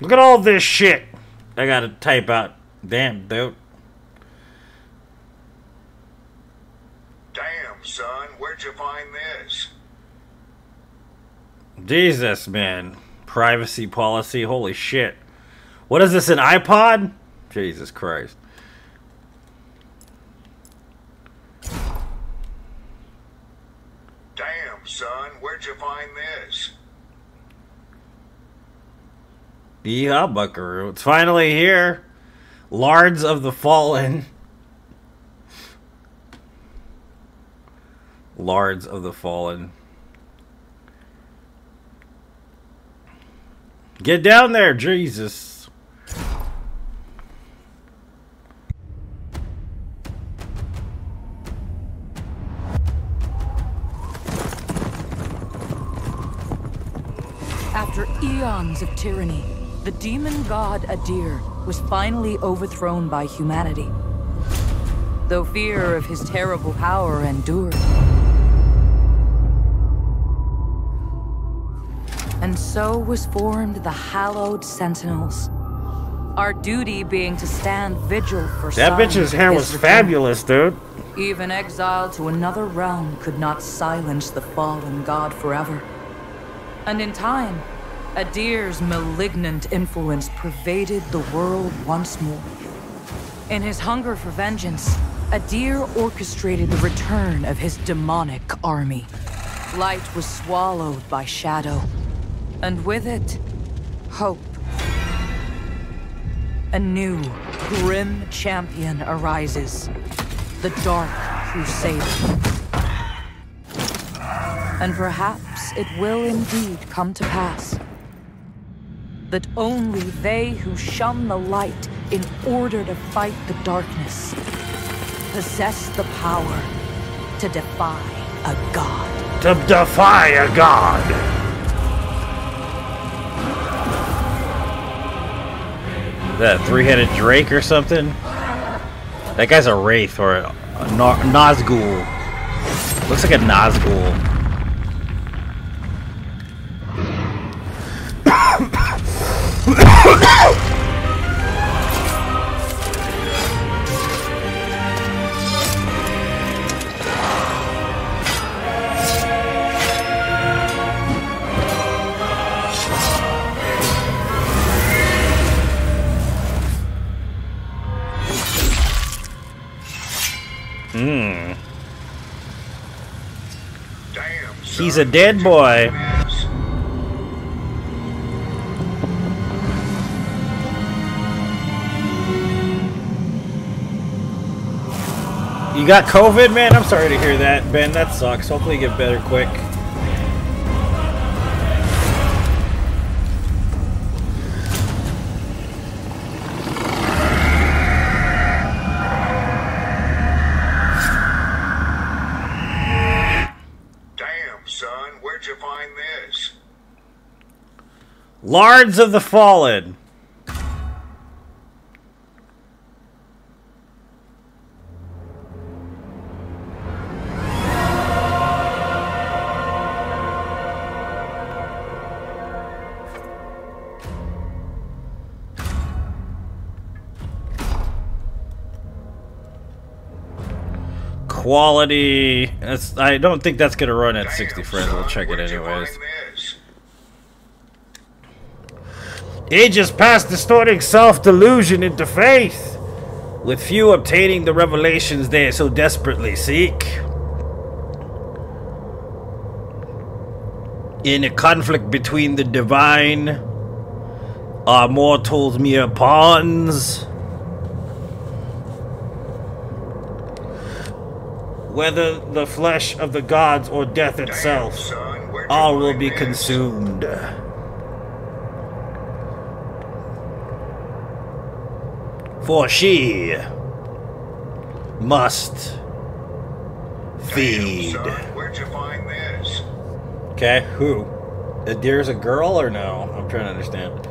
Look at all this shit. I gotta type out. Damn, dude. Damn, son, where'd you find this? Jesus, man. Privacy policy. Holy shit. What is this, an iPod? Jesus Christ. Damn, son, where'd you find this? Yeehaw, buckaroo. It's finally here. Lards of the Fallen. Lards of the Fallen. Get down there, Jesus. After eons of tyranny, the demon god Adyr was finally overthrown by humanity. Though fear of his terrible power endured. And so was formed the Hallowed Sentinels. Our duty being to stand vigil for That bitch's hair was return. fabulous, dude. Even exile to another realm could not silence the fallen god forever. And in time, Adyr's malignant influence pervaded the world once more. In his hunger for vengeance, Adyr orchestrated the return of his demonic army. Light was swallowed by shadow, and with it, hope. A new, grim champion arises. The Dark Crusader. And perhaps it will indeed come to pass that only they who shun the light in order to fight the darkness possess the power to defy a god. To defy a god. That three-headed Drake or something? That guy's a Wraith or a, a Nazgul. Looks like a Nazgul. He's a dead boy. You got COVID, man? I'm sorry to hear that, Ben. That sucks. Hopefully you get better quick. Lards of the Fallen. Quality. That's. I don't think that's gonna run at 60 frames. We'll check it anyways. find this? Ages past distorting self-delusion into faith, with few obtaining the revelations they so desperately seek. In a conflict between the divine, are mortals mere pawns? Whether the flesh of the gods or death Damn, itself, son, all will be consumed. For she must feed. Damn, son, where'd you find this? Okay, who? A deer's a girl or no? I'm trying to understand.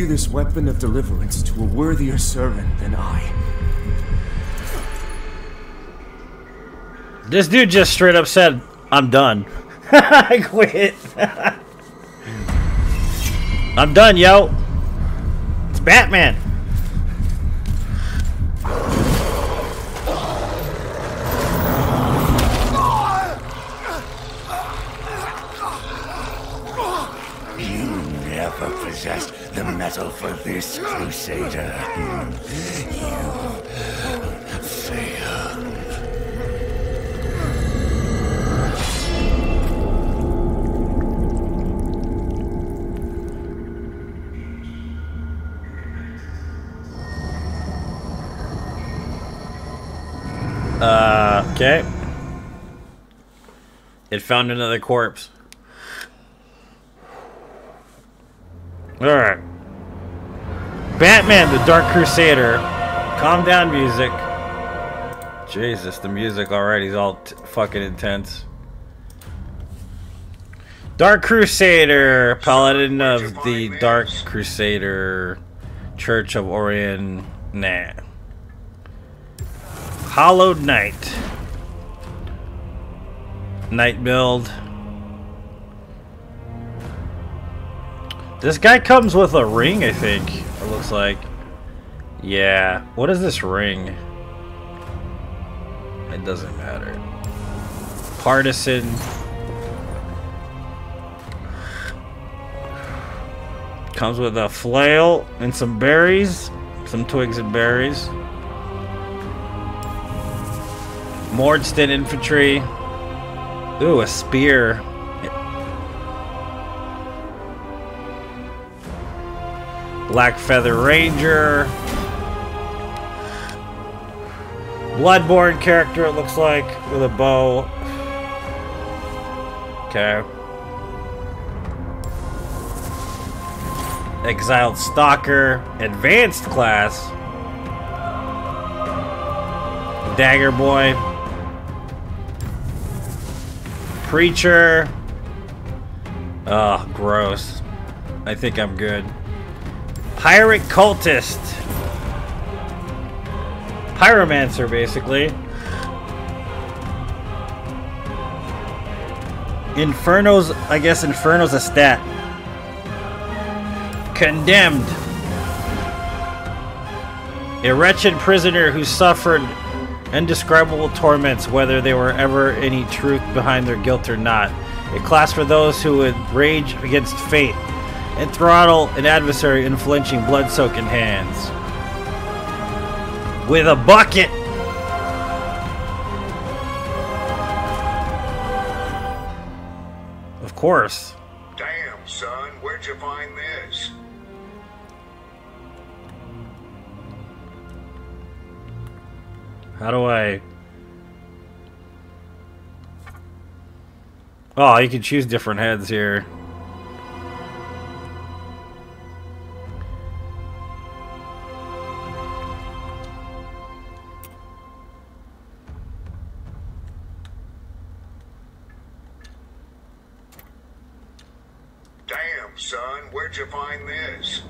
And this weapon of deliverance to a worthier servant than I. This dude just straight up said, I'm done. I quit. I'm done, yo. It's Batman. Metal for this, Crusader. You failed. Uh, okay. It found another corpse. Alright. Batman, the Dark Crusader. Calm down, music. Jesus, the music already is all t- fucking intense. Dark Crusader, Paladin of the Dark Crusader, Church of Orius. Nah. Hallowed Knight. Night build. This guy comes with a ring, I think. It looks like. Yeah. What is this ring? It doesn't matter. Partisan. Comes with a flail and some berries. Some twigs and berries. Mournstead infantry. Ooh, a spear. Black Feather Ranger. Bloodborne character, it looks like, with a bow. Okay. Exiled Stalker, Advanced class. Dagger Boy. Preacher. Ugh, gross. I think I'm good. Pyric Cultist. Pyromancer, basically. Inferno's, I guess Inferno's a stat. Condemned. A wretched prisoner who suffered indescribable torments, whether there were ever any truth behind their guilt or not. A class for those who would rage against fate and throttle an adversary in flinching, blood-soaking hands. With a bucket! Of course. Damn, son, where'd you find this? How do I... Oh, you can choose different heads here. Find this?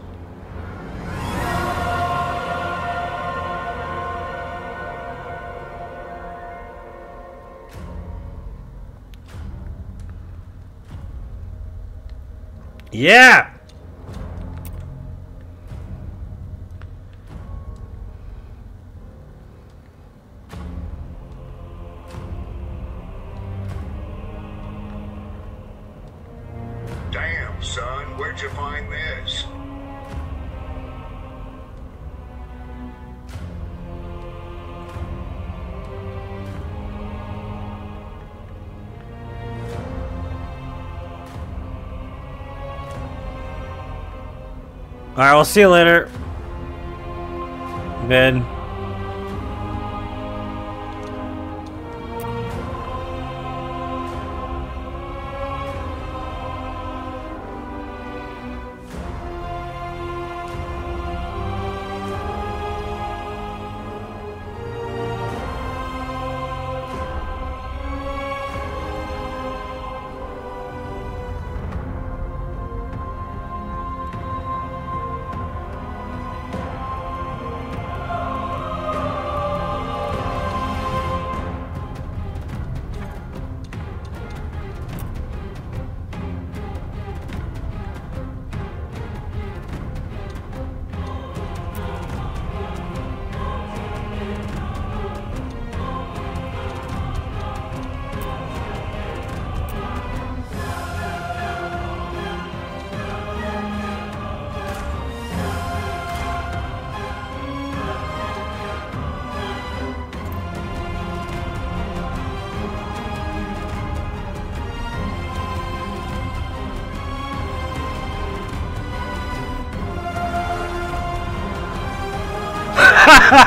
Yeah! Damn, son, where'd you find this? Alright, we'll see you later. Ben.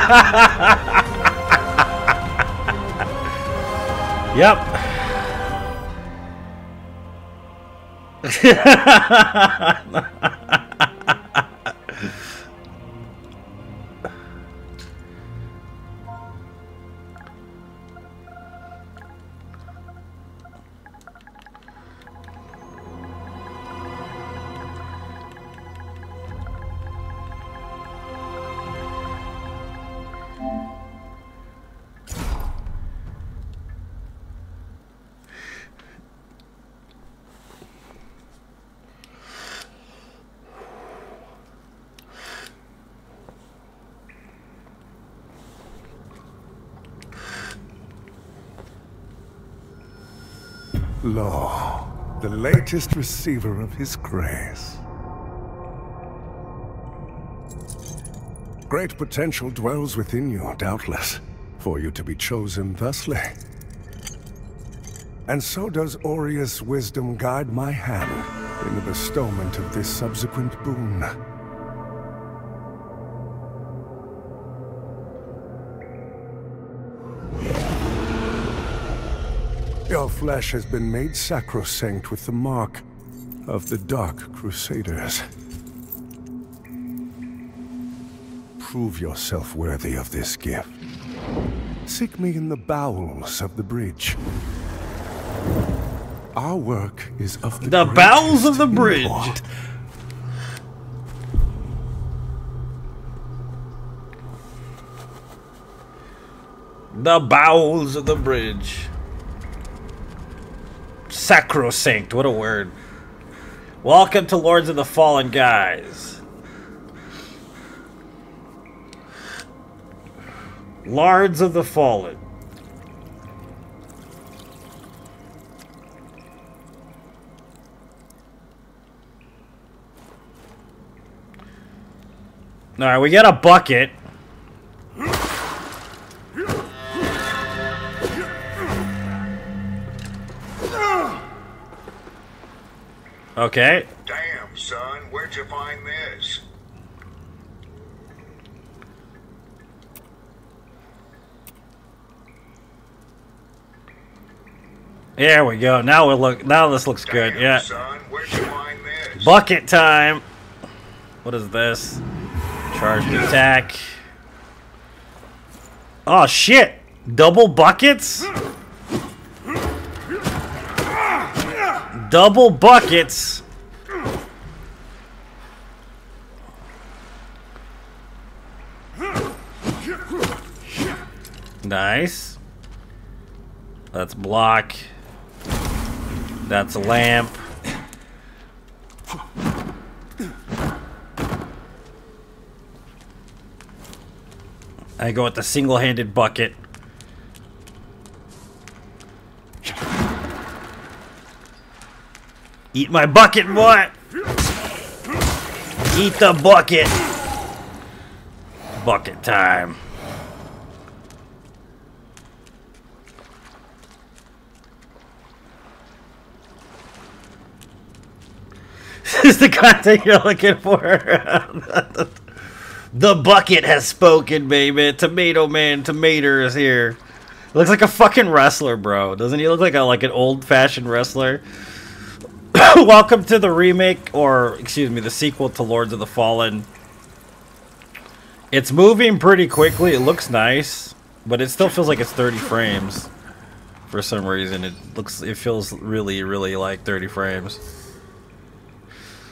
Yep. the latest receiver of his grace. Great potential dwells within you, doubtless, for you to be chosen thusly. And so does Orius' wisdom guide my hand in the bestowment of this subsequent boon. Your flesh has been made sacrosanct with the mark of the Dark Crusaders. Prove yourself worthy of this gift. Seek me in the bowels of the bridge. Our work is of the, The bowels of the bridge. import. The bowels of the bridge. Sacrosanct, what a word. Welcome to Lords of the Fallen, guys. Lords of the Fallen. Alright, we got a bucket. Okay. Damn, son, where'd you find this? There we go. Now we look. Now this looks good. Yeah. son, where'd you find this? Bucket time. What is this? Charged attack. Oh shit! Double buckets. Double buckets. Nice. That's block. That's a lamp. I go with the single-handed bucket. Eat my bucket, boy! Eat the bucket! Bucket time. This is the content you're looking for. the bucket has spoken, baby. Tomato Man Tomato is here. Looks like a fucking wrestler, bro. Doesn't he look like a like an old fashioned wrestler? Welcome to the remake, or excuse me, the sequel to Lords of the Fallen. It's moving pretty quickly. It looks nice, but it still feels like it's 30 frames. For some reason, it looks it feels really, really like 30 frames.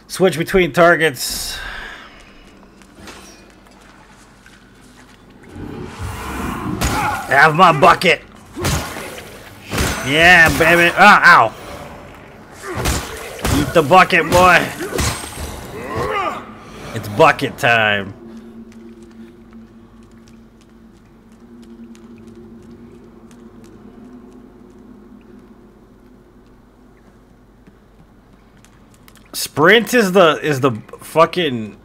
Switch between targets. Have my bucket. Yeah, baby. Ah, ow. The bucket, boy. It's bucket time. Sprint is the is the fucking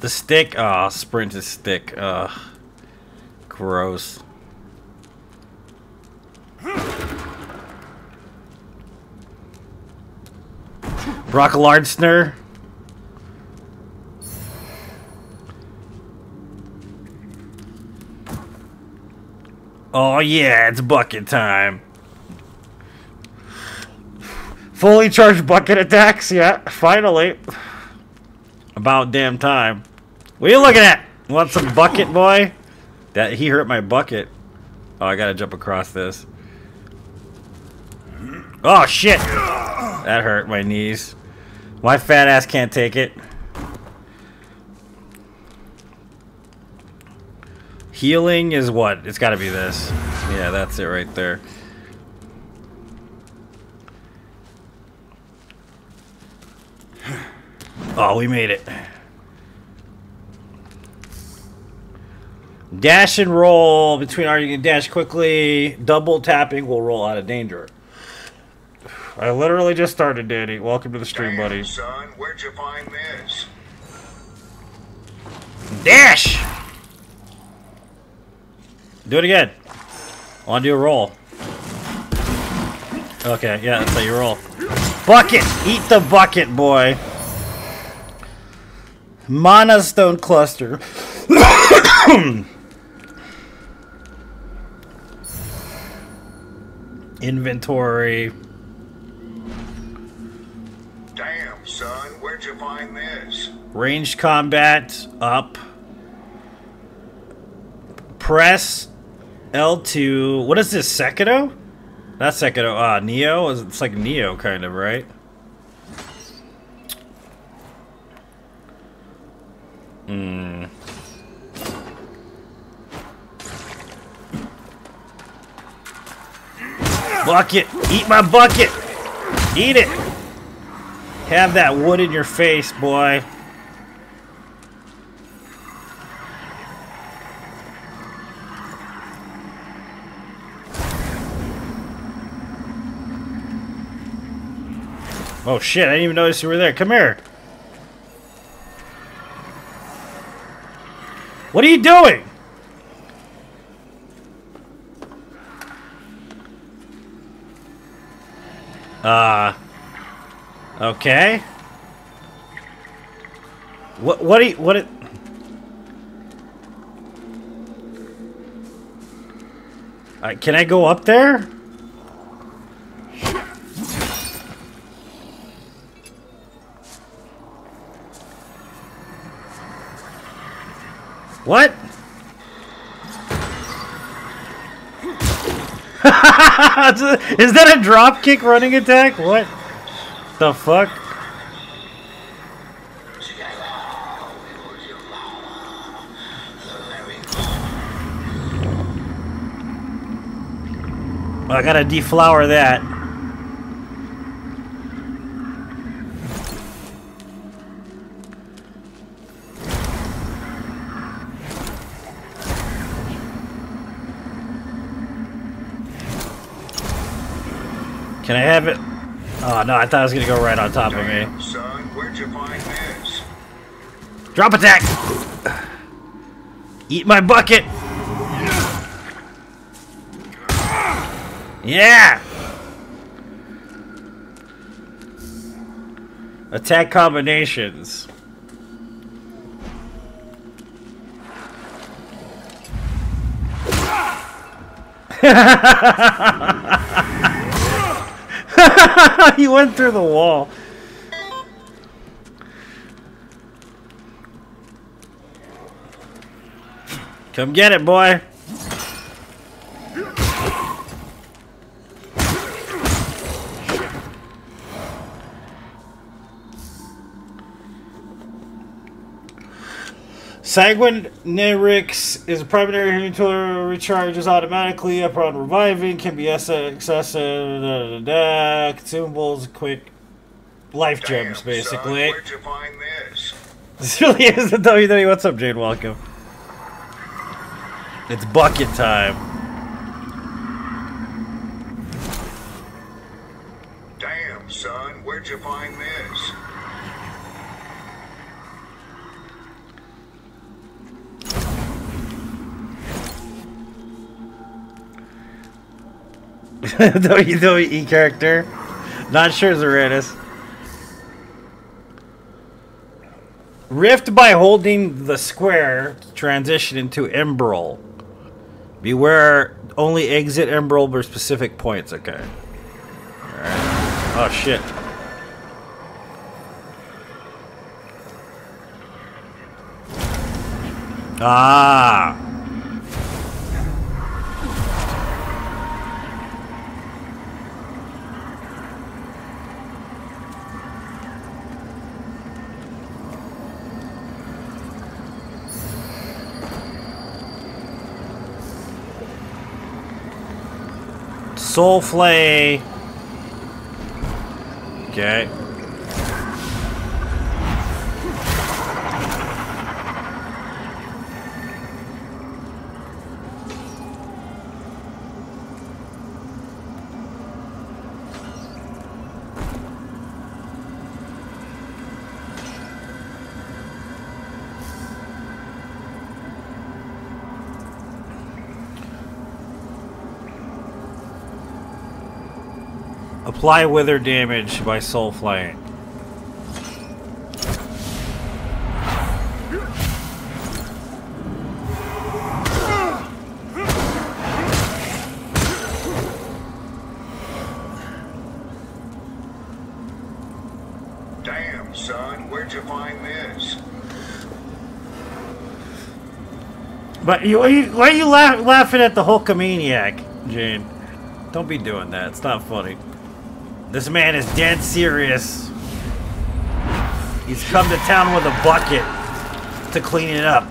the stick. Ah, sprint is stick. Uh, gross. Brock Lardsner. Oh yeah, it's bucket time. Fully charged bucket attacks, yeah, finally. About damn time. What are you looking at? Want some bucket, boy? That he hurt my bucket. Oh, I gotta jump across this. Oh shit! That hurt my knees. My fat ass can't take it. Healing is what? It's gotta be this. Yeah, that's it right there. Oh, we made it. Dash and roll between R. You can dash quickly. Double tapping will roll out of danger. I literally just started, Danny. Welcome to the stream, Damn, buddy. son, where'd you find this? Dash! Do it again. I want to do a roll. Okay, yeah, that's how you roll. Bucket! Eat the bucket, boy. Mana Stone Cluster. Inventory. Son, where'd you find this? Ranged combat up. Press L2. What is this, Sekiro? Not Sekiro, uh, Neo? It's like Neo, kind of, right? Hmm. Bucket! Eat my bucket! Eat it! Have that wood in your face, boy. Oh shit, I didn't even notice you were there. Come here. What are you doing? Uh Okay. What what are you what it Can I go up there? What? Is that a drop kick running attack? What the fuck? I gotta deflower that. Can I have it? Oh no, I thought it was gonna go right on top of me. Son, where'd you find this? Drop attack! Eat my bucket! Yeah! Attack combinations. he went through the wall. Come get it, boy. Sanguinarix is a primary inventory recharges automatically upon reviving, can be accessed, da, da, da, consumables, quick life Damn, gems, son, basically. find this? This really is the WWE. What's up, Jade? Welcome. It's bucket time. Damn, son, where'd you find this? WWE character. Not sure Zeratus. Rift by holding the square to transition into Umbral. Beware, only exit Umbral for specific points. Okay. Oh, shit. Ah! Soul Flay. Okay. Apply wither damage by soul flaying. Damn, son, where'd you find this? But you, why, you, why are you laugh, laughing at the Hulkamaniac, Jane? Don't be doing that. It's not funny. This man is dead serious. He's come to town with a bucket to clean it up.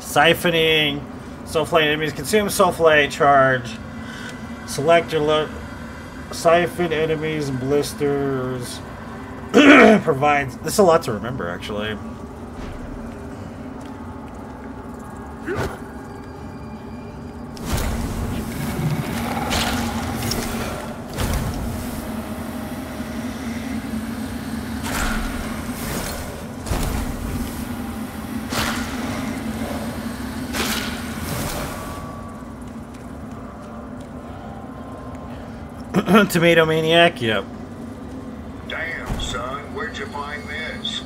Siphoning. Soulflay enemies consume Soulflay charge. Select your lo- siphon enemies and blisters. Provides. This is a lot to remember, actually. Tomato Maniac, yep. Damn, son, where'd you find this?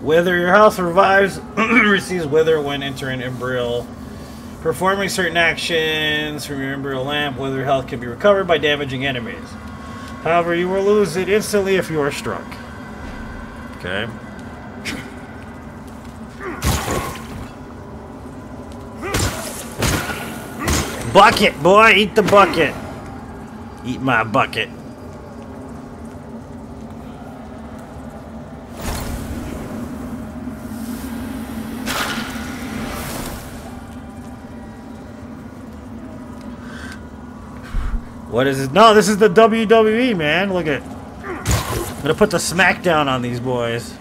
Whether your health revives, receives wither when entering Umbral. Performing certain actions from your Umbral lamp, wither health can be recovered by damaging enemies. However, you will lose it instantly if you are struck. Okay. Bucket, boy, eat the bucket. Eat my bucket. What is this? No, this is the WWE, man. Look at. I'm gonna put the smackdown on these boys.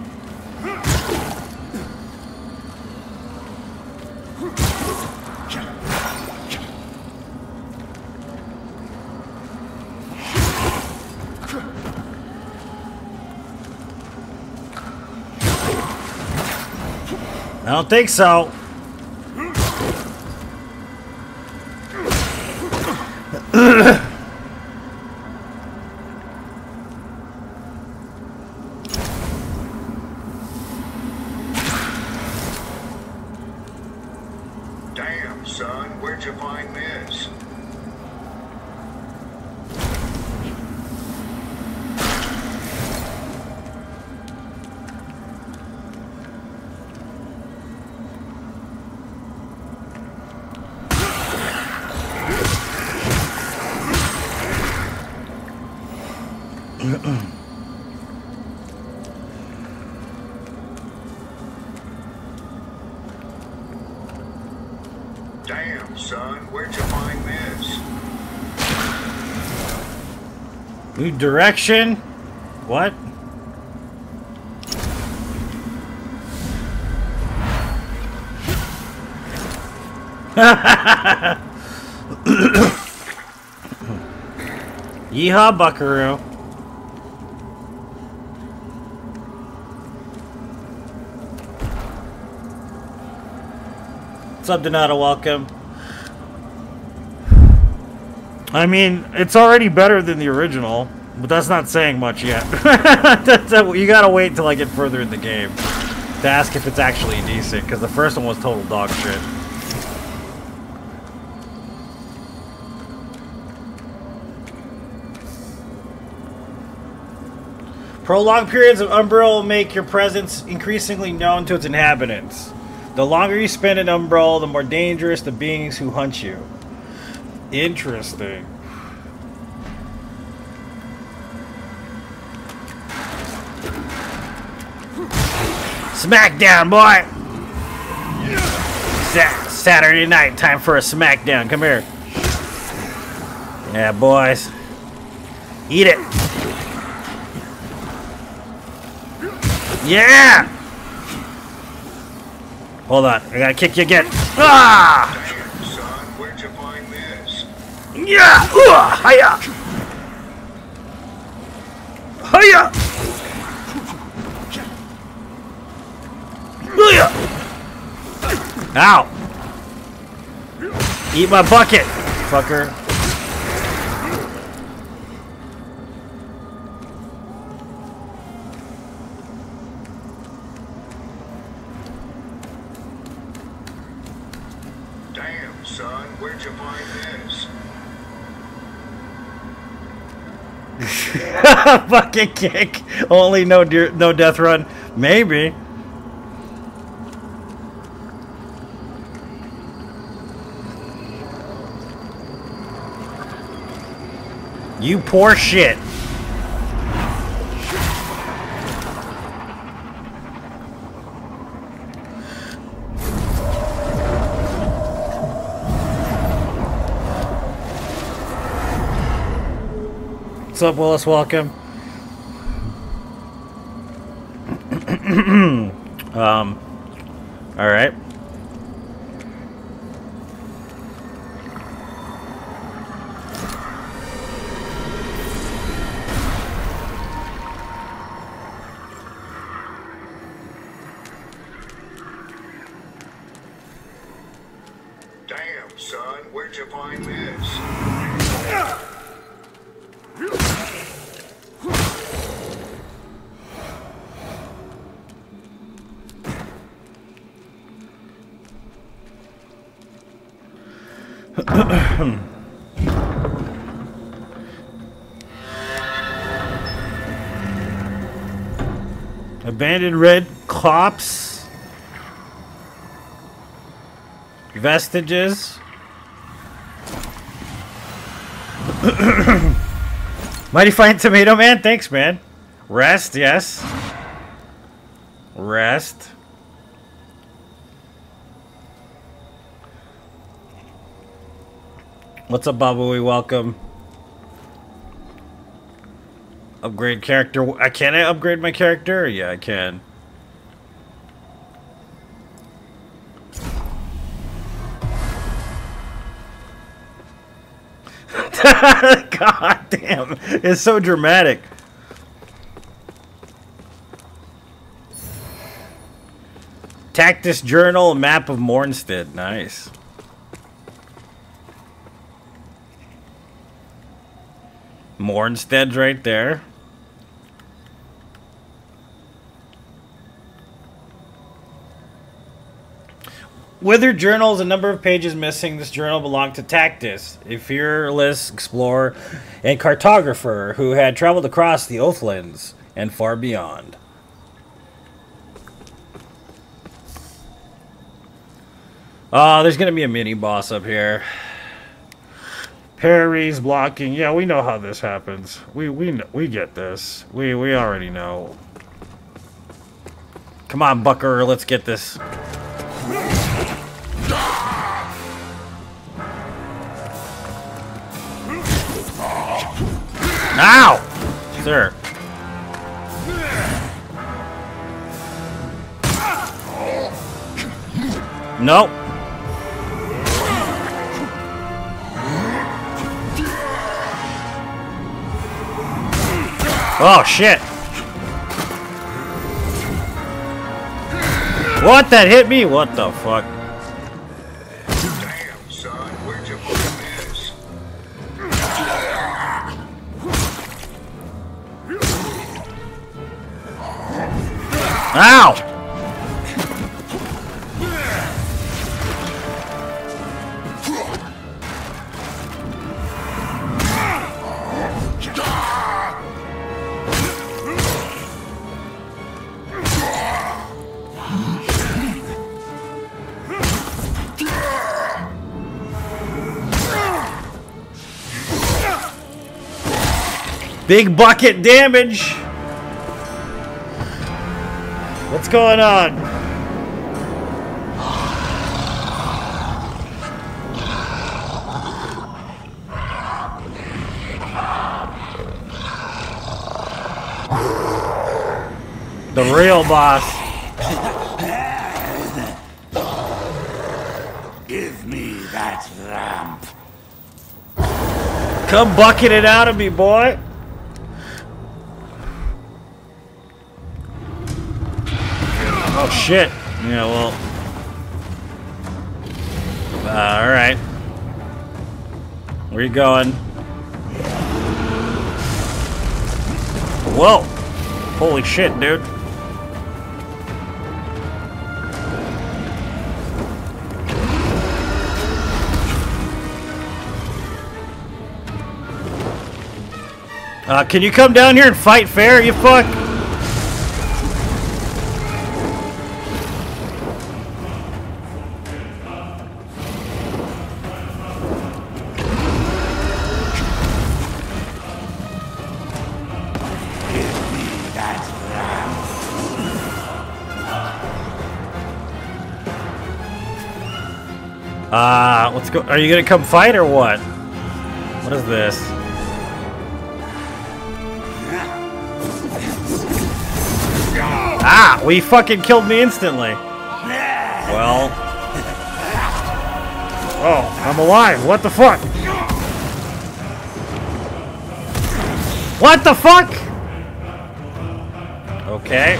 Don't think so. Direction? What? Yeehaw, buckaroo. What's up, Donato? Welcome. I mean, it's already better than the original. But that's not saying much yet. You gotta wait till I get further in the game to ask if it's actually decent, because the first one was total dog shit. Prolonged periods of Umbral make your presence increasingly known to its inhabitants. The longer you spend in Umbral, the more dangerous the beings who hunt you. Interesting. Smackdown, boy! Sa- Saturday night, time for a smackdown. Come here. Yeah, boys. Eat it. Yeah! Hold on, I gotta kick you again. Ah! Damn, son, where'd you find this? Yeah! Ooh! Hiya! Hiya! Ow! Eat my bucket, fucker. Damn, son, where'd you find this? Fucking kick. Only no deer, no death run. Maybe. You poor shit. What's up, Willis? Welcome. um, all right. Copse. Vestiges. Mighty Fine Tomato Man, thanks, man. Rest, yes. Rest. What's up, Babu? Welcome. Upgrade character. I can I upgrade my character? Yeah, I can. God damn. It's so dramatic. Tactus Journal, map of Mournstead. Nice. Mournstead's right there. Withered Journal is a number of pages missing. This journal belonged to Tactus, a fearless explorer and cartographer who had traveled across the Oathlands and far beyond. Oh, there's gonna be a mini boss up here. Parries, blocking. Yeah, we know how this happens. We we we get this. We we already know. Come on, Bucker, let's get this. Ow! Sir. Nope. Oh shit! What? That hit me? What the fuck? Ow! Big bucket damage. What's going on? The real boss. Give me that lamp. Come bucket it out of me, boy. Shit. Yeah, well. Uh, alright. Where you going? Whoa! Holy shit, dude. Uh, can you come down here and fight fair, you fuck? Go. Are you gonna come fight or what? What is this? Ah, we fucking killed me instantly. Well. Oh, I'm alive. What the fuck? What the fuck? Okay.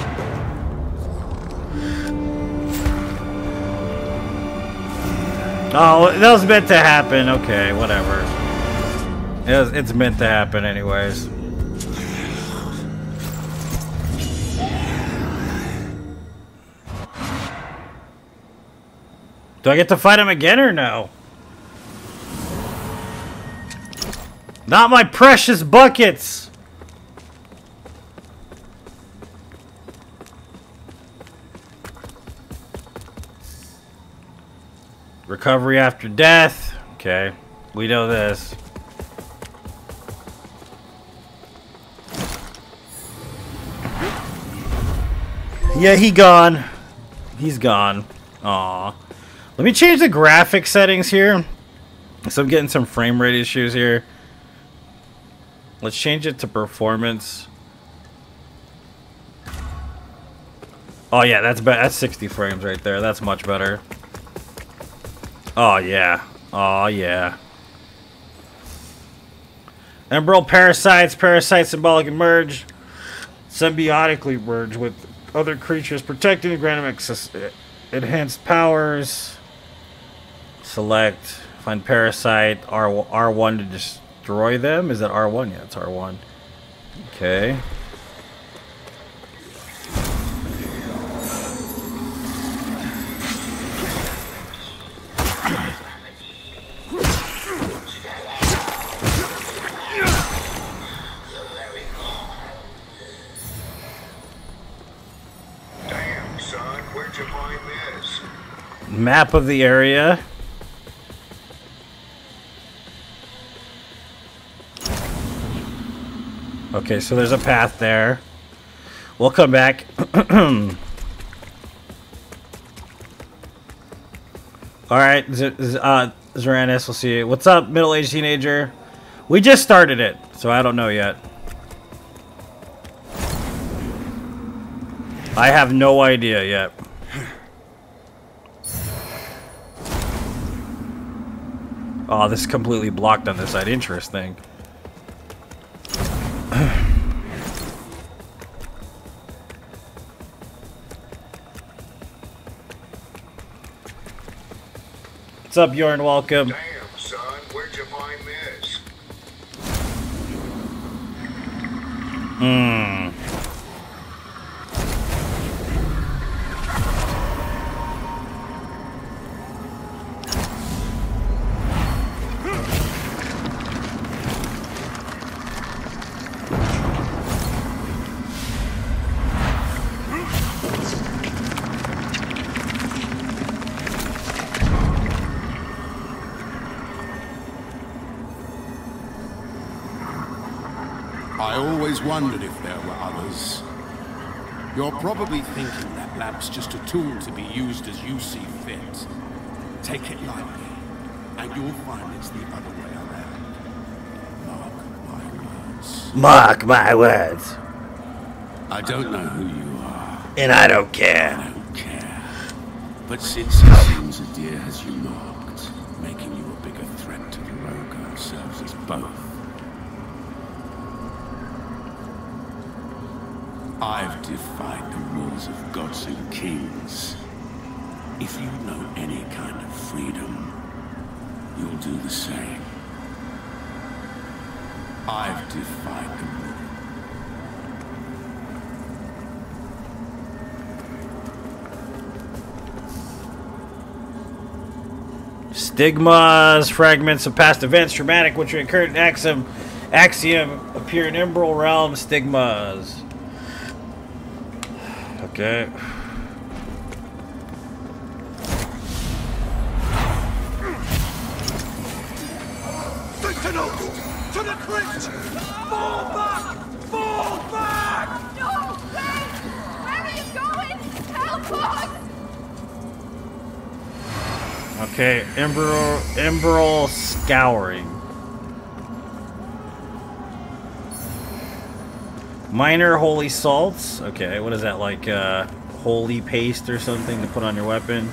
Oh, that was meant to happen. Okay, whatever. It's meant to happen anyways. Do I get to fight him again or no? Not my precious buckets! Recovery after death. Okay, we know this. Yeah, he gone. He's gone. Aw. Let me change the graphic settings here. So I'm getting some frame rate issues here. Let's change it to performance. Oh yeah, that's. That's 60 frames right there. That's much better. Oh yeah. Oh yeah. Umbral parasites, parasites symbolic emerge, symbiotically merge with other creatures, protecting the access, enhanced powers. Select, find parasite, R R1 to destroy them. Is that R1? Yeah, it's R1. Okay. Map of the area. Okay, so there's a path there. We'll come back. All right, Z- uh, Zeranis, we'll see you. What's up, middle-aged teenager? We just started it, so I don't know yet. I have no idea yet. Oh, this is completely blocked on this side. Interesting. What's up, Bjorn? Welcome. Damn, son, where'd you find this? Hmm. Wondered if there were others. You're probably thinking that lamp's just a tool to be used as you see fit. Take it lightly, and you'll find it's the other way around. Mark my words. Mark my words. I don't know who you are. And I don't care. I don't care. But since it seems Adyr has you marked, making you a bigger threat to the Rhogar serves us both. I've defied the rules of gods and kings. If you know any kind of freedom, you'll do the same. I've defied the rules. Stigmas, fragments of past events, traumatic, which occurred in Axiom, Axiom appear in Umbral Realm stigmas. Okay. To the crypt! Fall back! Fall back! No! Where are you going? Help! Okay, Umbral, Umbral Scouring. Minor Holy Salts. Okay, what is that, like uh, holy paste or something to put on your weapon?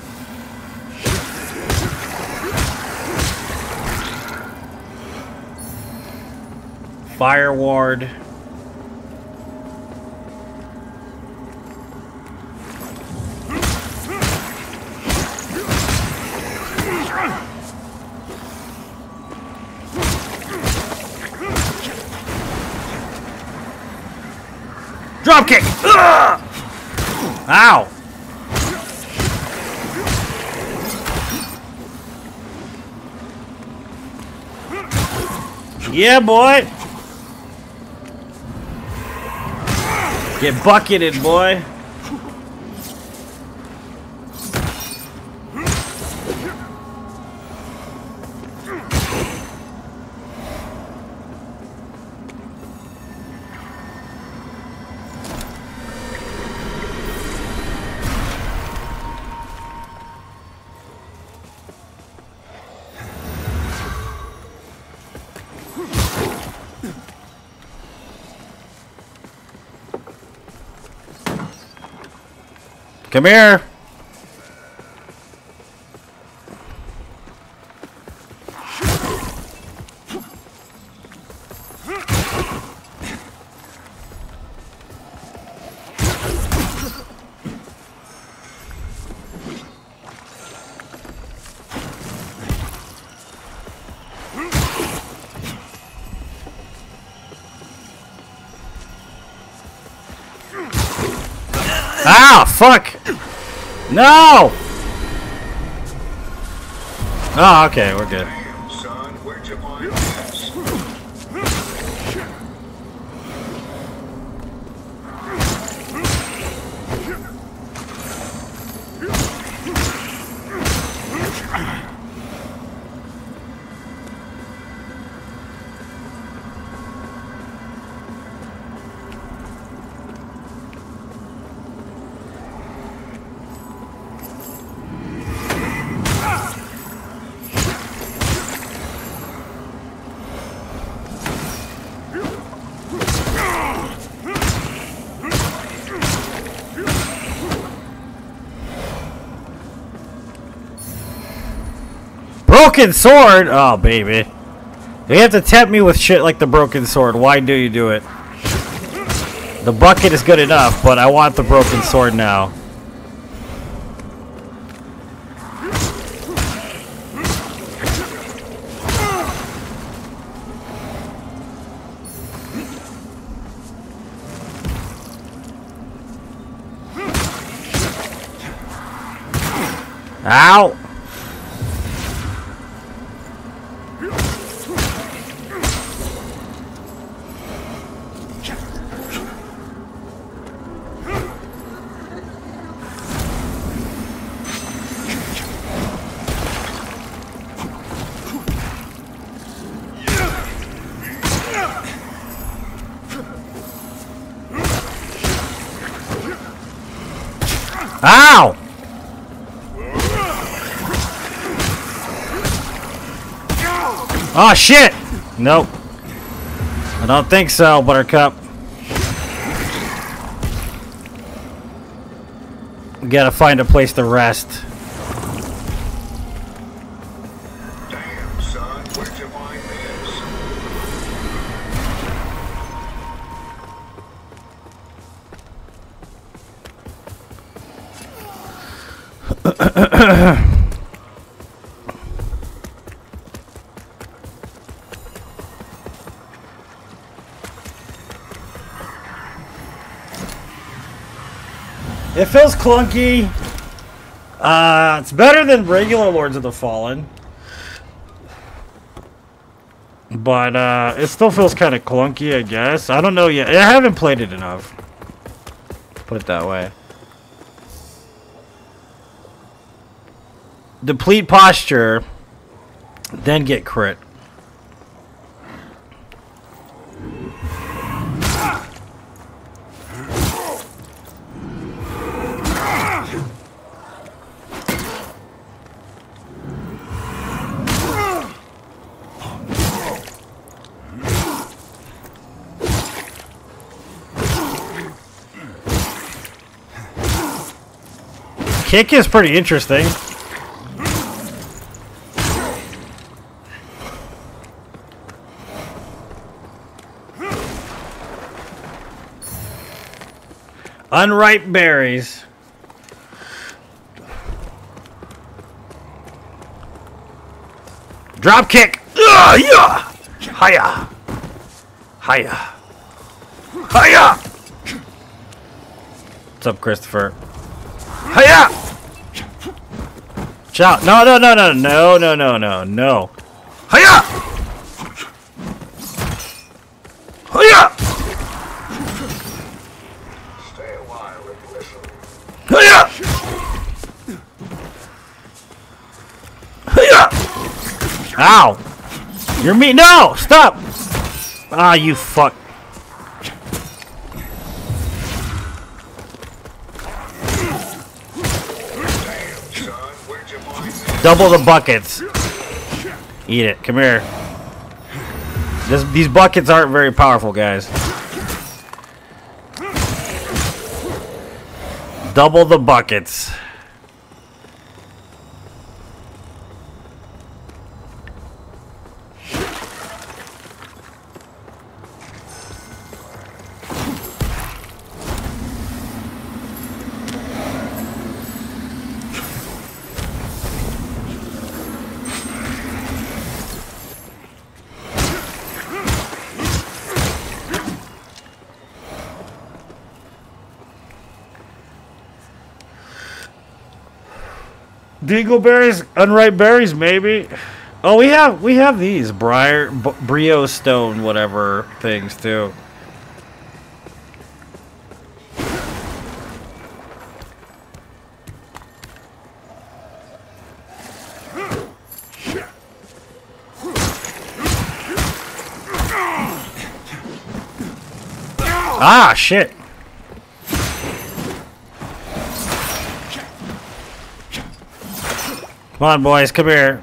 Fire Ward. Drop kick! Ugh! Ow! Yeah, boy! Get bucketed, boy! Come here! No! Oh, okay, we're good. Broken sword? Oh, baby. You have to tempt me with shit like the broken sword. Why do you do it? The bucket is good enough, but I want the broken sword now. Ow! Shit! Nope. I don't think so, Buttercup. We gotta find a place to rest. Clunky. Uh, it's better than regular Lords of the Fallen. But uh, it still feels kind of clunky, I guess. I don't know yet. I haven't played it enough. Put it that way. Deplete posture, then get crit. Kick is pretty interesting. Unripe berries. Drop kick. Yeah. Hiya. Hiya. Hiya. What's up, Christopher? Hiya! Shout. No, no, no, no, no, no, no, no, no. Hiya! Hiya! Stay a while and listen. Hiya! Hiya! Ow! You're me. No! Stop! Ah, you fuck. Double the buckets. Eat it. Come here. This, these buckets aren't very powerful, guys. Double the buckets. Dingleberries, unripe berries, maybe. Oh, we have we have these briar, b- brio stone, whatever things too. Ah, shit. Come on, boys, come here.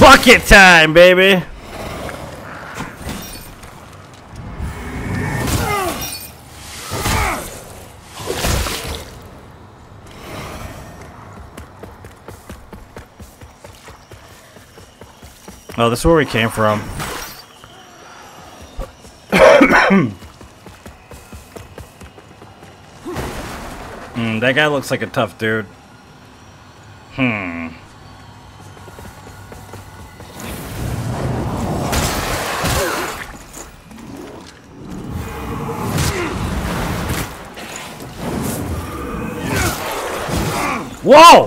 Bucket time, baby! Is where we came from. Hmm, that guy looks like a tough dude. Hmm. Whoa!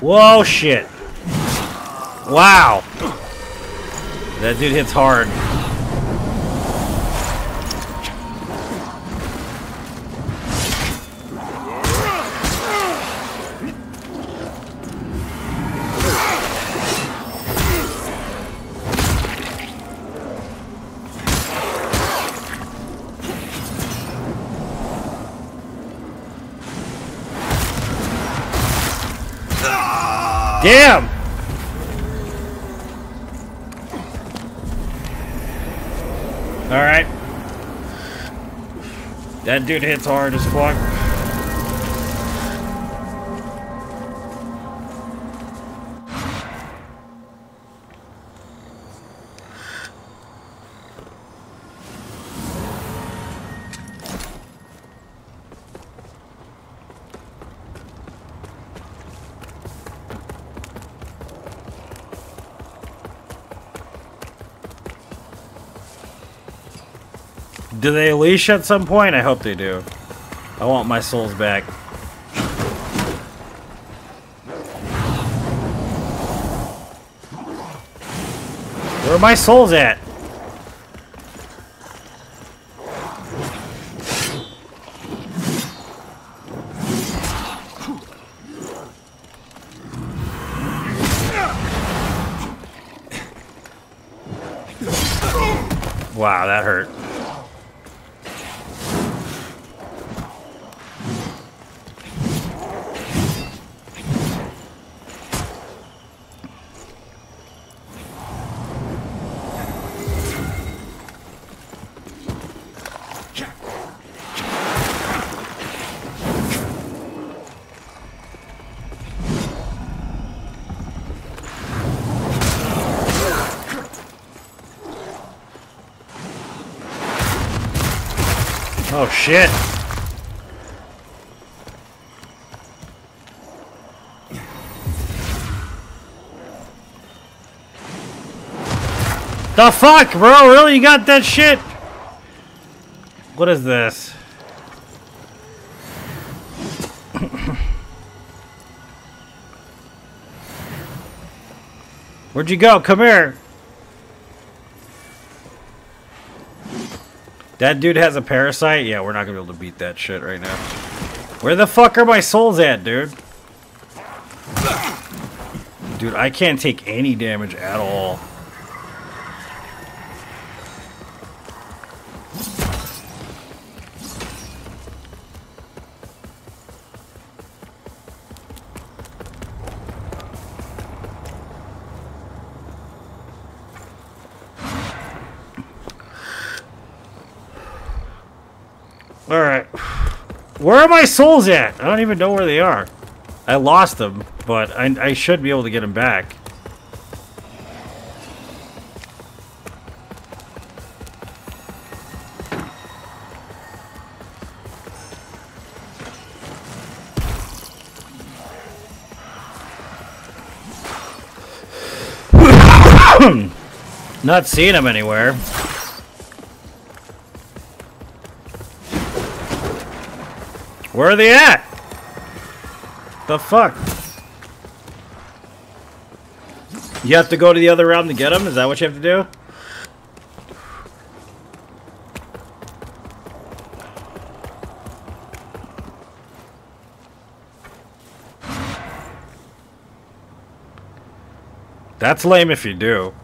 Whoa, shit. Wow. That dude hits hard. Dude hits hard as fuck. At some point? I hope they do. I want my souls back. Where are my souls at? Shit. The fuck, bro? Really? You got that shit? What is this? Where'd you go? Come here. That dude has a parasite? Yeah, we're not gonna be able to beat that shit right now. Where the fuck are my souls at, dude? Dude, I can't take any damage at all. My souls at? I don't even know where they are. I lost them, but I, I should be able to get them back. Not seeing them anywhere. Where are they at? The fuck? You have to go to the other realm to get them? Is that what you have to do? That's lame if you do.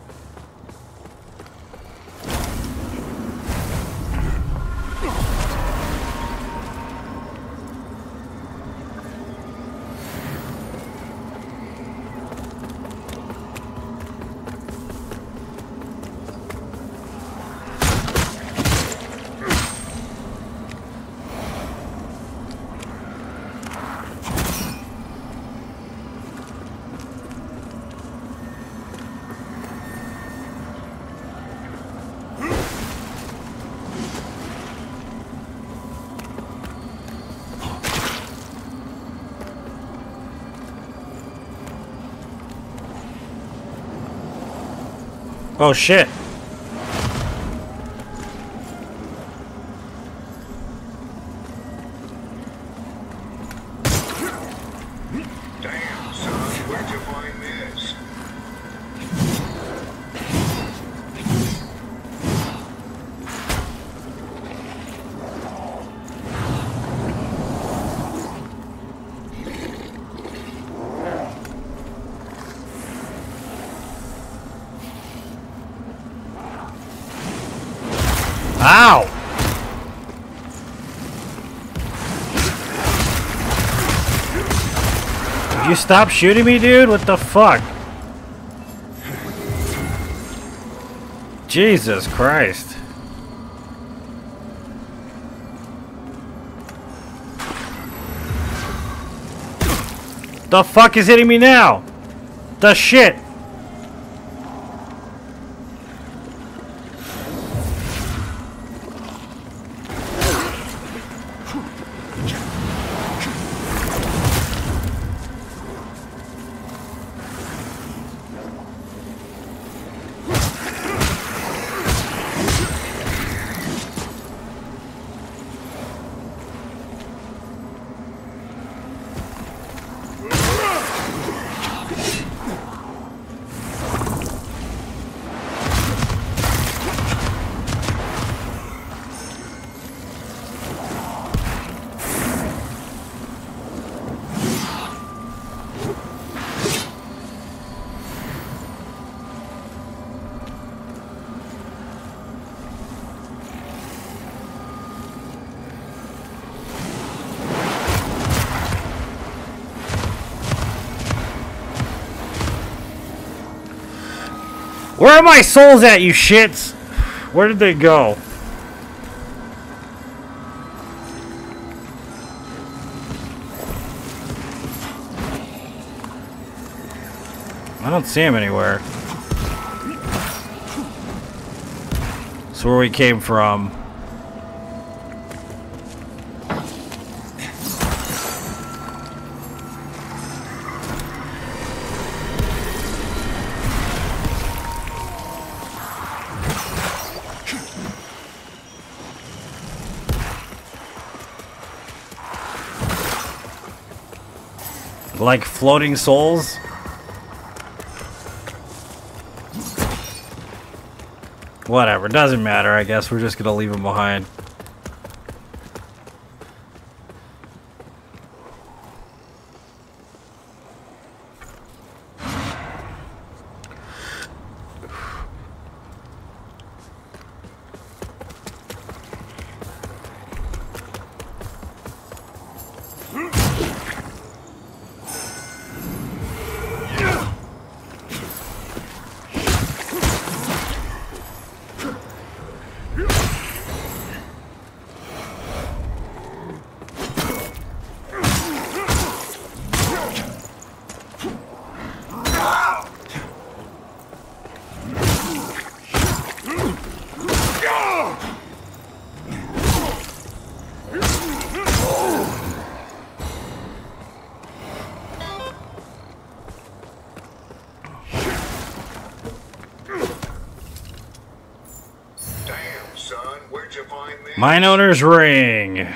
Oh shit. Stop shooting me, dude? What the fuck? Jesus Christ. The fuck is hitting me now? The shit. Where are my souls at, you shits? Where did they go? I don't see him anywhere. So where we came from. Like floating souls? Whatever, doesn't matter, I guess. We're just gonna leave them behind. Damn, son, where'd you find this? Mine owner's ring.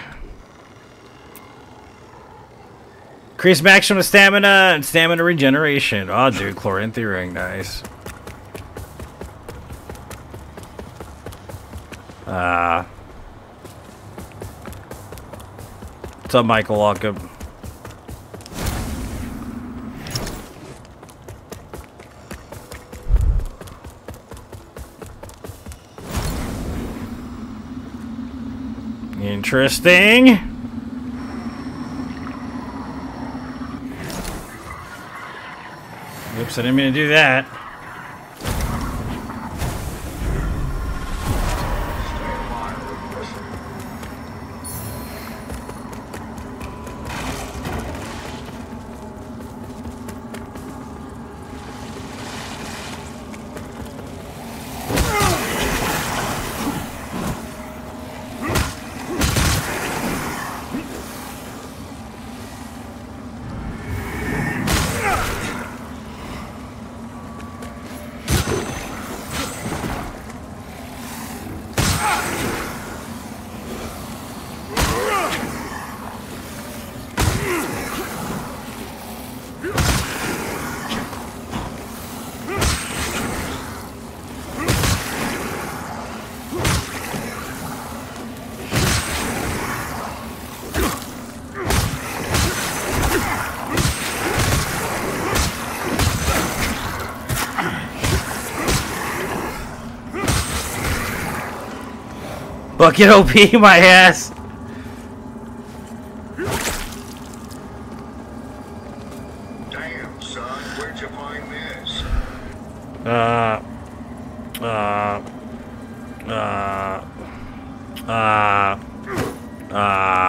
Increase maximum stamina and stamina regeneration. Oh, dude, Chloranthy ring, nice. Ah. what's up, Michael? Welcome. Interesting. Oops, I didn't mean to do that. Bucket OP my ass. Uh. Uh. Uh. Uh. Uh.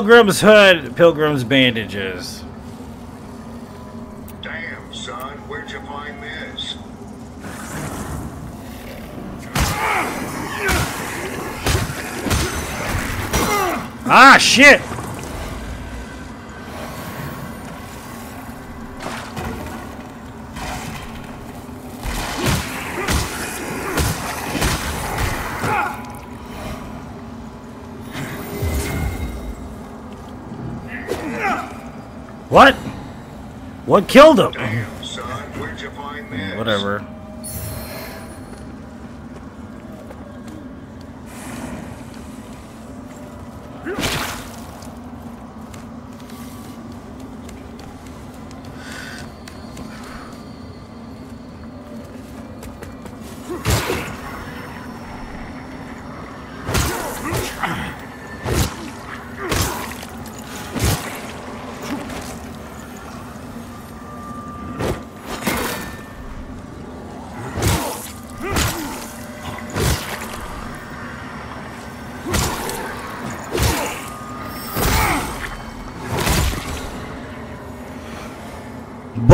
Pilgrim's hood, pilgrim's bandages. Damn, son, where'd you find this? Ah, shit! What killed him? Damn, son, where'd you find this? Whatever.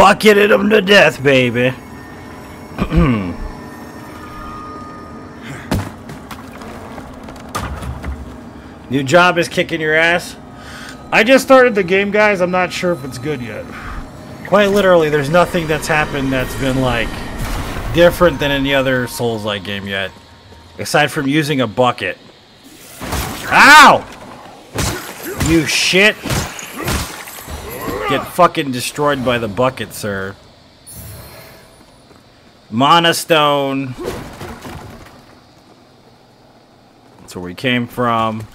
Bucketed him to death, baby. New job is kicking your ass. I just started the game, guys. I'm not sure if it's good yet. Quite literally, there's nothing that's happened that's been like different than any other Souls-like game yet, aside from using a bucket. Ow! You shit! Get fucking destroyed by the bucket, sir. Mana Stone. That's where we came from.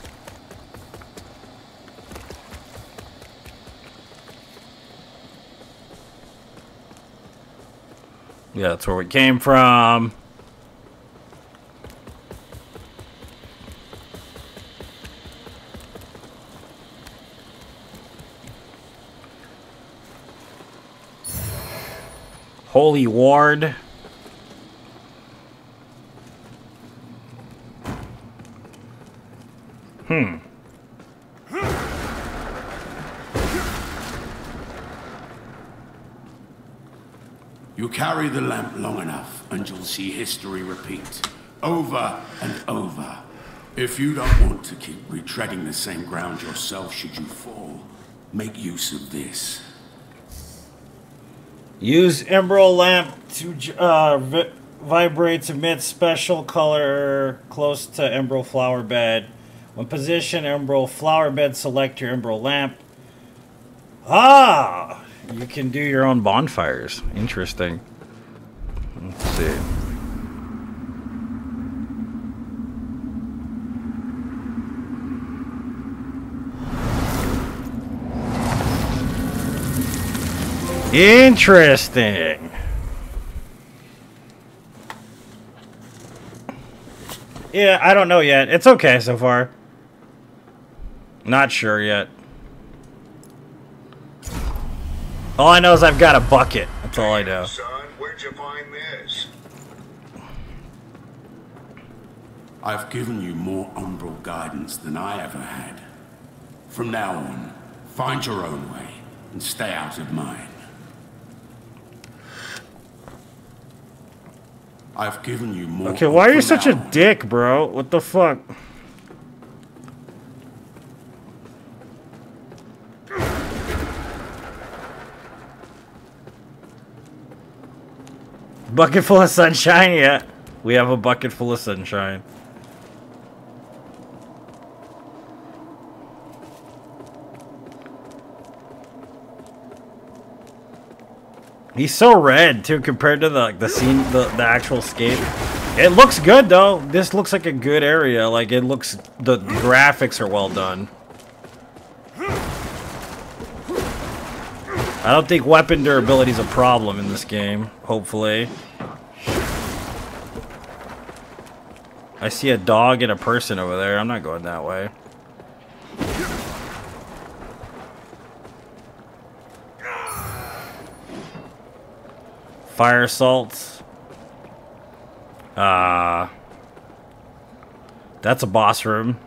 Yeah, that's where we came from. Holy Ward. Hmm. You carry the lamp long enough, and you'll see history repeat. Over and over. If you don't want to keep retreading the same ground yourself should you fall, make use of this. Use Emerald Lamp to uh, vi- vibrates emits special color close to Emerald Flower Bed. When position Emerald Flower Bed, select your Emerald Lamp. Ah! You can do your own bonfires. Interesting. Let's see. Interesting. Yeah, I don't know yet. It's okay so far. Not sure yet. All I know is I've got a bucket. That's all I know. Son, where'd you find this? I've given you more umbral guidance than I ever had. From now on, find your own way and stay out of mine. I've given you more. Okay, why are you such a now on. dick, bro? What the fuck? Bucket full of sunshine? Yeah. We have a bucket full of sunshine. He's so red too compared to the the scene the, the actual scape. It looks good though. This looks like a good area. Like it looks the graphics are well done. I don't think weapon durability is a problem in this game, hopefully. I see a dog and a person over there. I'm not going that way. Fire assaults. Uh, that's a boss room.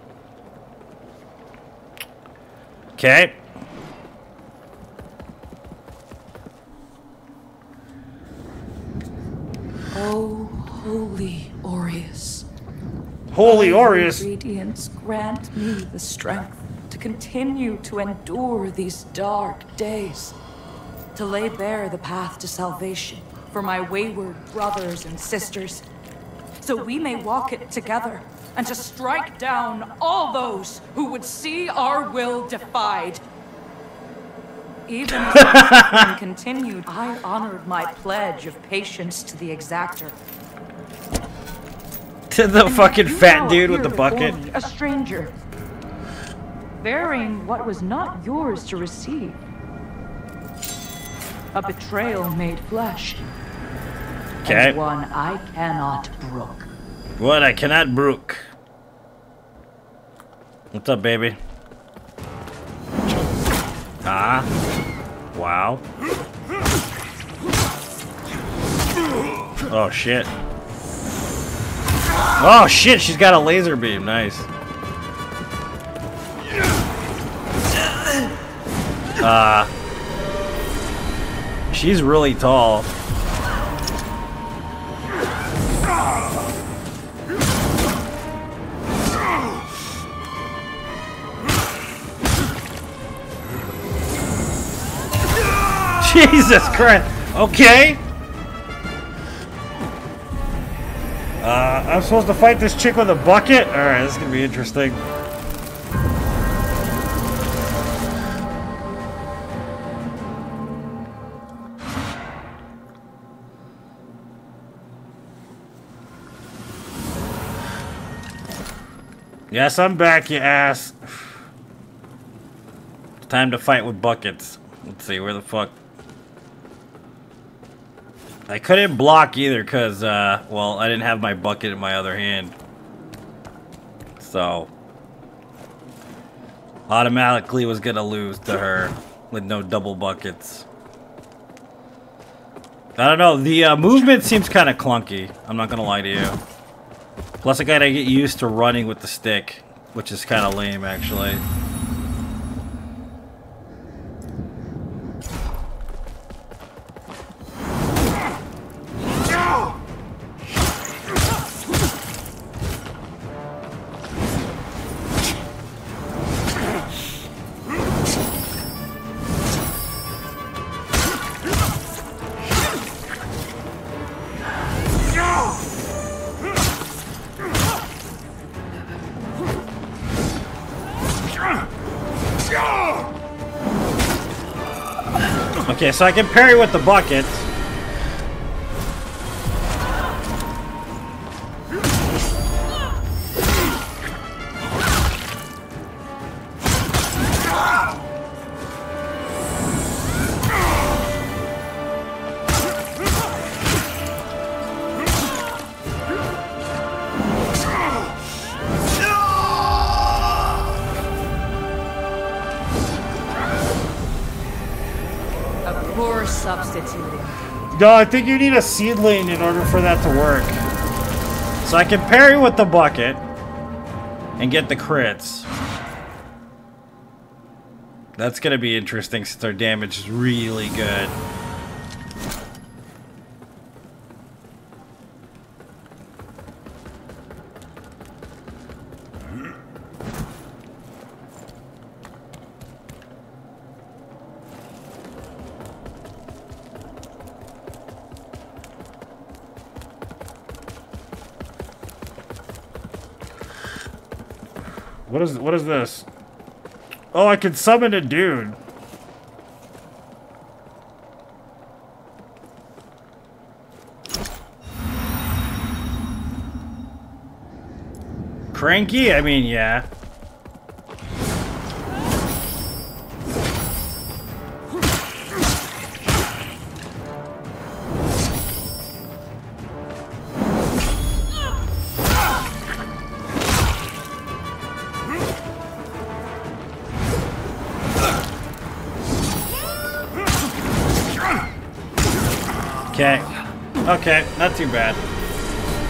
Okay. Oh, holy Orius. Holy Orius. Ingredients grant me the strength to continue to endure these dark days, to lay bare the path to salvation for my wayward brothers and sisters, so we may walk it together and to strike down all those who would see our will defied. Even as continued, I honored my pledge of patience to the exactor. To the And fucking fat dude with the bucket. me, A stranger. Bearing what was not yours to receive. A betrayal made flesh. Okay. And one I cannot brook. What I cannot brook. What's up, baby? Ah. Wow. Oh shit. Oh shit, she's got a laser beam. Nice. Uh She's really tall. Jesus Christ. Okay. Uh, I'm supposed to fight this chick with a bucket? Alright, this is gonna be interesting. Yes, I'm back, you ass. Time to fight with buckets. Let's see, where the fuck... I couldn't block either because, uh, well, I didn't have my bucket in my other hand. So... Automatically was gonna lose to her with no double buckets. I don't know, the uh, movement seems kind of clunky. I'm not gonna lie to you. Plus I gotta get used to running with the stick, which is kind of lame actually. So I can parry with the bucket. No, I think you need a seedling in order for that to work. So I can parry with the bucket and get the crits. That's gonna be interesting since our damage is really good. Is what is this? Oh, I can summon a dude. Cranky? I mean, yeah. Okay, not too bad.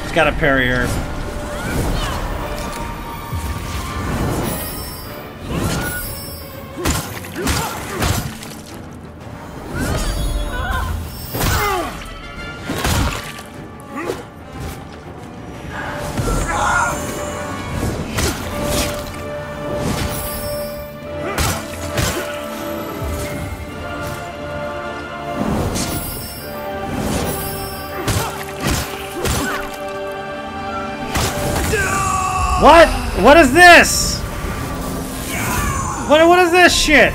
Just got a parry her. What? What is this? What, what is this shit?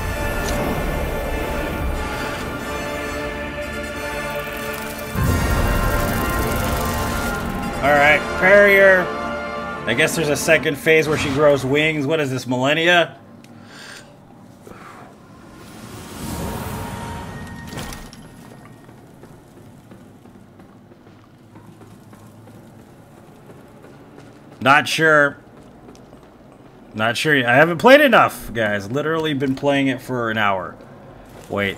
Alright, Barrier. I guess there's a second phase where she grows wings. What is this, Malenia? Not sure. Not sure. I haven't played enough, guys. Literally been playing it for an hour. Wait.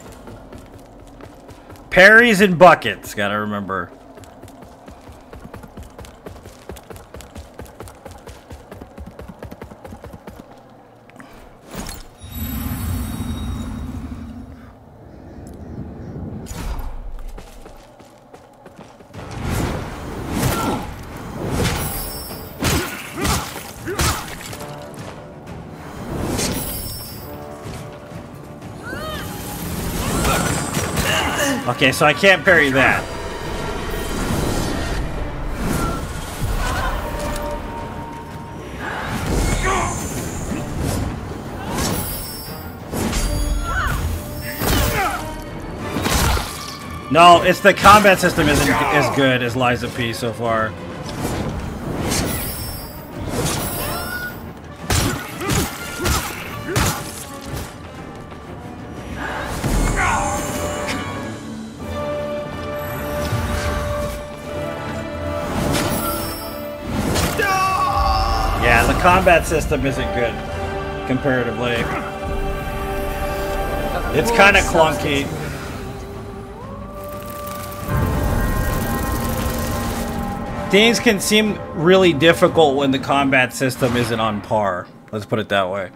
Parries and buckets. Gotta remember. Okay, so I can't parry that. No, it's the combat system isn't as good as Lies of P so far. Combat system isn't good comparatively. It's kind of clunky. Things can seem really difficult when the combat system isn't on par. Let's put it that way.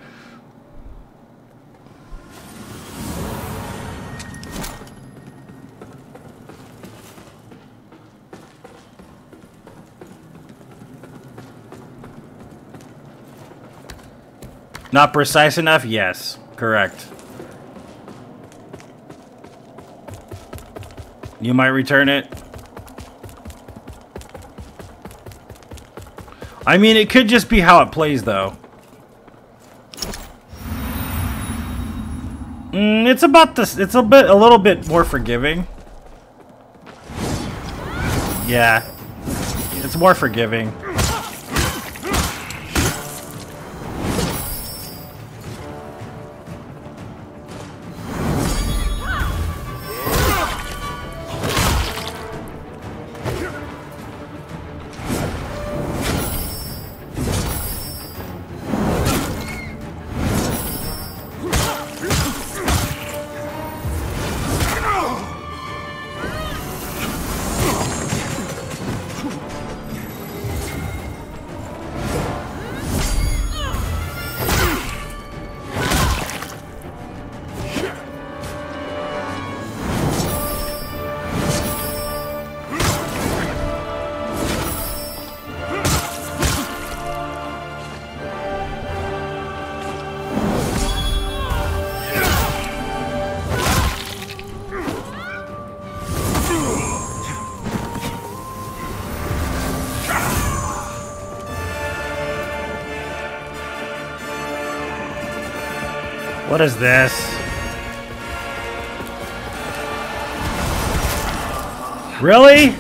Not precise enough? Yes. Correct. You might return it. I mean, it could just be how it plays, though. Mm, it's about this. It's a bit, a little bit more forgiving. Yeah, it's more forgiving. What is this? Really?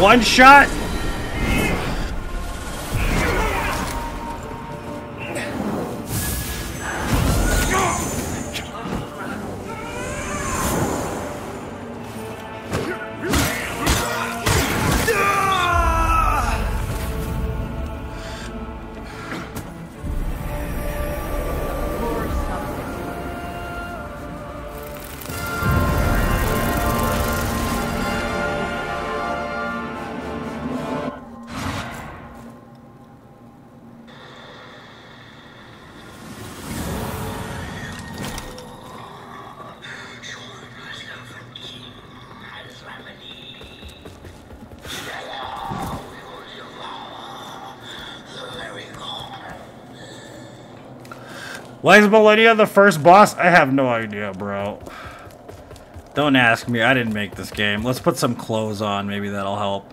One shot? Why is Malenia the first boss? I have no idea, bro. Don't ask me. I didn't make this game. Let's put some clothes on. Maybe that'll help.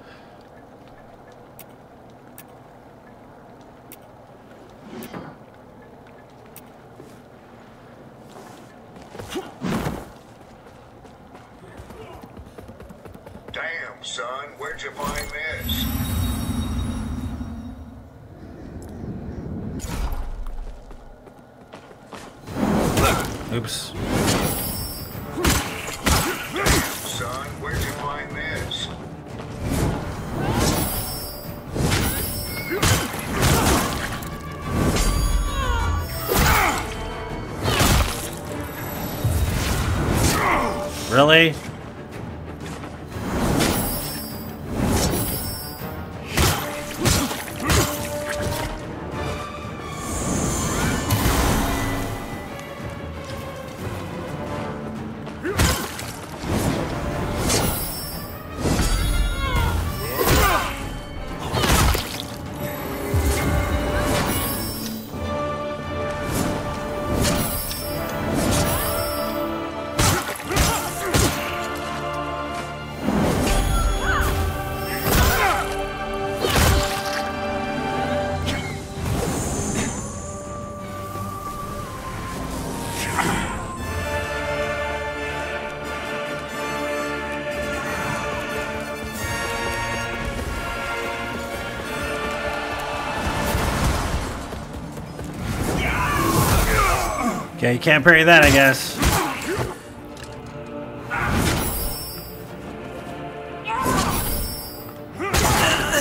Okay, you can't parry that, I guess.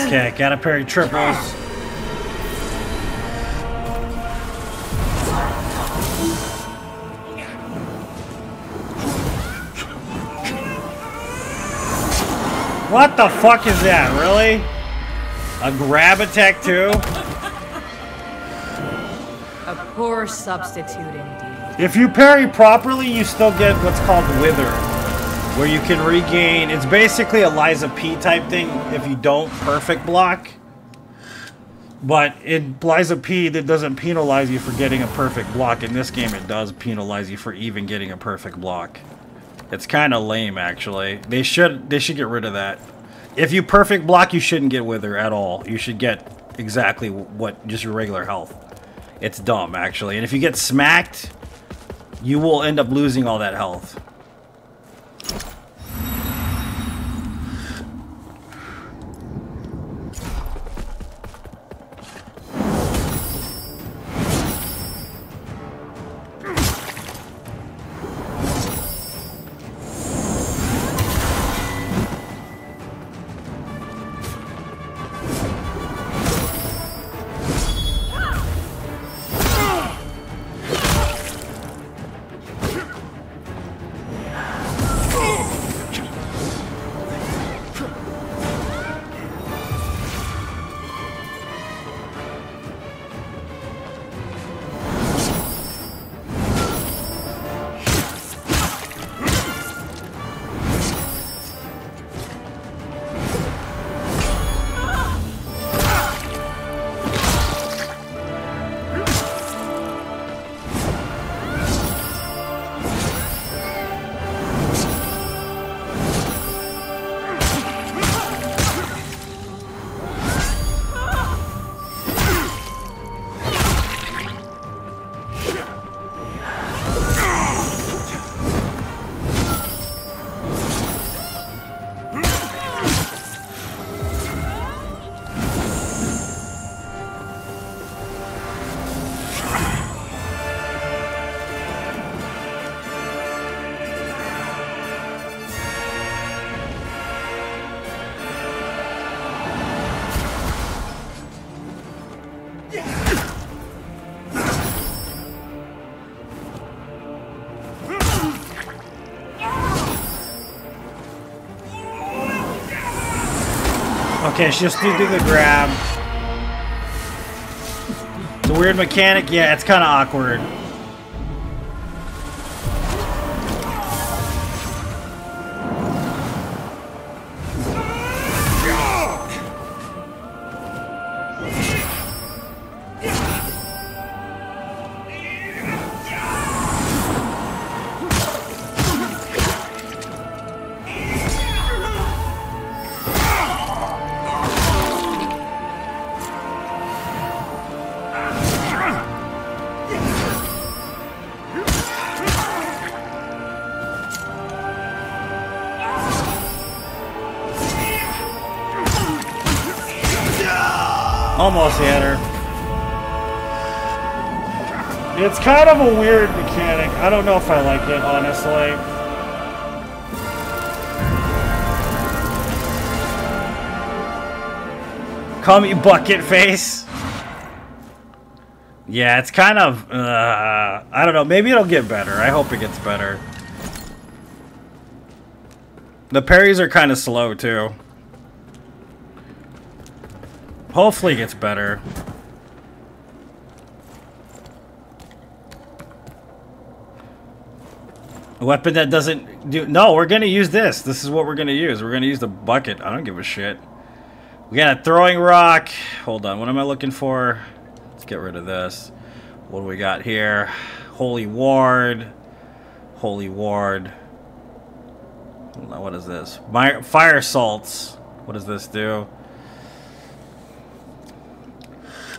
Okay, gotta parry triples. What the fuck is that? Really? A grab attack too? A poor substitute indeed. If you parry properly, you still get what's called Wither, where you can regain. It's basically a Lies of P type thing if you don't perfect block. But in Lies of P, that doesn't penalize you for getting a perfect block. In this game, it does penalize you for even getting a perfect block. It's kind of lame, actually. They should they should get rid of that. If you perfect block, you shouldn't get Wither at all. You should get exactly what just your regular health. It's dumb, actually. And if you get smacked, you will end up losing all that health. Okay, she'll still do the grab. It's a weird mechanic. Yeah, it's kind of awkward. It's kind of a weird mechanic. I don't know if I like it, honestly. Call me bucket face. Yeah, it's kind of. Uh, I don't know. Maybe it'll get better. I hope it gets better. The parries are kind of slow too. Hopefully, it gets better. A weapon that doesn't do. No, we're gonna use this. This is what we're gonna use. We're gonna use the bucket. I don't give a shit. We got a throwing rock. Hold on. What am I looking for? Let's get rid of this. What do we got here? Holy ward. Holy ward. What is this? Fire salts. What does this do?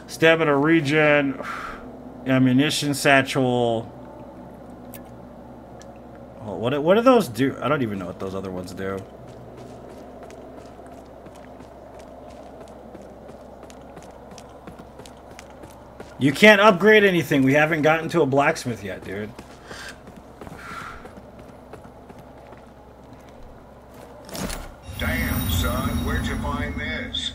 Stamina regen. Ammunition satchel. What, what do those do? I don't even know what those other ones do. You can't upgrade anything. We haven't gotten to a blacksmith yet, dude. Damn, son, where'd you find this?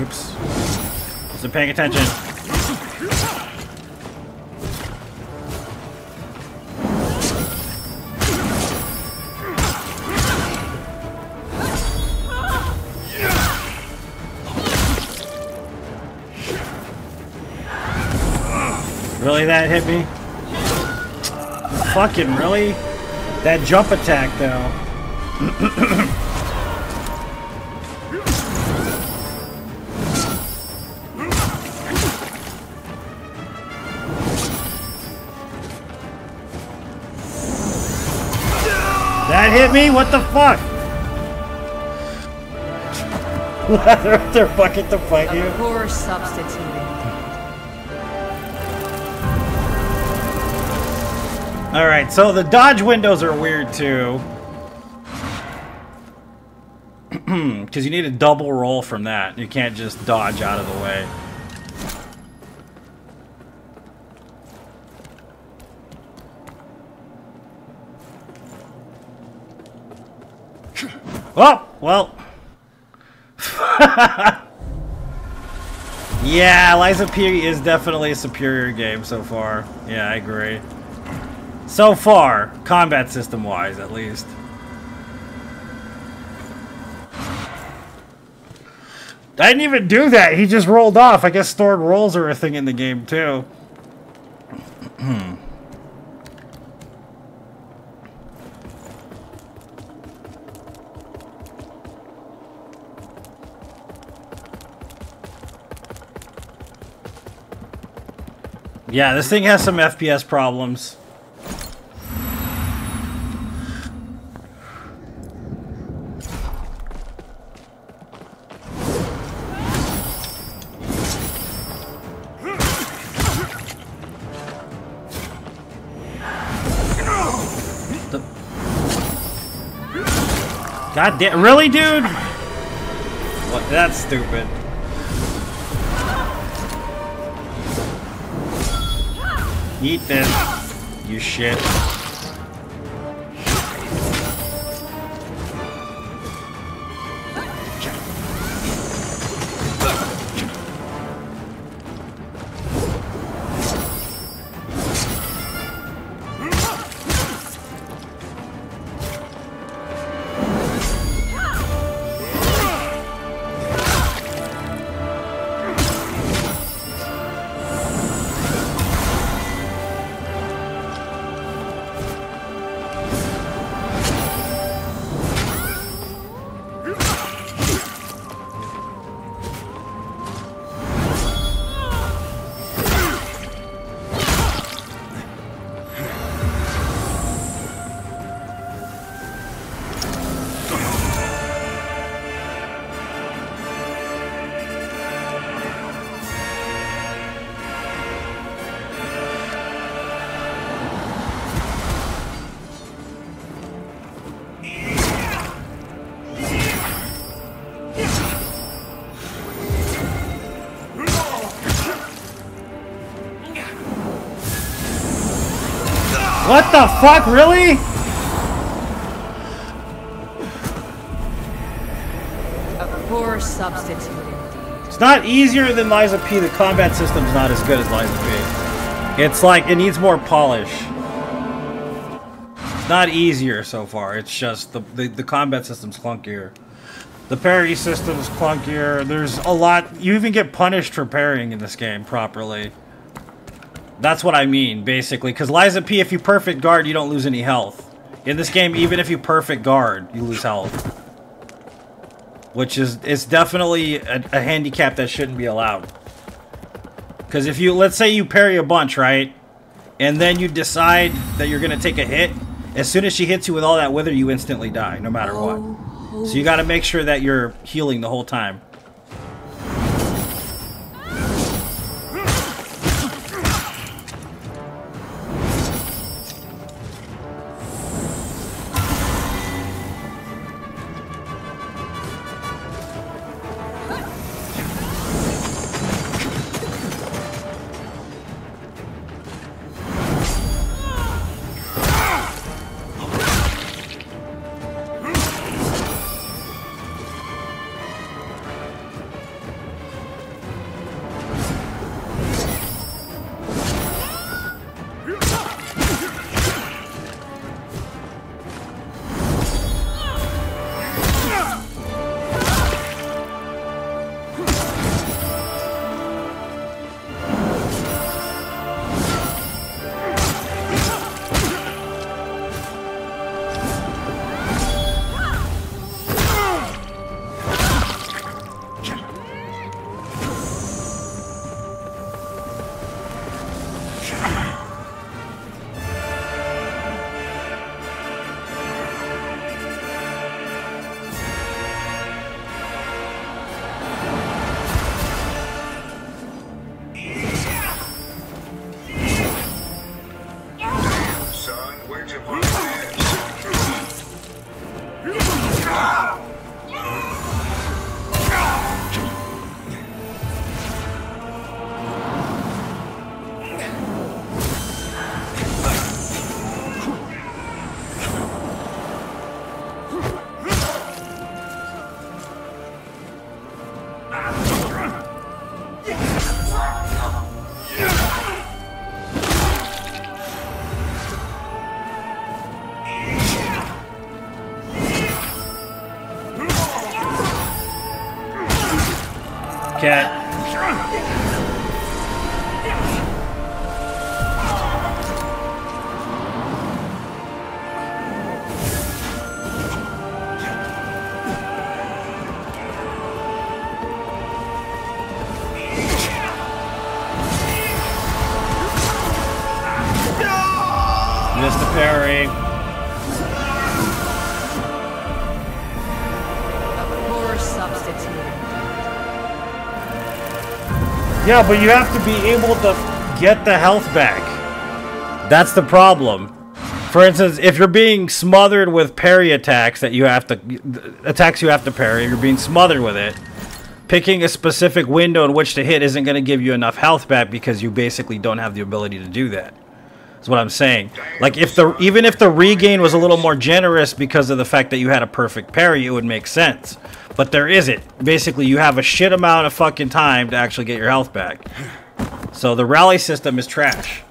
Oops. Wasn't paying attention. That hit me? Fucking really? That jump attack, though. That hit me? What the fuck? they're, they're fucking to fight you. Poor substituting. Alright, so the dodge windows are weird too. Because you need a double roll from that. You can't just dodge out of the way. Oh, well. yeah, of P is definitely a superior game so far. Yeah, I agree. So far, combat system wise, at least. I didn't even do that. He just rolled off. I guess stored rolls are a thing in the game, too. yeah, this thing has some FPS problems. God damn, really, dude? What? That's stupid. Eat this, you shit. What the fuck, really? A poor substitute indeed. It's not easier than Lies of P. The combat system's not as good as Lies of P. It's like, it needs more polish. It's not easier so far, it's just the, the, the combat system's clunkier. The parry system's clunkier. There's a lot, you even get punished for parrying in this game properly. That's what I mean, basically. Because Lies of P, if you perfect guard, you don't lose any health. In this game, even if you perfect guard, you lose health. Which is, it's definitely a, a handicap that shouldn't be allowed. Because if you, let's say you parry a bunch, right? And then you decide that you're going to take a hit. As soon as she hits you with all that wither, you instantly die, no matter what. So you got to make sure that you're healing the whole time. Yeah, but you have to be able to get the health back. That's the problem. For instance, if you're being smothered with parry attacks that you have to attacks you have to parry, you're being smothered with it. Picking a specific window in which to hit isn't going to give you enough health back because you basically don't have the ability to do that. That's what I'm saying. Like if the even if the regain was a little more generous because of the fact that you had a perfect parry, it would make sense. But there isn't. Basically, you have a shit amount of fucking time to actually get your health back. So the rally system is trash.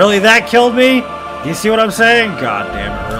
Really, that killed me? Do you see what I'm saying? God damn it, really?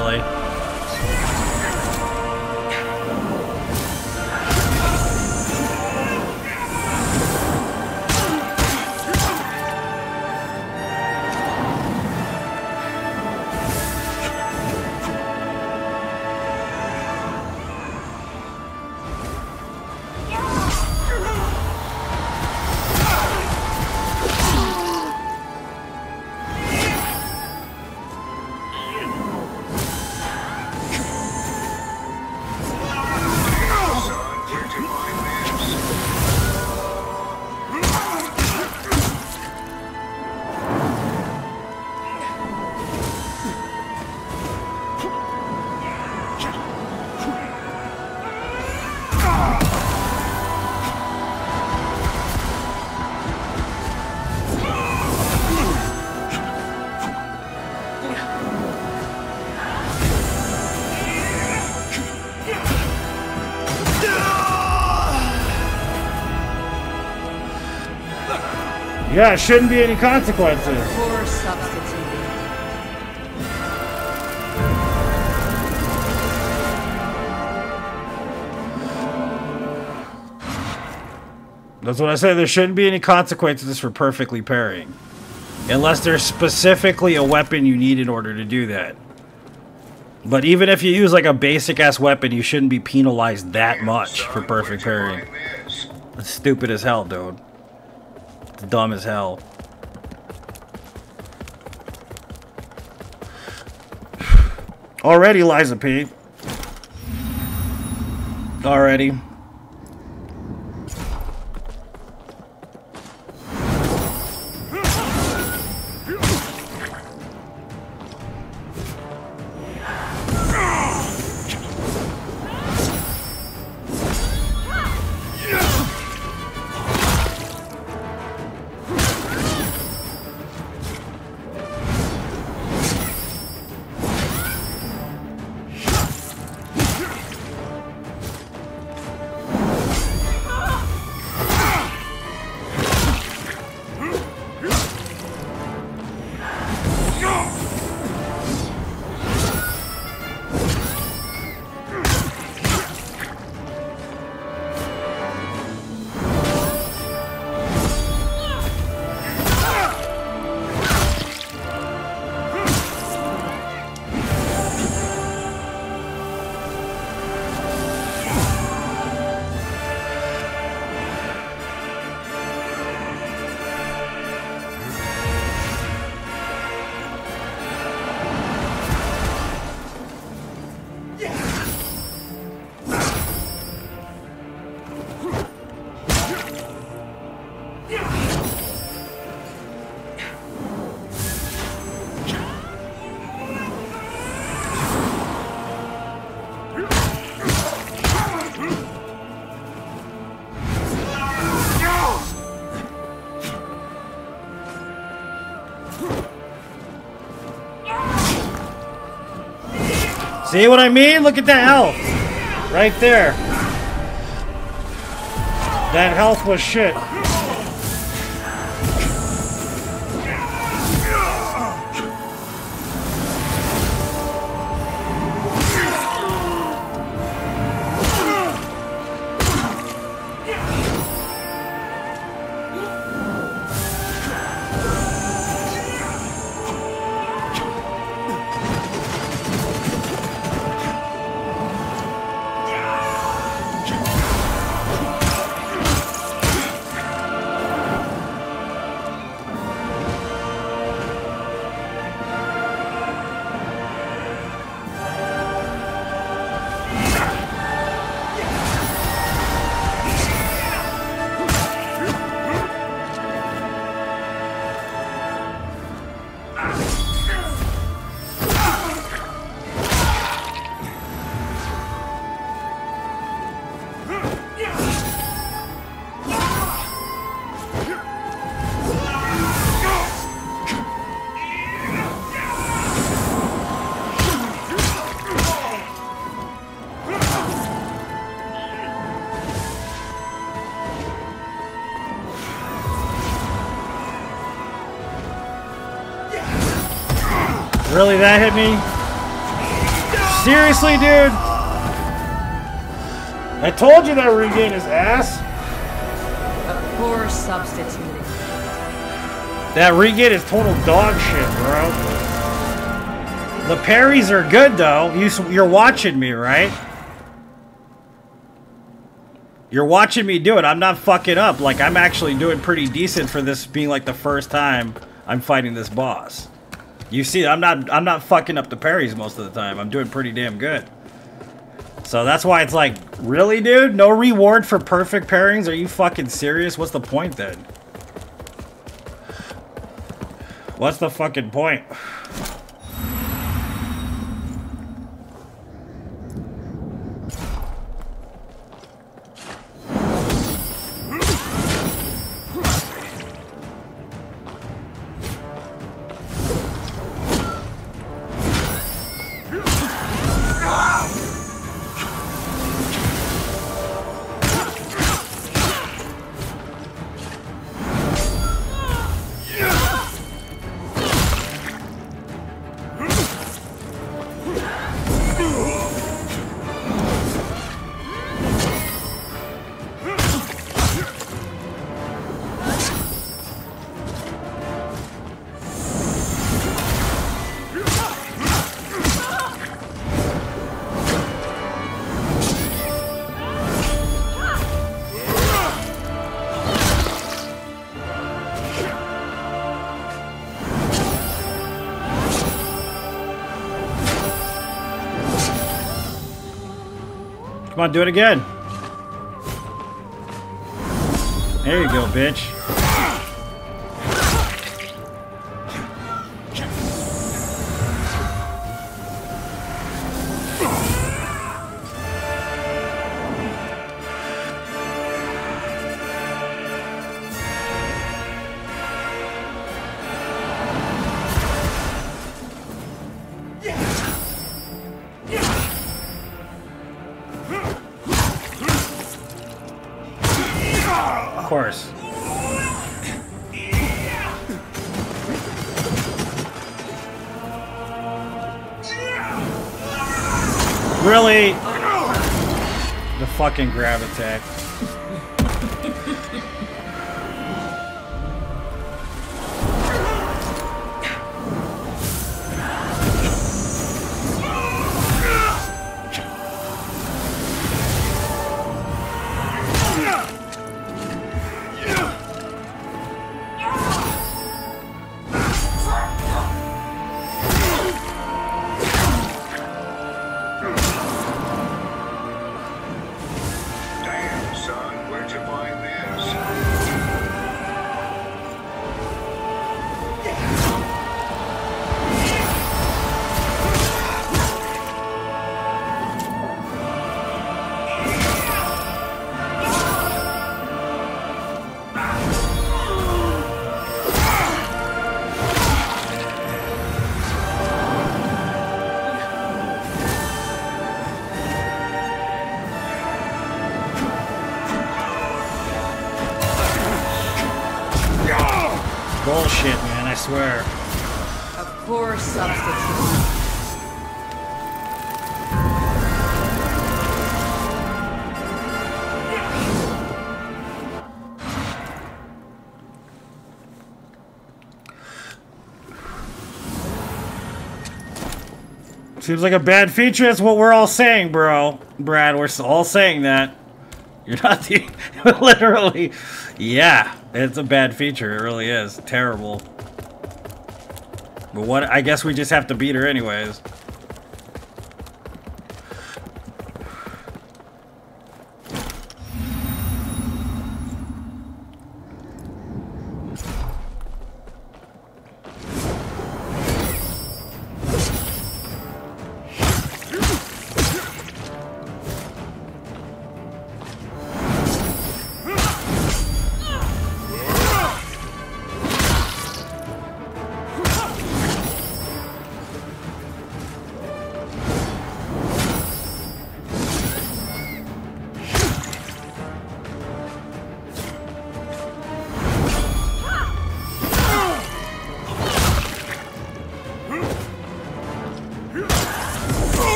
Yeah, it shouldn't be any consequences. Poor substitute. That's what I said. There shouldn't be any consequences for perfectly parrying. Unless there's specifically a weapon you need in order to do that. But even if you use like a basic ass weapon, you shouldn't be penalized that much for perfect parrying. That's stupid as hell, dude. It's dumb as hell. Already, Lies of P. Already. See what I mean? Look at that health. Right there. That health was shit. Really, that hit me? Seriously, dude? I told you that regain is ass. A poor substitute. That regain is total dog shit, bro. The parries are good, though. You, you're watching me, right? You're watching me do it. I'm not fucking up. Like, I'm actually doing pretty decent for this being like the first time I'm fighting this boss. You see, I'm not I'm not fucking up the parries most of the time. I'm doing pretty damn good. So that's why it's like, really, dude? No reward for perfect pairings? Are you fucking serious? What's the point then? What's the fucking point? Come on, do it again. There you go, bitch. Fucking grab attack. Seems like a bad feature. That's what we're all saying, bro. Brad, we're all saying that. You're not the. literally. Yeah, it's a bad feature. It really is. Terrible. But what? I guess we just have to beat her anyways.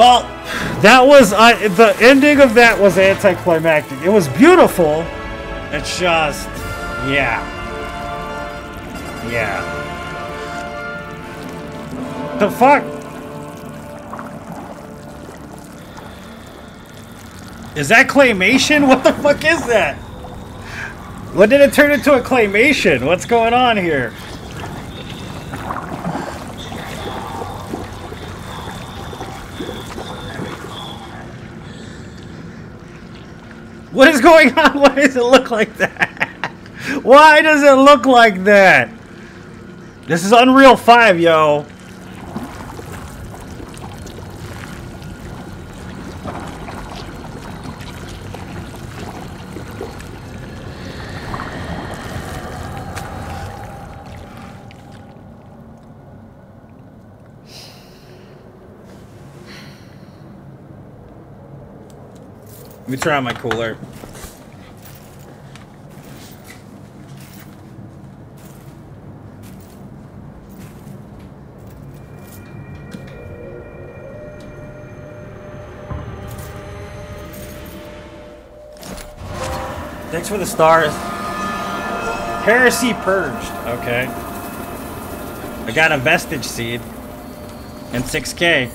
Well, that was the ending of that was anticlimactic. It was beautiful. It's just, yeah, yeah. The fuck? Is that claymation? What the fuck is that? What did it turn into a claymation? What's going on here? What is going on? Why does it look like that? Why does it look like that? This is Unreal 5, yo. Let me try my cooler. For the stars. Heresy Purged. Okay. I got a Vestige Seed. And 6k.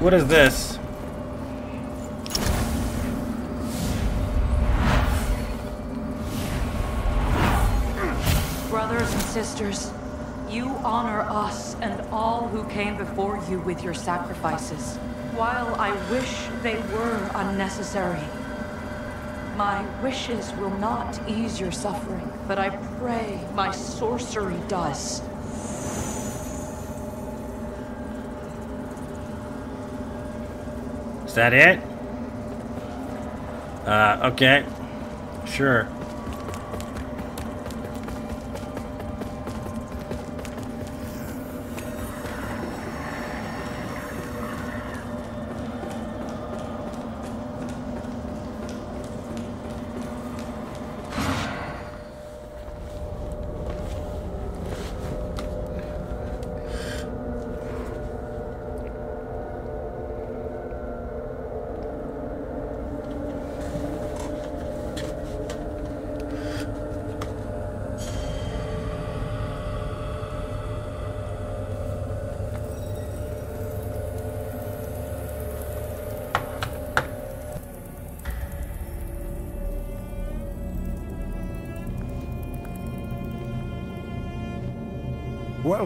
What is this? Brothers and sisters, you honor us and all who came before you with your sacrifices. While I wish they were unnecessary, my wishes will not ease your suffering, but I pray my sorcery does. Is that it? Uh, okay. Sure.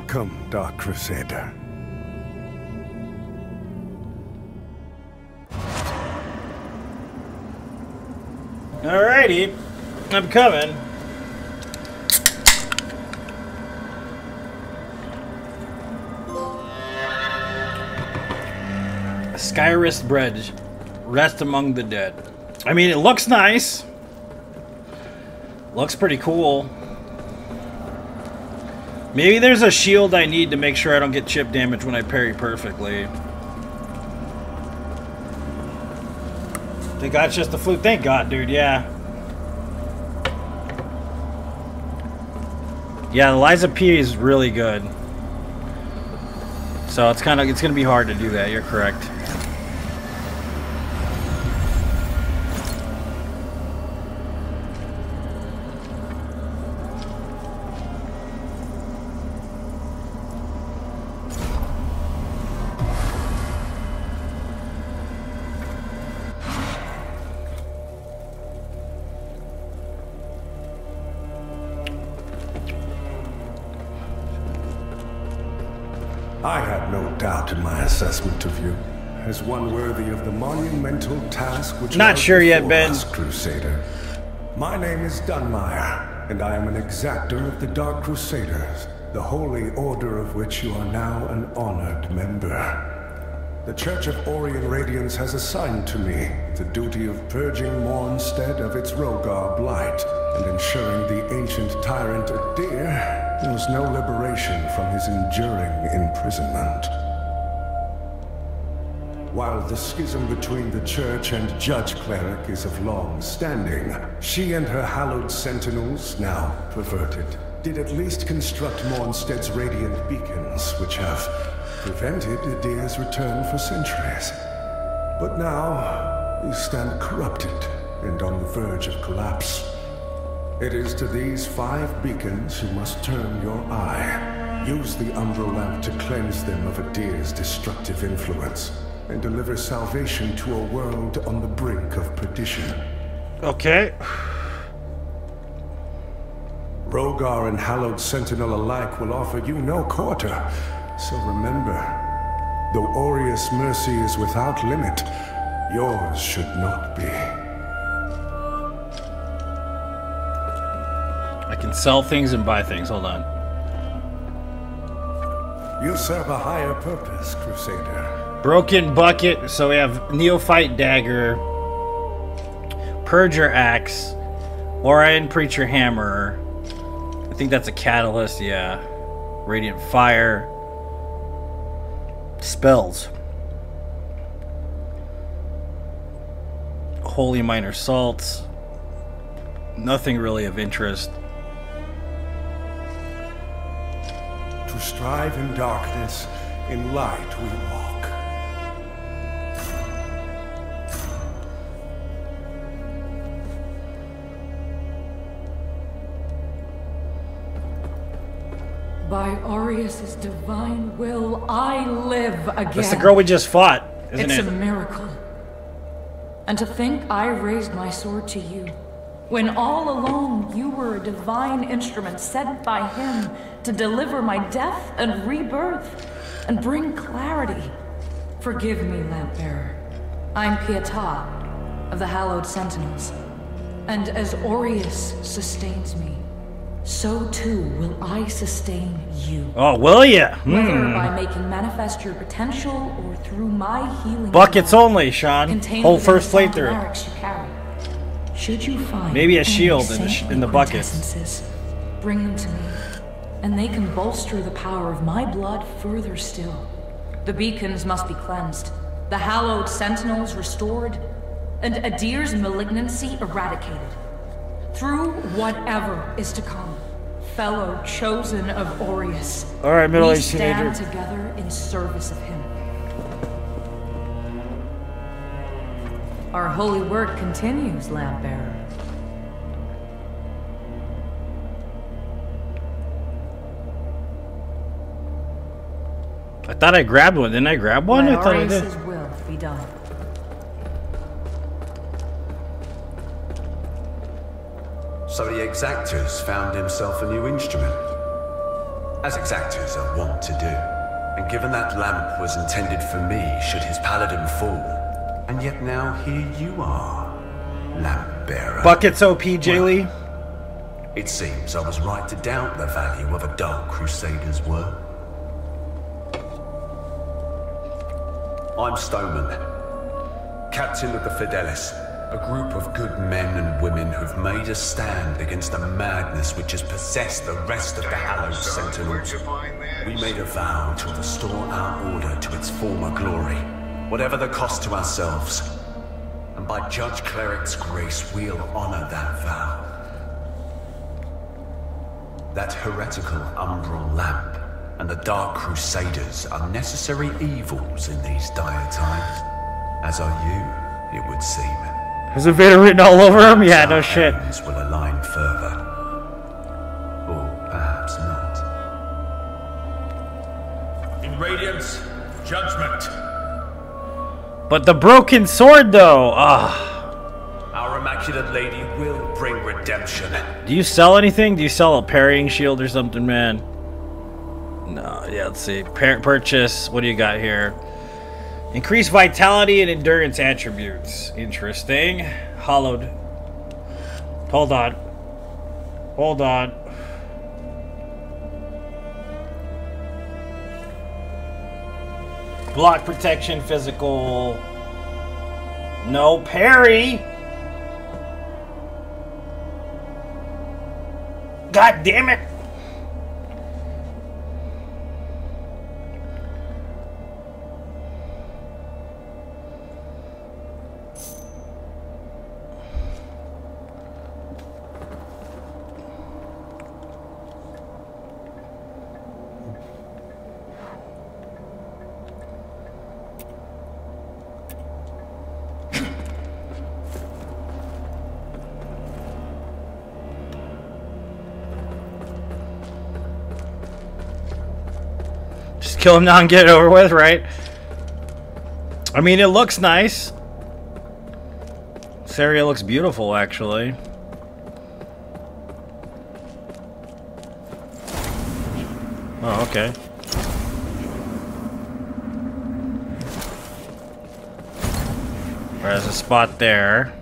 Welcome, Dark Crusader. Alrighty. I'm coming. Skyrest Bridge. Rest among the dead. I mean, it looks nice. Looks pretty cool. Maybe there's a shield I need to make sure I don't get chip damage when I parry perfectly. Think that's just the flute. Thank God, dude. Yeah. Yeah, Lies of P is really good. So it's kind of it's gonna be hard to do that. You're correct. Which Not sure yet, Ben. us, Crusader. My name is Dunmire, and I am an exactor of the Dark Crusaders, the holy order of which you are now an honored member. The Church of Orian Radiance has assigned to me the duty of purging Mournstead of its Rhogar blight and ensuring the ancient tyrant Adyr knows no liberation from his enduring imprisonment. While the schism between the Church and Judge Cleric is of long standing, she and her hallowed sentinels, now perverted, did at least construct Mournstead's radiant beacons, which have prevented Adyr's return for centuries. But now, you stand corrupted and on the verge of collapse. It is to these five beacons you must turn your eye. Use the Umbral Lamp to cleanse them of Adyr's destructive influence, and deliver salvation to a world on the brink of perdition. Okay. Rhogar and Hallowed Sentinel alike will offer you no quarter. So remember, though Orius' mercy is without limit, yours should not be. I can sell things and buy things. Hold on. You serve a higher purpose, Crusader. Broken bucket. So we have Neophyte dagger, Purger axe, Orian preacher hammer. I think that's a catalyst. Yeah. Radiant fire. Spells. Holy minor salts. Nothing really of interest. To strive in darkness, in light we walk. By Orius' divine will, I live again. That's the girl we just fought, isn't it's it? a miracle. And to think I raised my sword to you, when all along you were a divine instrument sent by him to deliver my death and rebirth and bring clarity. Forgive me, Lampbearer. I'm Pieta of the Hallowed Sentinels. And as Orius sustains me, so too will I sustain you. Oh, will ya? Whether Hmm. by making manifest your potential or through my healing. Buckets power only, Sean. Whole first playthrough. Phantom you carry. Should you find Maybe a shield in the in the buckets. bring them to me, and they can bolster the power of my blood further still. The beacons must be cleansed, the hallowed sentinels restored, and Adyr's malignancy eradicated. Through whatever is to come, fellow chosen of Orius. All right, middle-aged we stand teenager. together in service of him. Our holy work continues, lamp bearer. I thought I grabbed one. Didn't I grab one? Let I thought I did. Will be done. So the Exactors found himself a new instrument. As Exactors are wont to do. And given that lamp was intended for me should his paladin fall. And yet now here you are, lamp bearer. Buckets OP, Jaylee. It seems I was right to doubt the value of a Dark Crusader's work. I'm Stoneman, captain of the Fidelis, a group of good men and women who've made a stand against the madness which has possessed the rest of the Hallowed Sentinels. where'd you find this? We made a vow to restore our order to its former glory, whatever the cost to ourselves. And by Judge Cleric's grace, we'll honor that vow. That heretical umbral lamp and the Dark Crusaders are necessary evils in these dire times. As are you, it would seem. Has Vader written all over him? Yeah, no shit. ends will align further. Or perhaps not. In Radiance, judgment. But the broken sword, though. Ah. Our Immaculate Lady will bring redemption. Do you sell anything? Do you sell a parrying shield or something, man? No. Yeah. Let's see. Par- purchase. What do you got here? Increase vitality and endurance attributes. Interesting. Hollowed. Hold on. Hold on. Block protection, physical. No parry. God damn it. Kill him now and get it over with, right? I mean, it looks nice. This area looks beautiful, actually. Oh, okay. There's a spot there.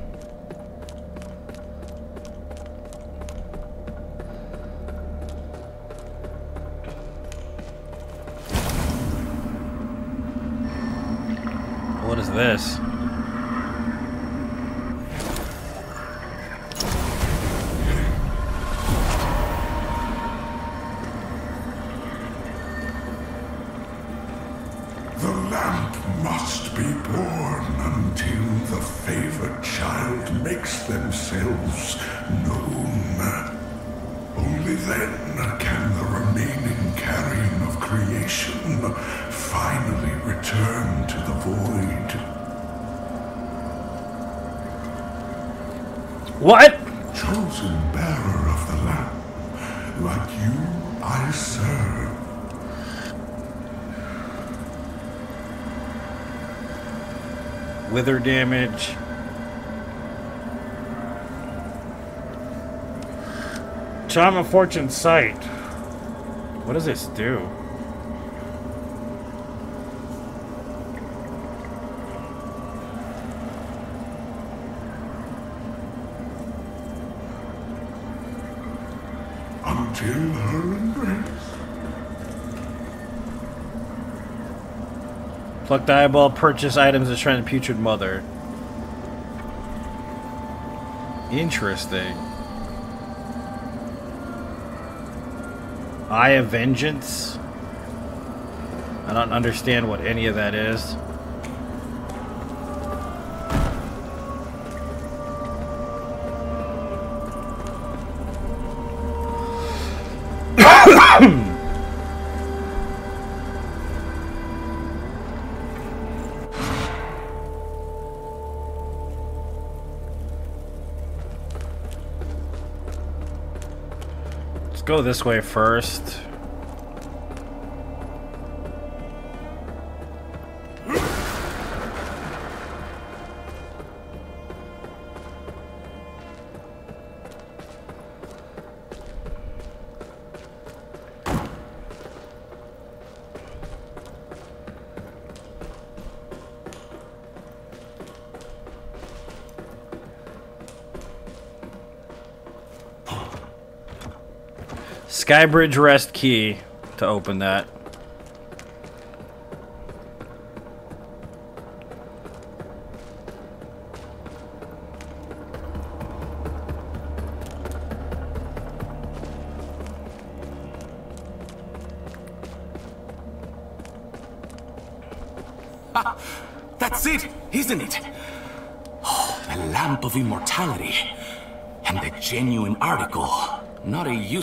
Fortune Sight. What does this do? Until her embrace. Pluck the eyeball, purchase items to shrine the putrid mother. Interesting. Eye of Vengeance? I don't understand what any of that is. Go this way first. Skybridge rest key to open that.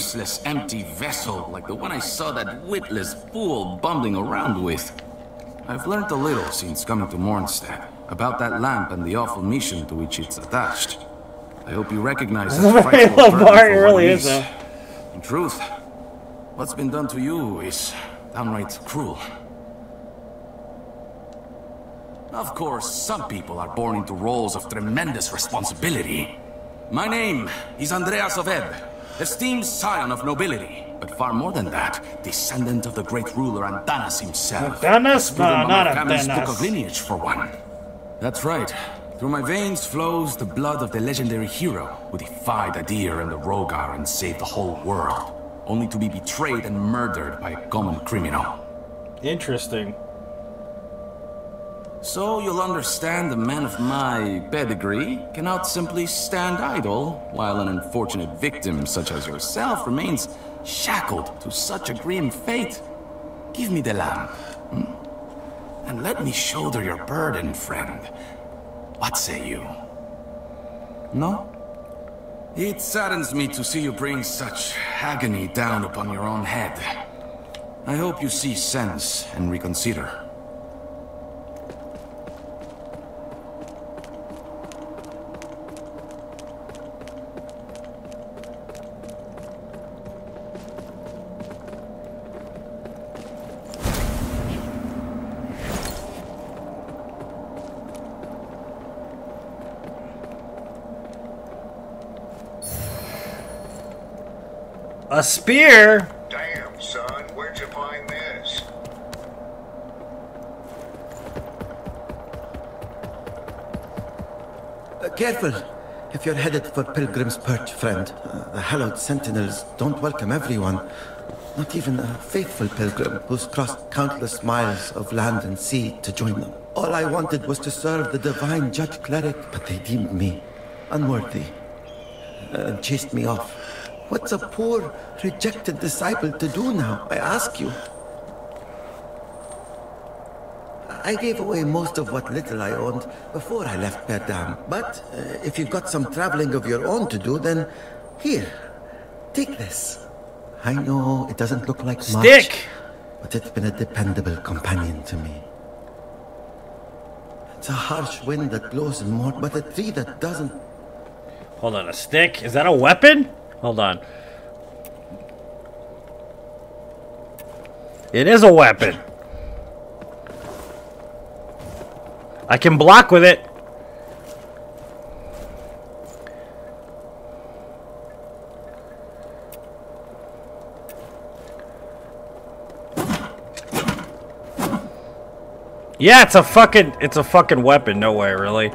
Useless empty vessel like the one I saw that witless fool bumbling around with. I've learned a little since coming to Mournstead about that lamp and the awful mission to which it's attached. I hope you recognize that frightful burden Bart, it for really is. In truth, what's been done to you is downright cruel. Of course, some people are born into roles of tremendous responsibility. My name is Andreas of Ebb, esteemed scion of nobility. But far more than that, descendant of the great ruler Antanas himself. Antanas? Proven No, by not my family's Antanas. book of lineage, for one. That's right. Through my veins flows the blood of the legendary hero who defied Adyr and the Rhogar and saved the whole world, only to be betrayed and murdered by a common criminal. Interesting. So you'll understand a man of my pedigree cannot simply stand idle while an unfortunate victim such as yourself remains shackled to such a grim fate. Give me the lamp. hmm? And let me shoulder your burden, friend. What say you? No? It saddens me to see you bring such agony down upon your own head. I hope you see sense and reconsider. A spear? Damn, son, where'd you find this? Uh, careful! If you're headed for Pilgrim's Perch, friend, uh, the hallowed sentinels don't welcome everyone. Not even a faithful pilgrim who's crossed countless miles of land and sea to join them. All I wanted was to serve the divine judge cleric, but they deemed me unworthy uh, and chased me off. What's a poor, rejected disciple to do now, I ask you? I gave away most of what little I owned before I left Perdam. But uh, if you've got some traveling of your own to do, then here, take this. I know it doesn't look like Stick. much, but it's been a dependable companion to me. It's a harsh wind that blows in more, but a tree that doesn't. Hold on, a stick? Is that a weapon? Hold on. It is a weapon. I can block with it. Yeah, it's a fucking it's a fucking weapon. No way, really.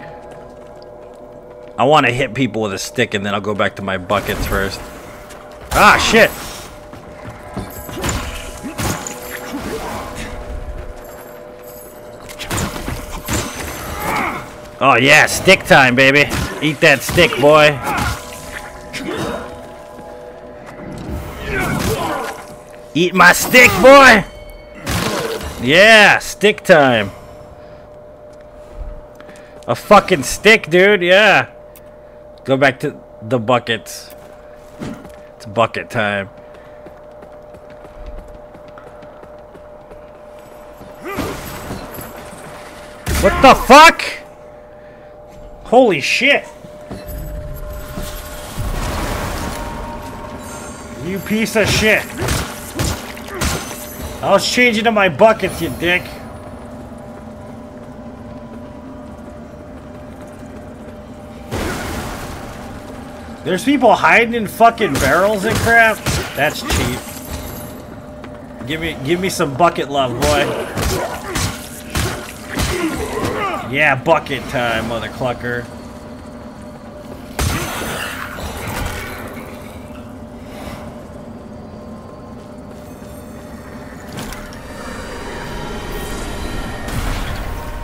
I want to hit people with a stick and then I'll go back to my buckets first. Ah, shit. Oh yeah, stick time, baby. Eat that stick, boy. Eat my stick, boy. Yeah, stick time. A fucking stick, dude. Yeah. Go back to the buckets. It's bucket time. What the fuck? Holy shit. You piece of shit. I was changing to my buckets, you dick. There's people hiding in fucking barrels and crap. That's cheap. Give me, give me some bucket love, boy. Yeah, bucket time, mother clucker.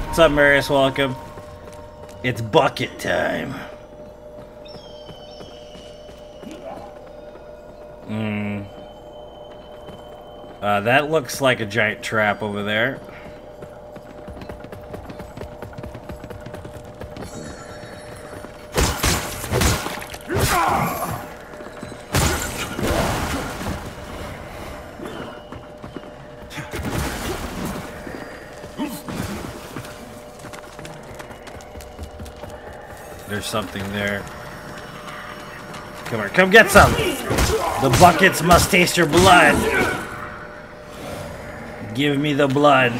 What's up, Marius? Welcome. It's bucket time. Hmm. Uh, that looks like a giant trap over there. There's something there. Come here, come get some! The buckets must taste your blood! Give me the blood.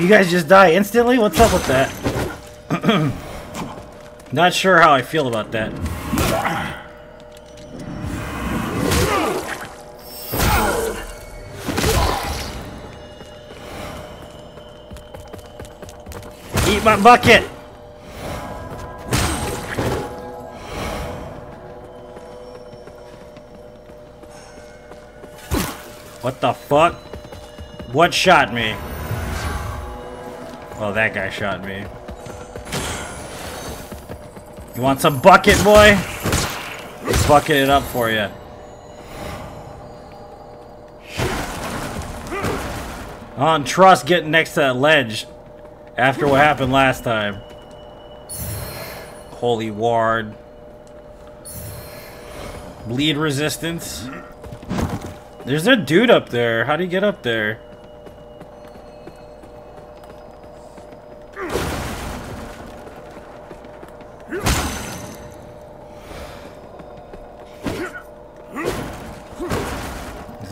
You guys just die instantly? What's up with that? Not sure how I feel about that. Eat my bucket! What the fuck? What shot me? Well, that guy shot me. You want some bucket, boy? Let's bucket it up for you. On trust getting next to that ledge after what happened last time. Holy ward. Bleed resistance. There's a dude up there. How do you get up there?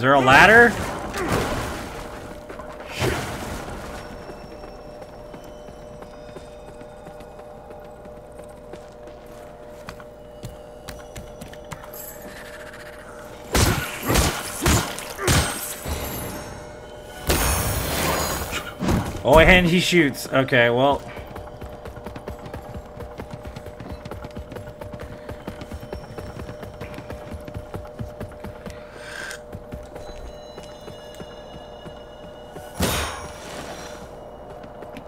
There a ladder? Oh, and he shoots. Okay, well.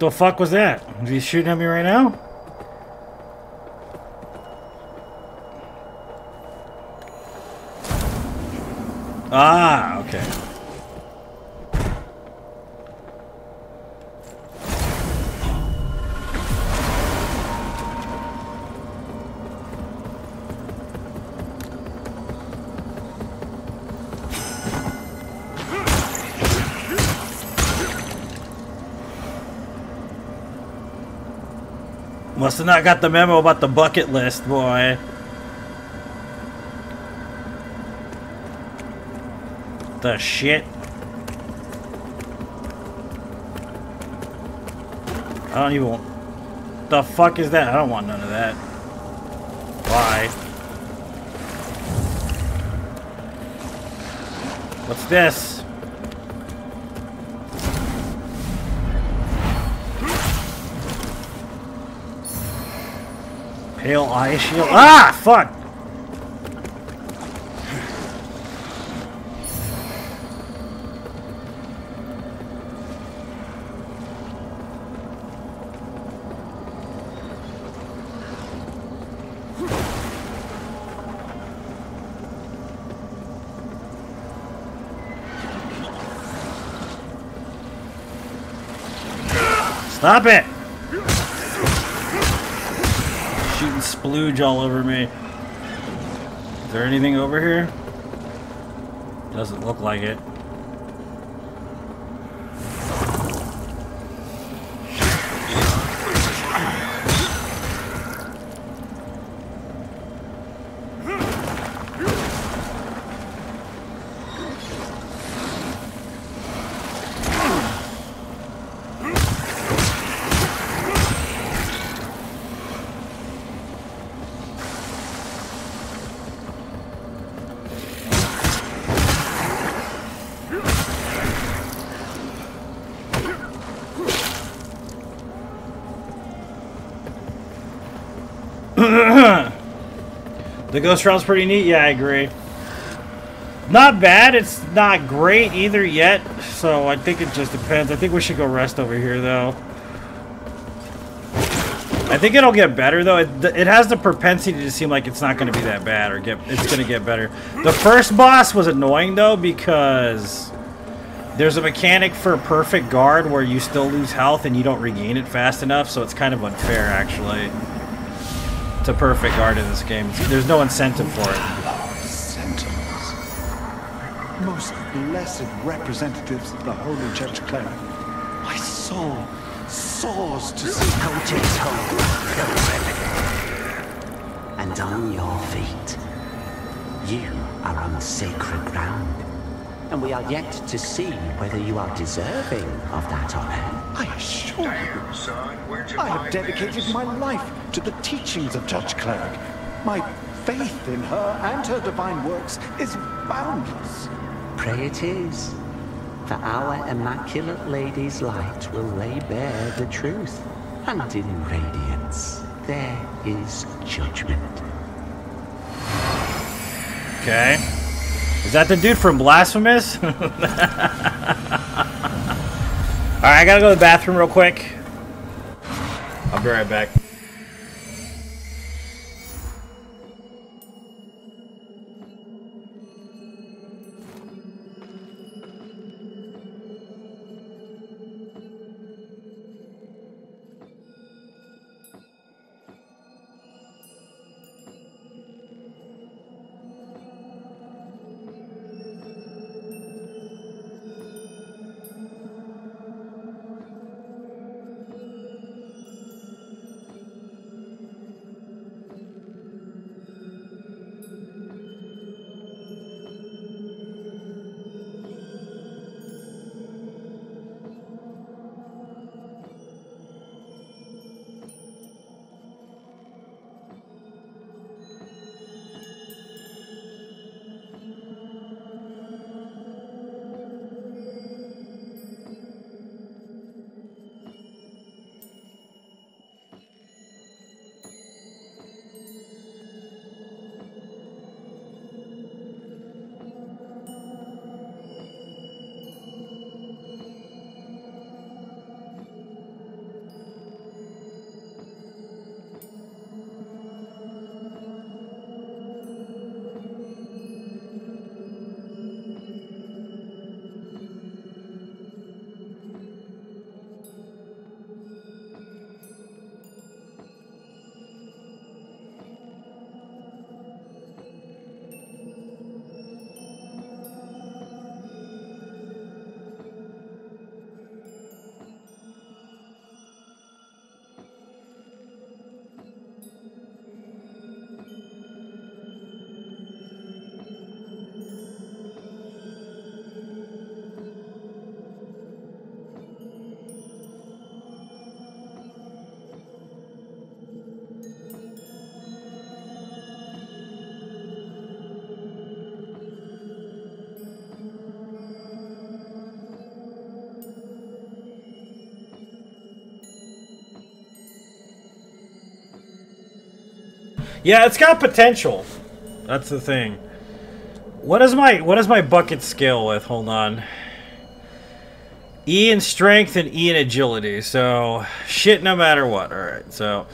The fuck was that? Is he shooting at me right now? Ah, okay. Must have not got the memo about the bucket list, boy. The shit. I don't even want... The fuck is that? I don't want none of that. Why? What's this? Pale eye shield. Ah, fuck! Stop it! Splooge all over me. Is there anything over here? Doesn't look like it. The ghost round's pretty neat. Yeah, I agree. Not bad. It's not great either yet. So I think it just depends. I think we should go rest over here, though. I think it'll get better, though. It, it has the propensity to seem like it's not going to be that bad, or get it's going to get better. The first boss was annoying, though, because there's a mechanic for perfect guard where you still lose health and you don't regain it fast enough, so it's kind of unfair, actually to perfect guard in this game. There's no incentive for it. Sentinels. Most blessed representatives of the Holy Church Cleric. My soul soars to see Coaches And on your feet, you are on sacred ground. And we are yet to see whether you are deserving of that honor. I assure you, I have dedicated my life to the teachings of Judge Cleric. My faith in her and her divine works is boundless. Pray it is. For our Immaculate Lady's light will lay bare the truth. And in radiance, there is judgment. Okay. Is that the dude from Blasphemous? Alright, I gotta go to the bathroom real quick. I'll be right back. Yeah, it's got potential. That's the thing. What is my what is my bucket skill with? Hold on. E in strength and E in agility. So shit no matter what. Alright, so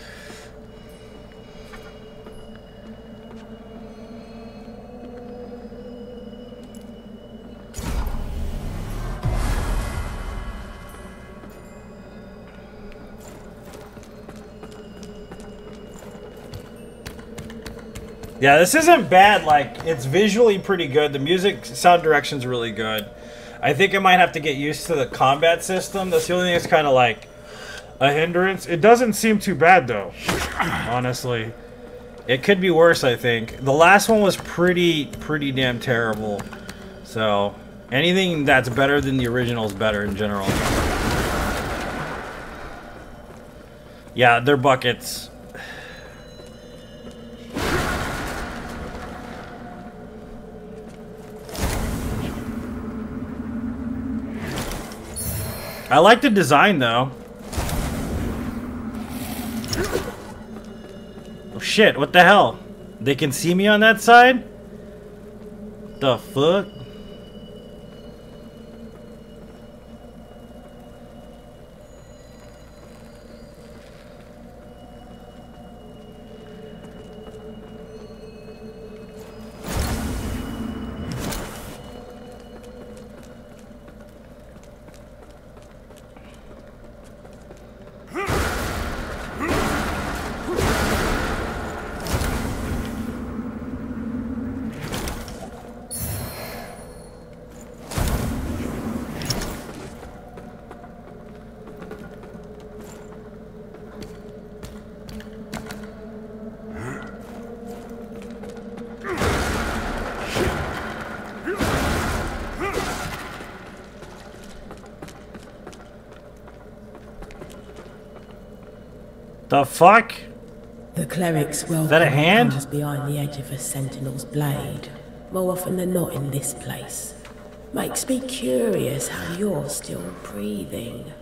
Yeah, this isn't bad. Like, it's visually pretty good. The music sound direction's really good. I think I might have to get used to the combat system. That's the only thing that's kind of like a hindrance. It doesn't seem too bad, though. Honestly. It could be worse, I think. The last one was pretty, pretty damn terrible. So, anything that's better than the original is better in general. Yeah, they're buckets. I like the design though. Oh shit, what the hell? They can see me on that side? The fuck? Fuck? The cleric's welcome that a hand? behind the edge of a sentinel's blade. More often than not in this place. Makes me curious how you're still breathing.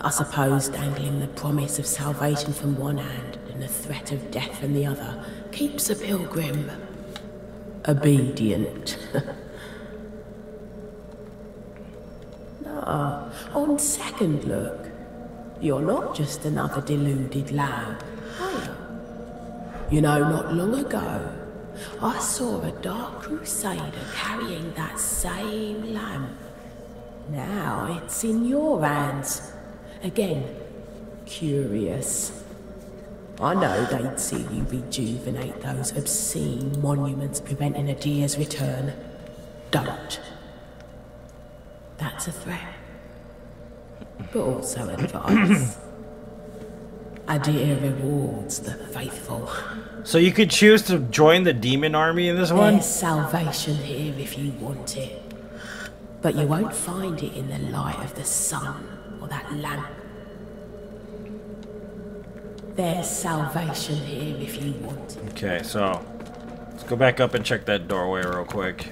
I suppose dangling the promise of salvation from one hand and the threat of death from the other keeps a pilgrim obedient. no, ah, on second look, you're not just another deluded lamb, you? Know, not long ago, I saw a Dark Crusader carrying that same lamp. Now it's in your hands. Again, curious. I know they'd see you rejuvenate those obscene monuments preventing Adyr's return. Don't. That's a threat. But also advice. Adyr rewards the faithful. So you could choose to join the demon army in this one? There's salvation here if you want it. But you won't find it in the light of the sun or that lamp. There's salvation here if you want it. Okay, so let's go back up and check that doorway real quick.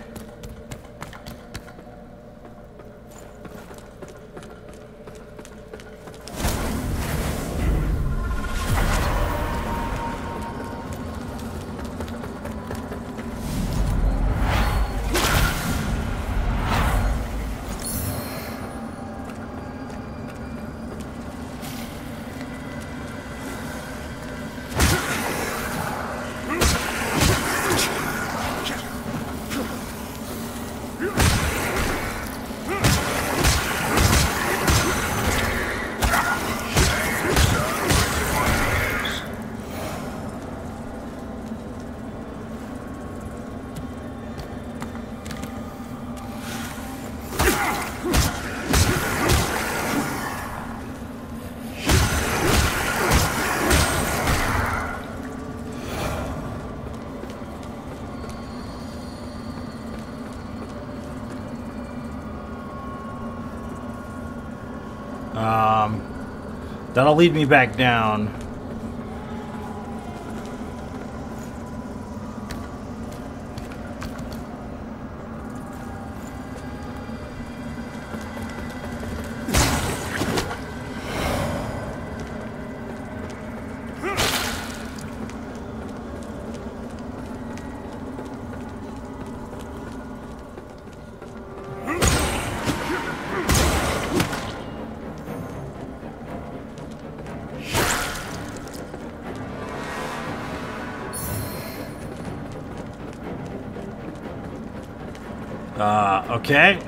Lead me back down. Uh, okay.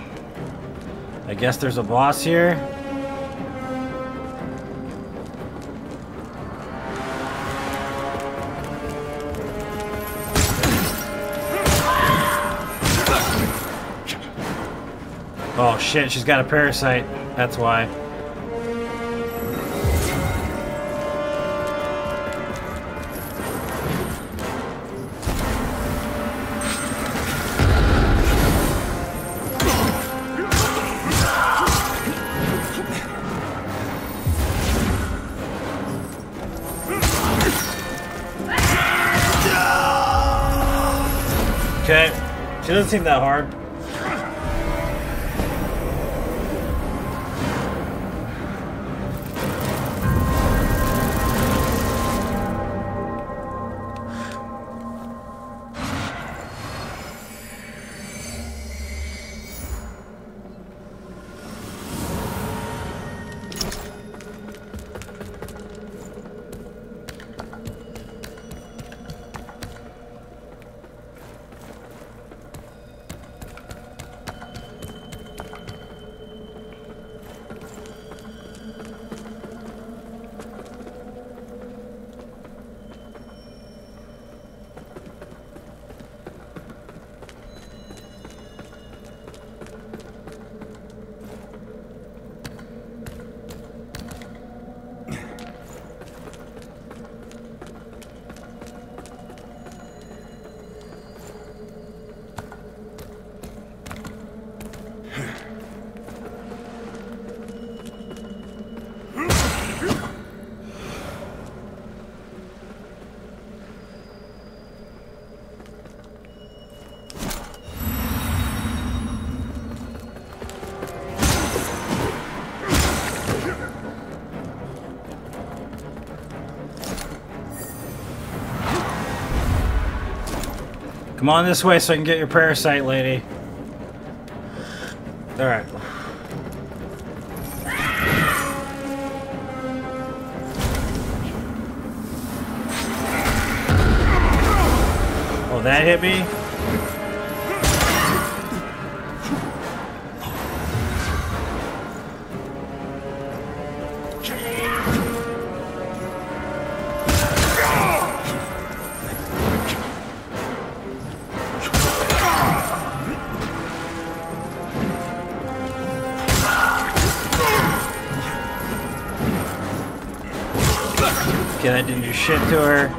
I guess there's a boss here. Oh shit, she's got a parasite. That's why. Seem that hard. Come on this way so I can get your parasite, lady. Alright. Oh, that hit me? Shit to her.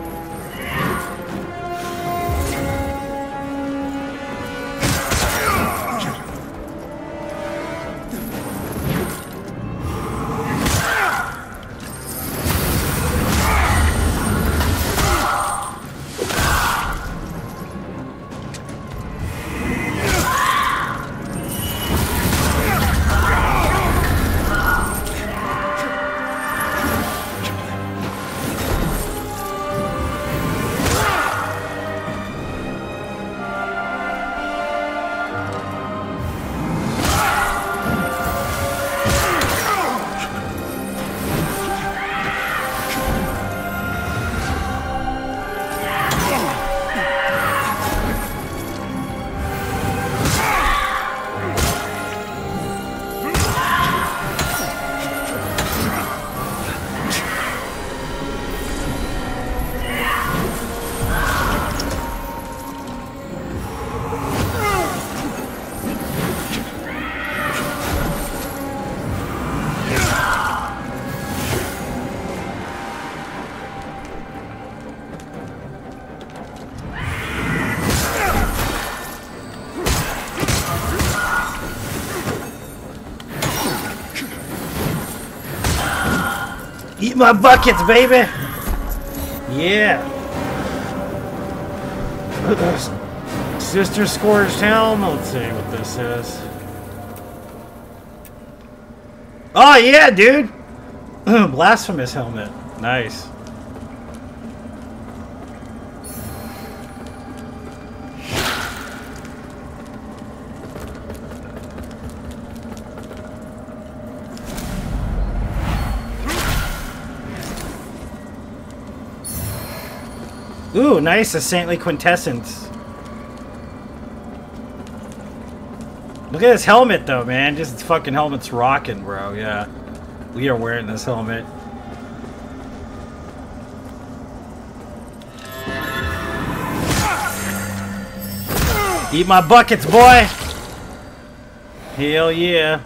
My buckets, baby! Yeah! Sister Scourged Helm. Let's see what this is. Oh, yeah, dude! Blasphemous helmet. Nice. Ooh, nice, a saintly quintessence. Look at this helmet, though, man. Just this fucking helmet's rocking, bro. Yeah. We are wearing this helmet. Eat my buckets, boy! Hell yeah.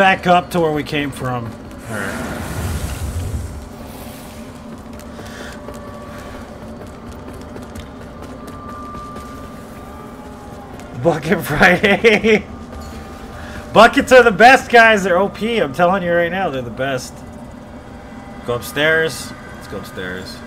Back up to where we came from. Alright. Bucket Friday. Buckets are the best, guys. They're OP. I'm telling you right now, they're the best. Go upstairs. Let's go upstairs.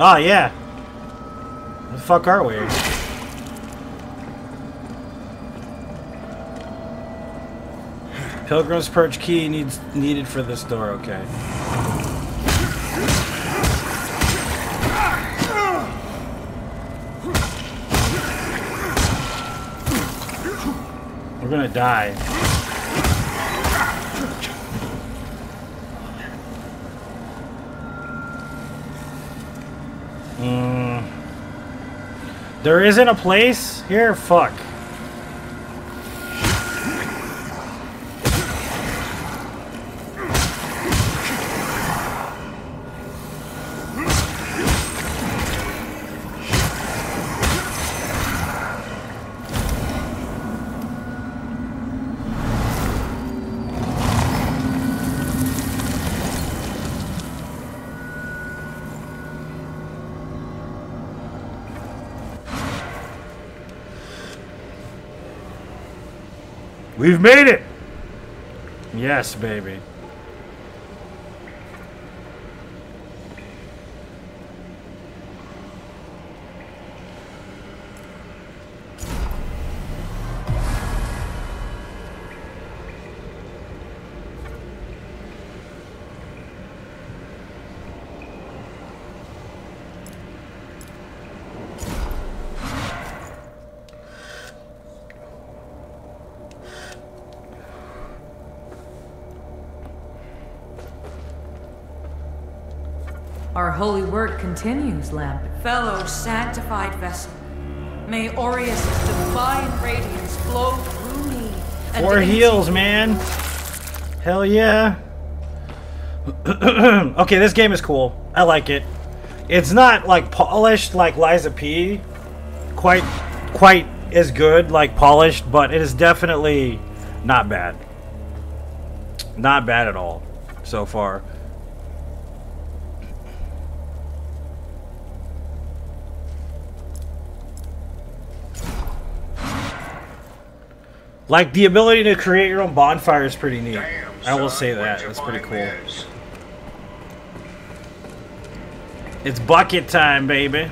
Oh, yeah. Where the fuck are we? Pilgrim's Perch key needs needed for this door, okay. We're gonna die. There isn't a place here? Fuck. We've made it! Yes, baby. Holy work continues, Lamp. Fellow sanctified vessel, may Orius' divine radiance flow through me. Four into heals, man. Hell yeah. okay, this game is cool. I like it. It's not like polished like Lies of P. Quite, quite as good like polished, but it is definitely not bad. Not bad at all so far. Like, the ability to create your own bonfire is pretty neat. Damn, I will son, say that. That's pretty cool. It's bucket time, baby.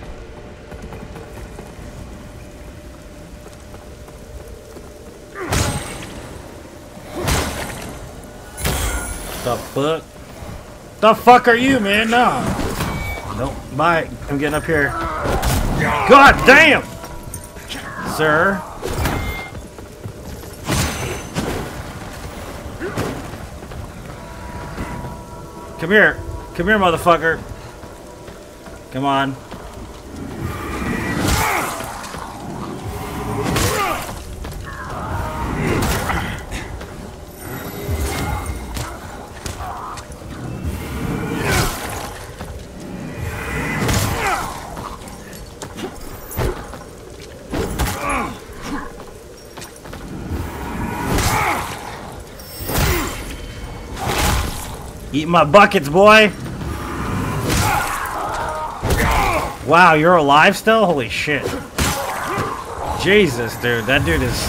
The fuck? The fuck are you, man? No. Nope. Mike, I'm getting up here. God damn! Sir. Come here. Come here, motherfucker. Come on. Eat my buckets, boy! Wow, you're alive still? Holy shit. Jesus, dude. That dude is...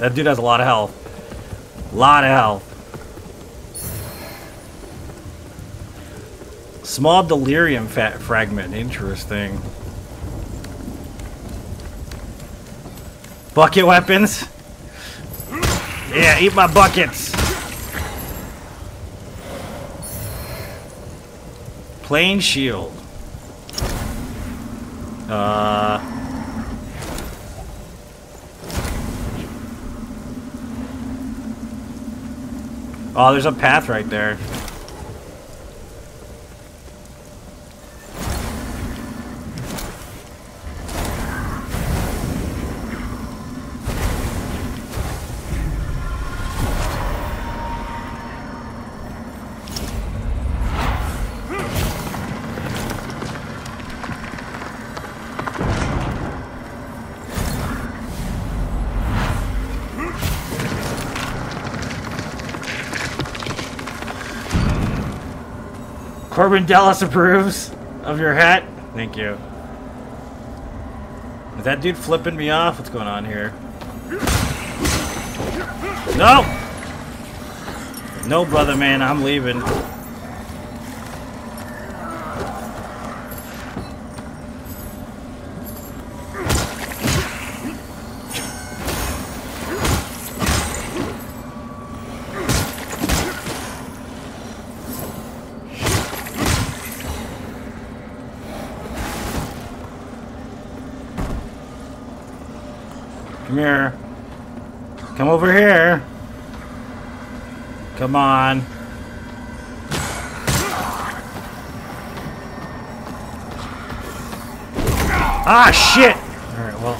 That dude has a lot of health. A Lot of health. Small Deralium fat fragment. Interesting. Bucket weapons? Yeah, eat my buckets. Plain shield. Uh. Oh, there's a path right there. Dallas approves of your hat. Thank you. Is that dude flipping me off? What's going on here? No! No, brother man, I'm leaving. Come here. Come over here. Come on. Ah, shit! Alright, well.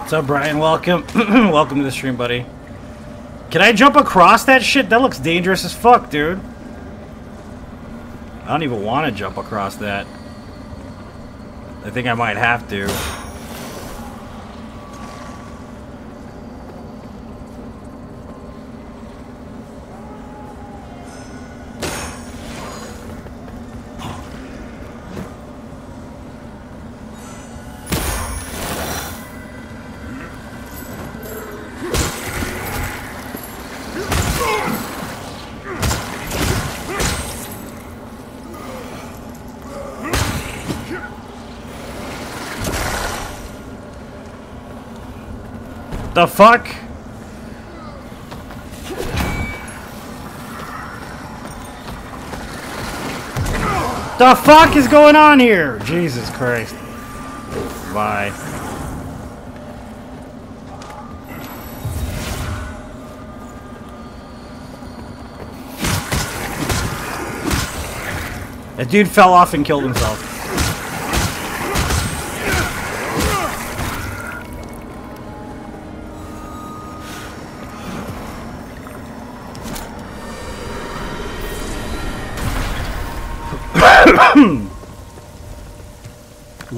What's up, Brian? Welcome. Welcome to the stream, buddy. Can I jump across that shit? That looks dangerous as fuck, dude. I don't even want to jump across that. Think I might have to. The fuck? The fuck is going on here? Jesus Christ. Bye. That dude fell off and killed himself.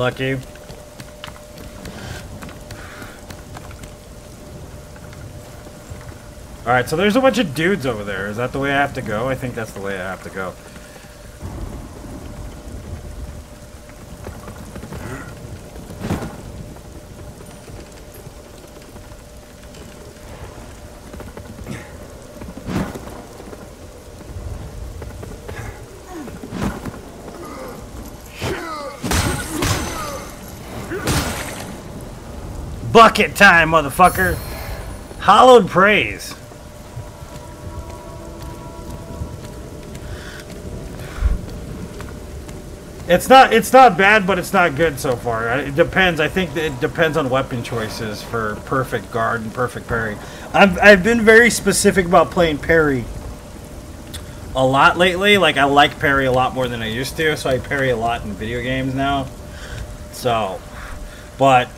Lucky. Alright, so there's a bunch of dudes over there. Is that the way I have to go? I think that's the way I have to go. Bucket time, motherfucker. Hollowed praise. It's not it's not bad, but it's not good so far. It depends. I think it depends on weapon choices for perfect guard and perfect parry. I've I've been very specific about playing parry a lot lately. Like I like parry a lot more than I used to, so I parry a lot in video games now. So, but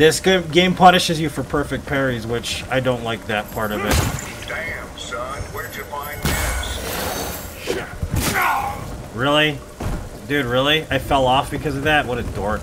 this game punishes you for perfect parries, which I don't like that part of it. Damn, son, where'd you find this? Really? Dude, really? I fell off because of that? What a dork.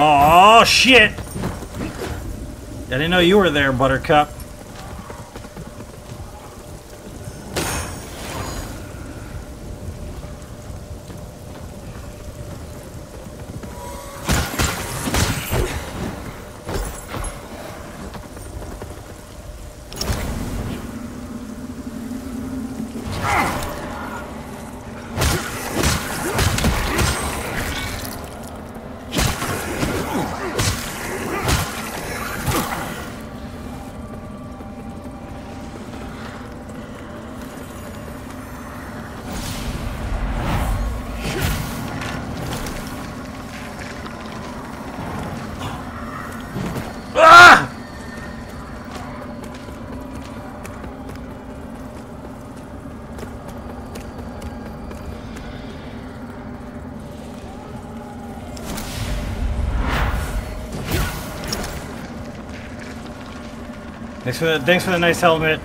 Oh, shit! I know you were there, Buttercup. Thanks for the thanks for the nice helmet.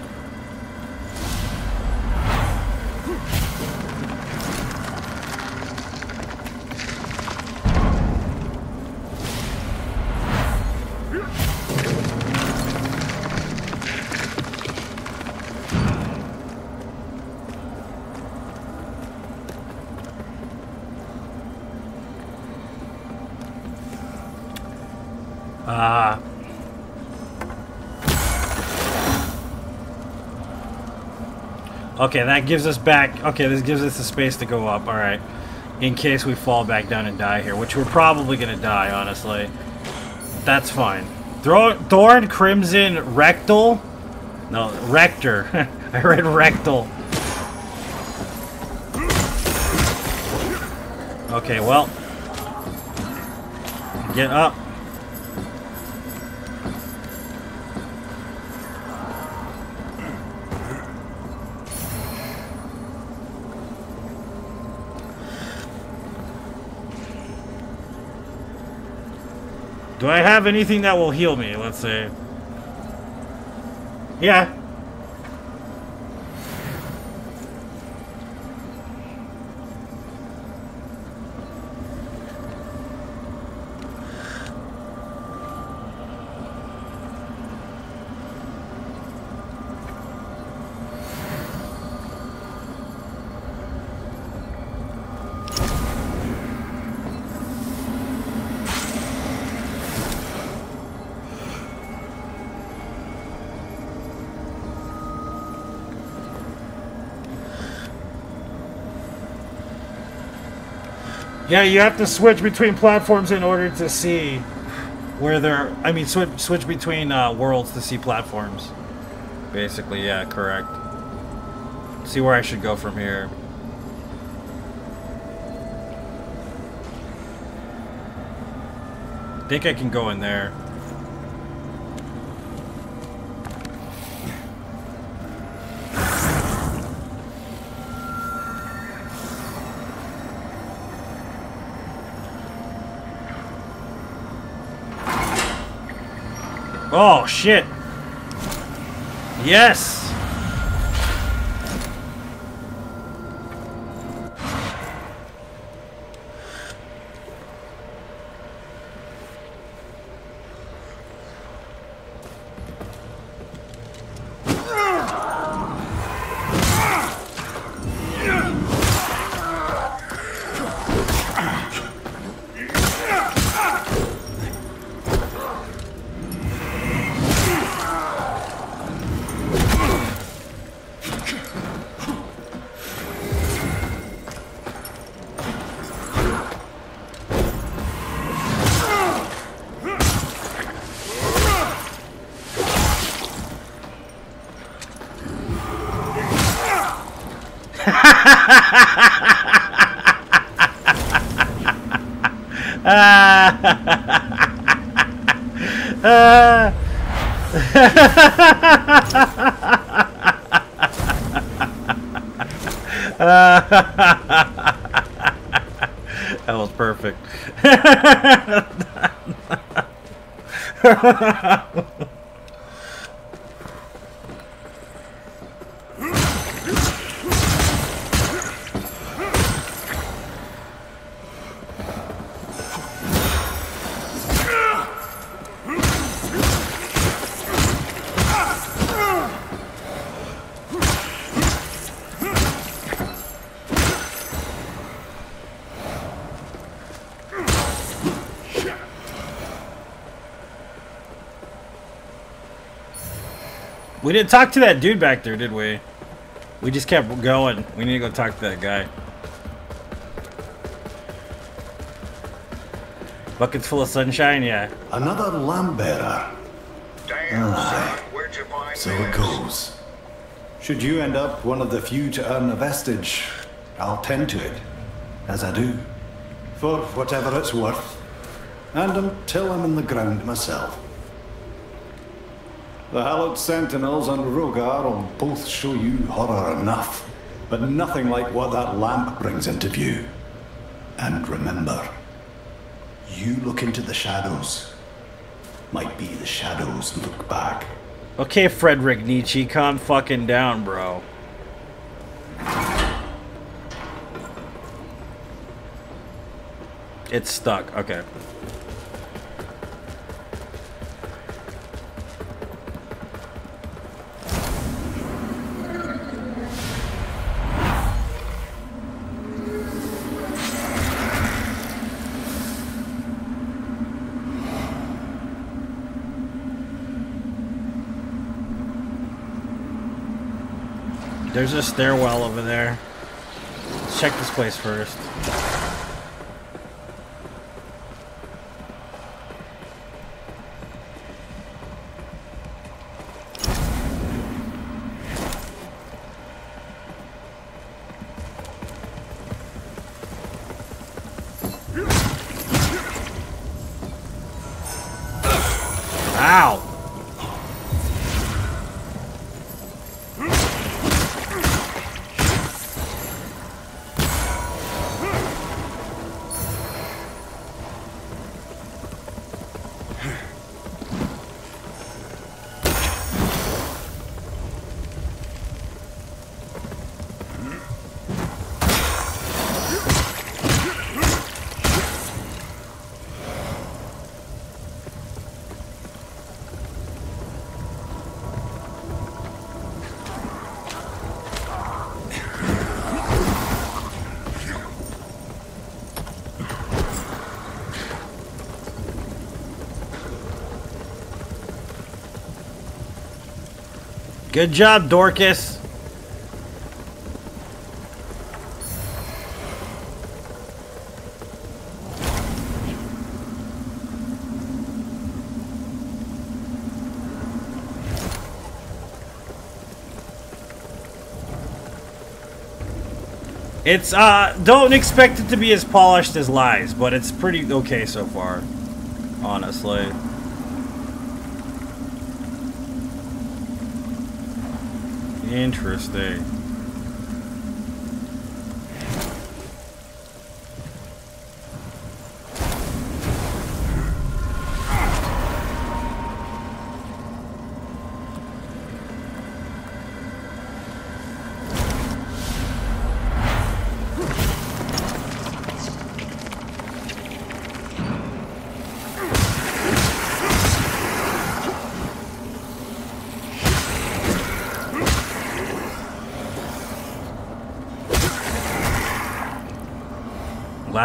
That gives us back. Okay, this gives us the space to go up. All right, in case we fall back down and die here, which we're probably gonna die, honestly. That's fine. Throw Thorn Crimson Rectal. No, Rector. I read Rectal. Okay, well. Get up. Do I have anything that will heal me, let's say? Yeah. Yeah, you have to switch between platforms in order to see where they're. I mean, switch switch between uh, worlds to see platforms. Basically, yeah, correct. See where I should go from here. I Think I can go in there. Shit. Yes. Talk to that dude back there, did we? We just kept going. We need to go talk to that guy. Buckets full of sunshine, yeah. Another lamp bearer. Damn, Aye. son, where'd you find So this? it goes. Should you end up one of the few to earn a vestige, I'll tend to it, as I do, for whatever it's worth, and until I'm in the ground myself. The Hallowed Sentinels and Rhogar will both show you horror enough, but nothing like what that lamp brings into view. And remember, you look into the shadows, might be the shadows look back. Okay, Frederick Nietzsche, calm fucking down, bro. It's stuck. Okay. A stairwell over there. Let's check this place first. Good job, Dorcas. It's, uh, don't expect it to be as polished as Lies, but it's pretty okay so far. Honestly. Interesting.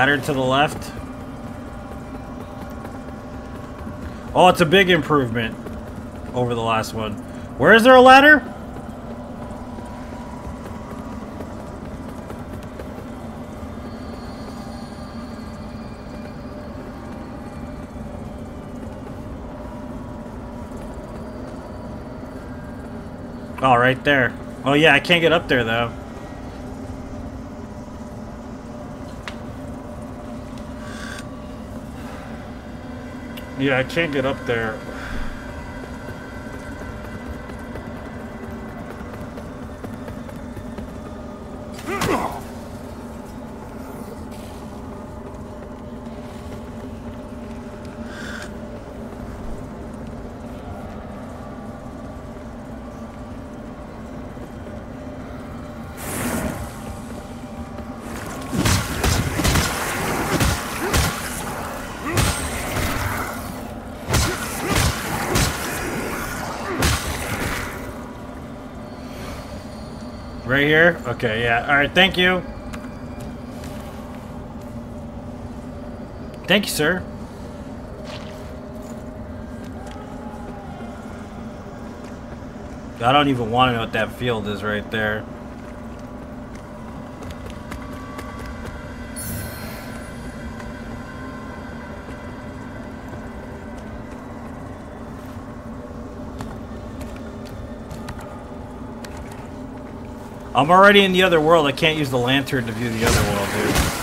Ladder to the left. Oh, it's a big improvement over the last one. Where is there a ladder? Oh, right there. Oh yeah, I can't get up there though. Yeah, I can't get up there. Here? Okay, yeah. Alright, thank you. Thank you, sir. I don't even want to know what that field is right there. I'm already in the other world. I can't use the lantern to view the other world, dude.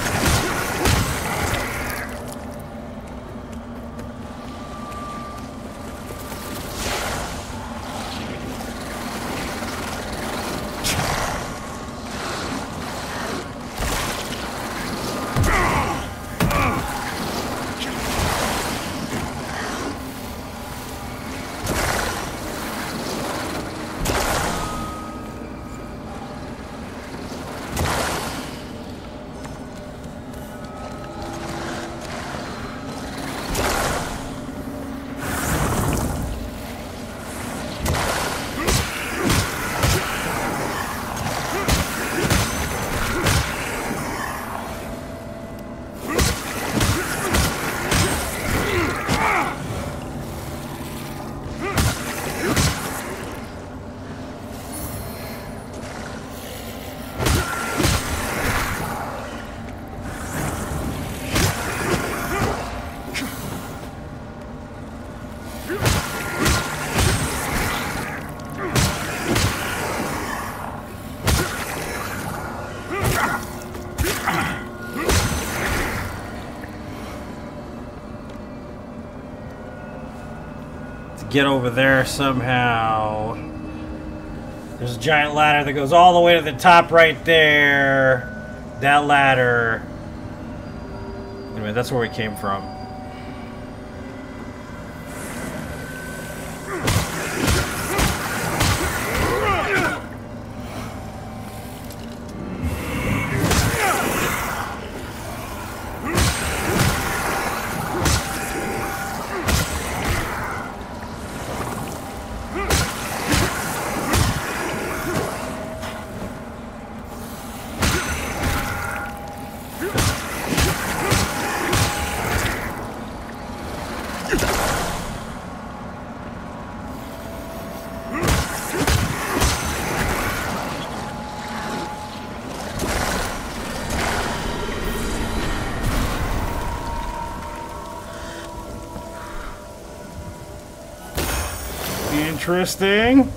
Get over there somehow. There's a giant ladder that goes all the way to the top right there. That ladder. Anyway, that's where we came from. Interesting.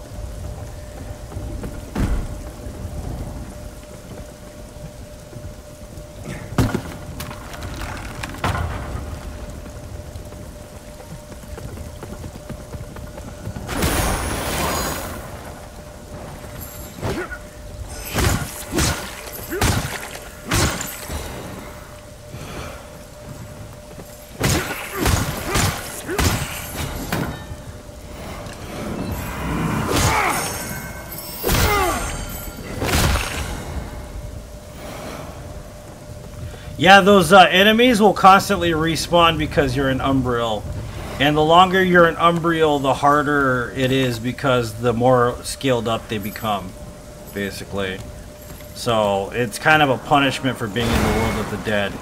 Yeah, those uh, enemies will constantly respawn because you're an Umbral. And the longer you're an Umbral, the harder it is because the more skilled up they become, basically. So it's kind of a punishment for being in the world of the dead.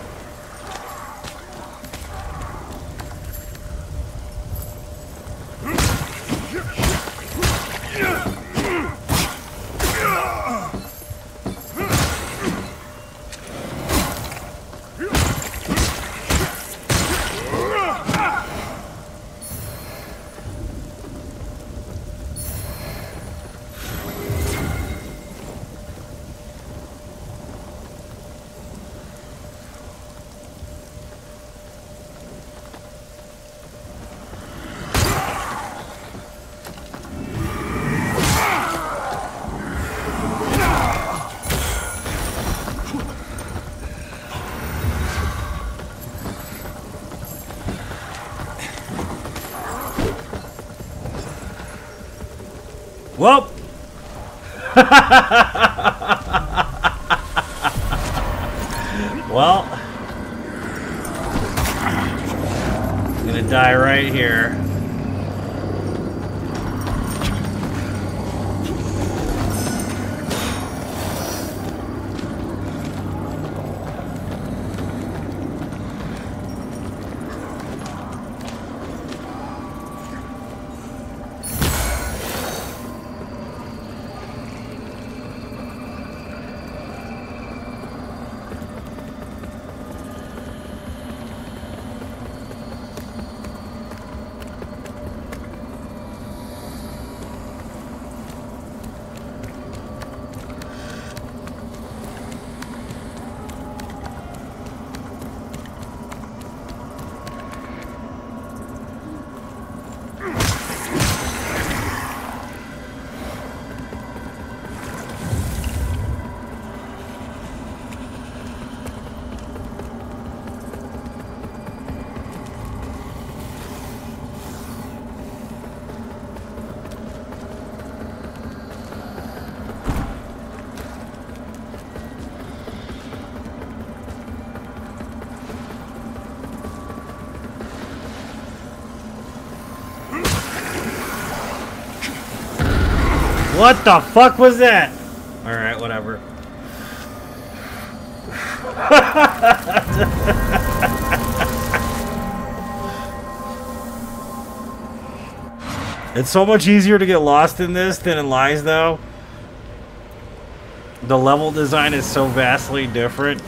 What the fuck was that? Alright, whatever. it's so much easier to get lost in this than in Lies, though. The level design is so vastly different.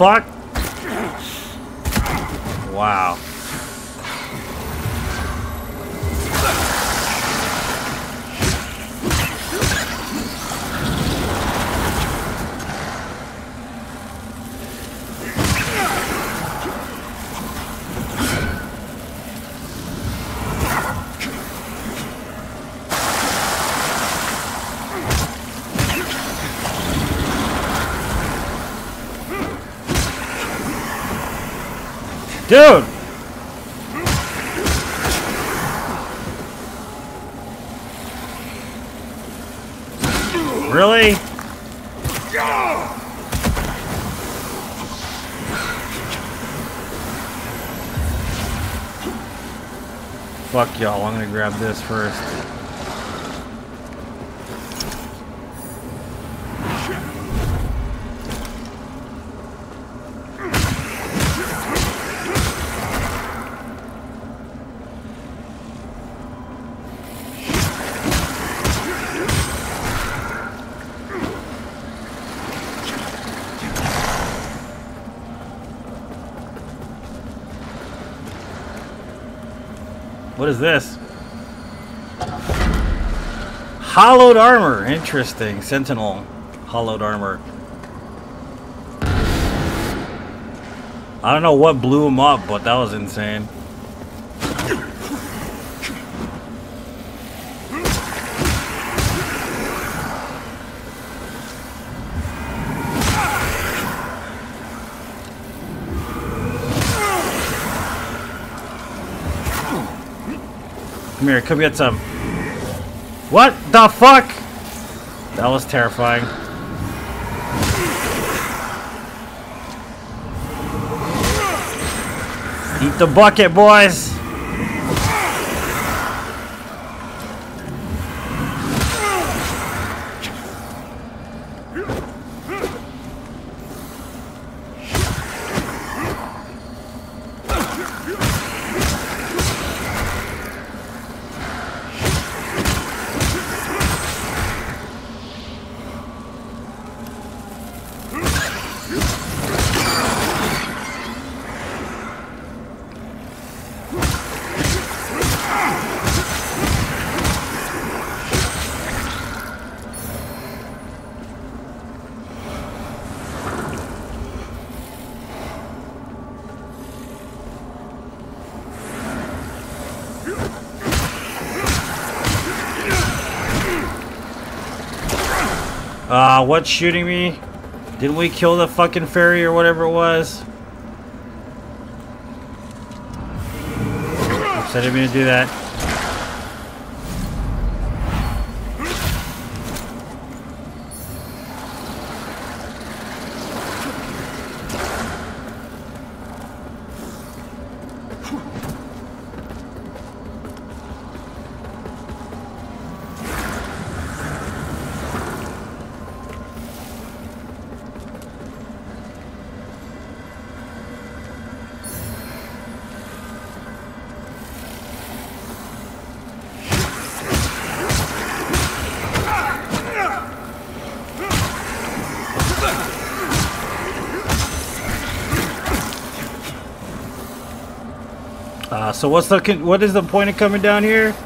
Fuck? Dude! Really? Fuck y'all, I'm gonna grab this first. Is this? Hallowed armor. Interesting. Sentinel. Hallowed armor. I don't know what blew him up, but that was insane. Come here, come get some. What the fuck? That was terrifying. Eat the bucket, boys! What's shooting me? Didn't we kill the fucking fairy or whatever it was? Oops, I didn't mean to do that. So what's the what is the point of coming down here?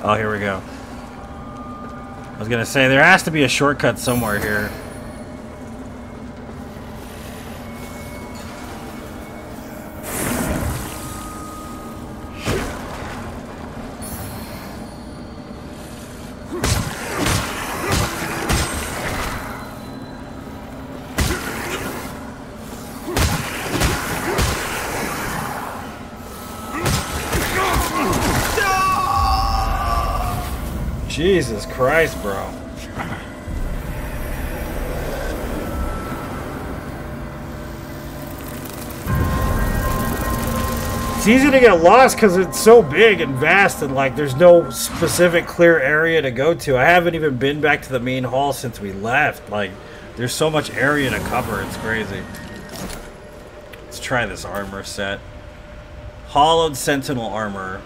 Oh, here we go. I was gonna say there has to be a shortcut somewhere here. Christ, bro. It's easy to get lost because it's so big and vast and like there's no specific clear area to go to. I haven't even been back to the main hall since we left. Like there's so much area to cover, it's crazy. Let's try this armor set. Hallowed Sentinel armor.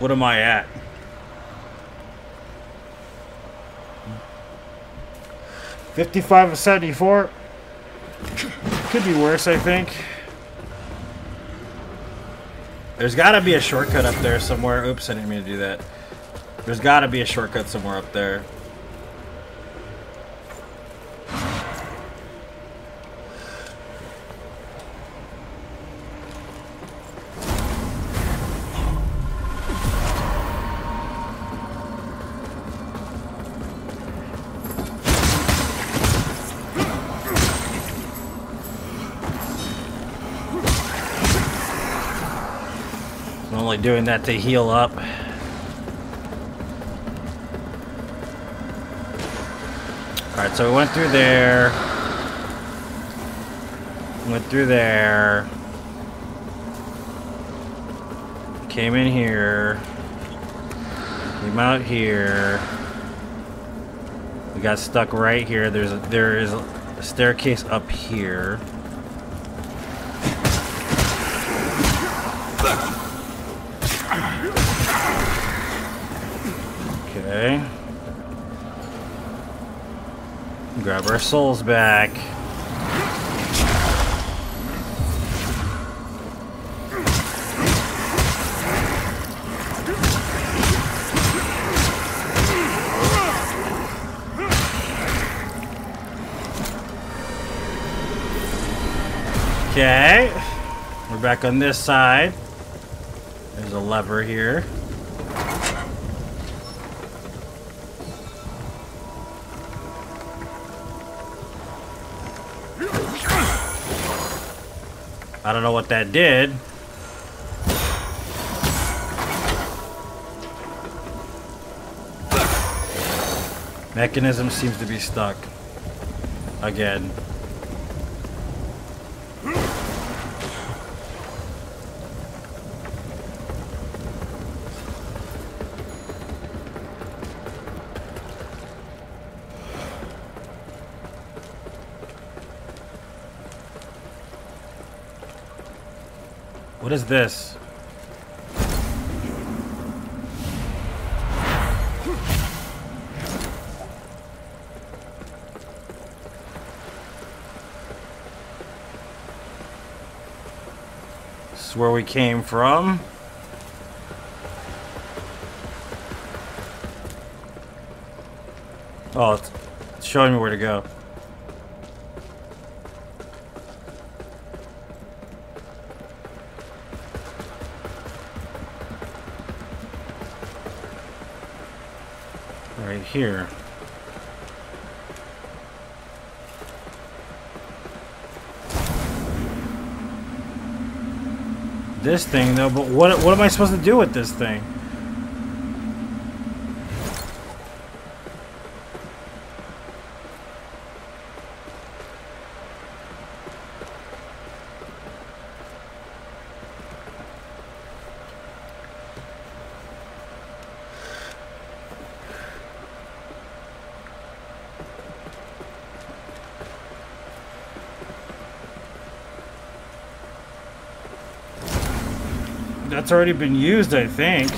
What am I at? Fifty-five and seventy-four. Could be worse, I think. There's got to be a shortcut up there somewhere. Oops, I didn't mean to do that. There's got to be a shortcut somewhere up there. Doing that to heal up. Alright, so we went through there. Went through there. Came in here. Came out here. We got stuck right here. There's a, there is a staircase up here. Okay. Grab our souls back. Okay. We're back on this side. There's a lever here. I don't know what that did. Mechanism seems to be stuck. Again. What is this? This is where we came from. Oh, it's showing me where to go. Here. This thing though, but what what am I supposed to do with this thing? That's already been used, I think.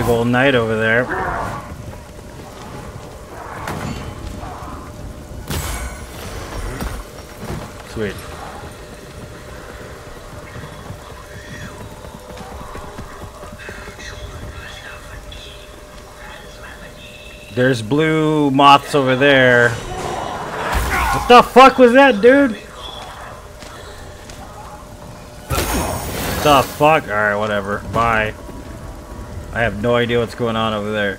Big old knight over there. Sweet. There's blue moths over there. What the fuck was that, dude? The fuck? Alright, whatever. Bye. I have no idea what's going on over there.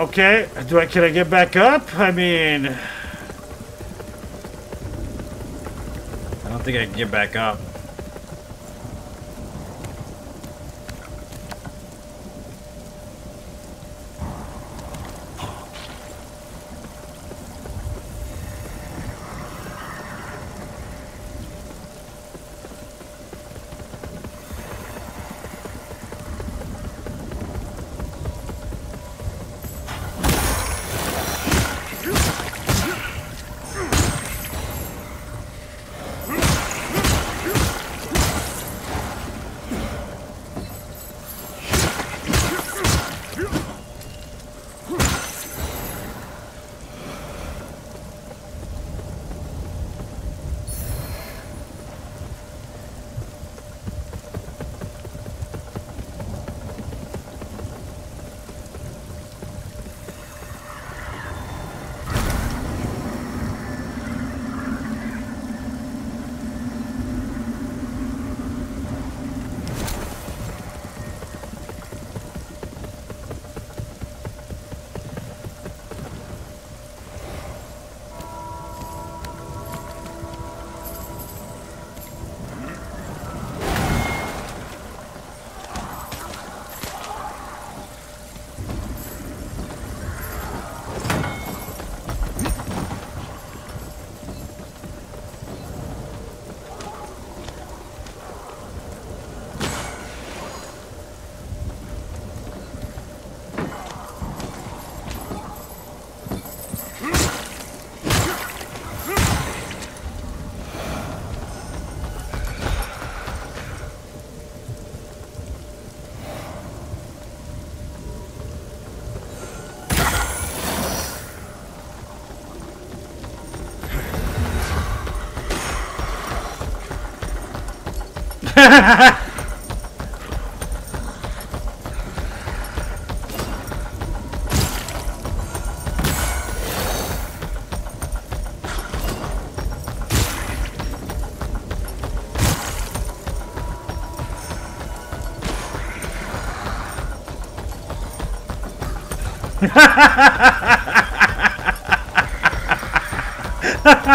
Okay. Do I can I get back up? I mean, I don't think I can get back up. Damn,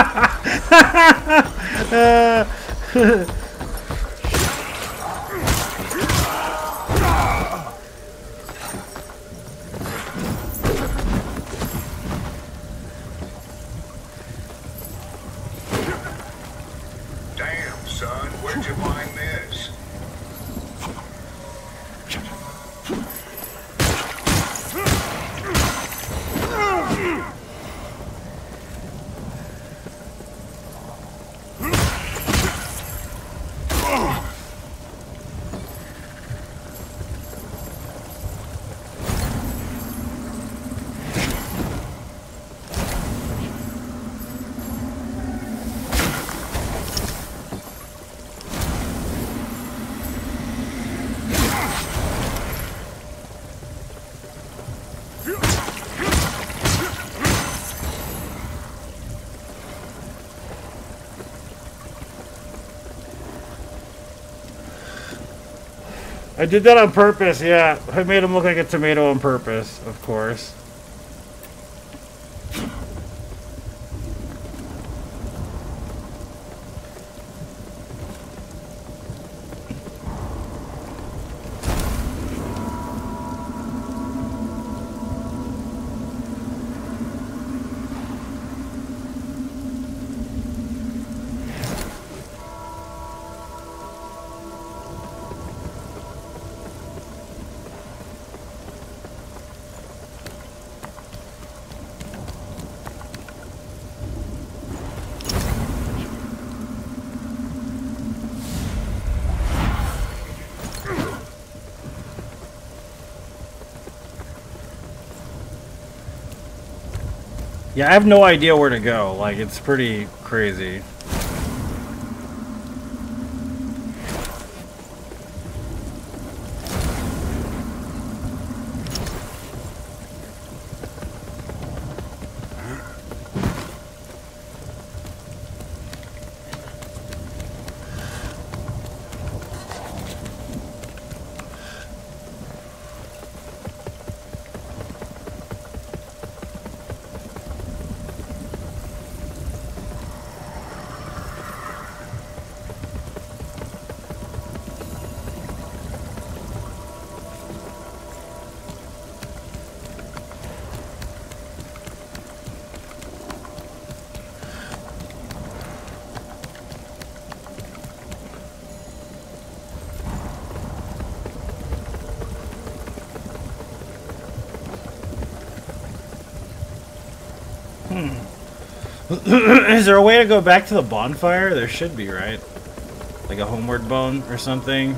I did that on purpose, yeah. I made him look like a tomato on purpose, of course. Yeah, I have no idea where to go. Like, it's pretty crazy. Is there a way to go back to the bonfire? There should be, right? Like a homeward bone or something.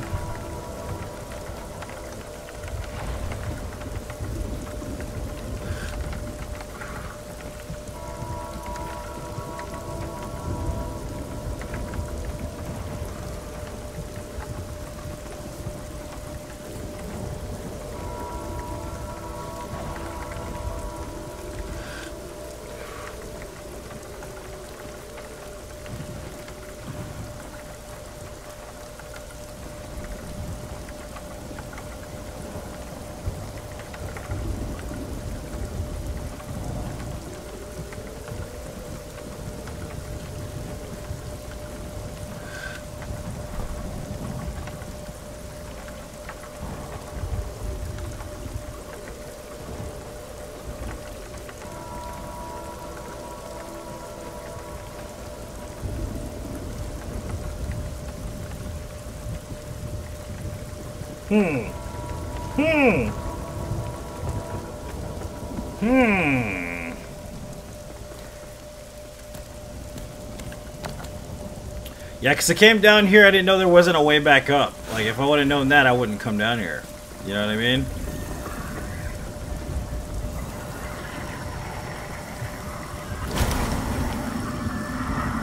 Yeah, because I came down here, I didn't know there wasn't a way back up. Like, if I would have known that, I wouldn't come down here. You know what I mean?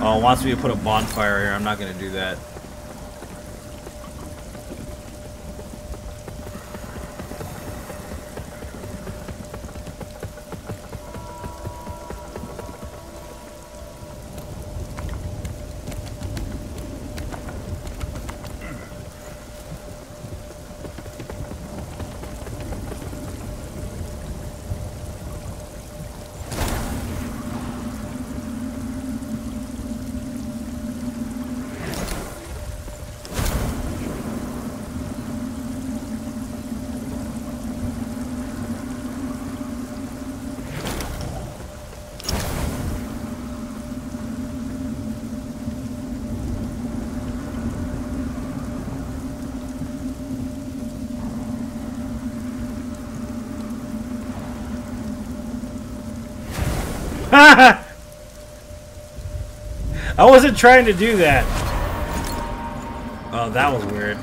Oh, wants me to put a bonfire here. I'm not going to do that. Wasn't trying to do that. Oh, that was weird.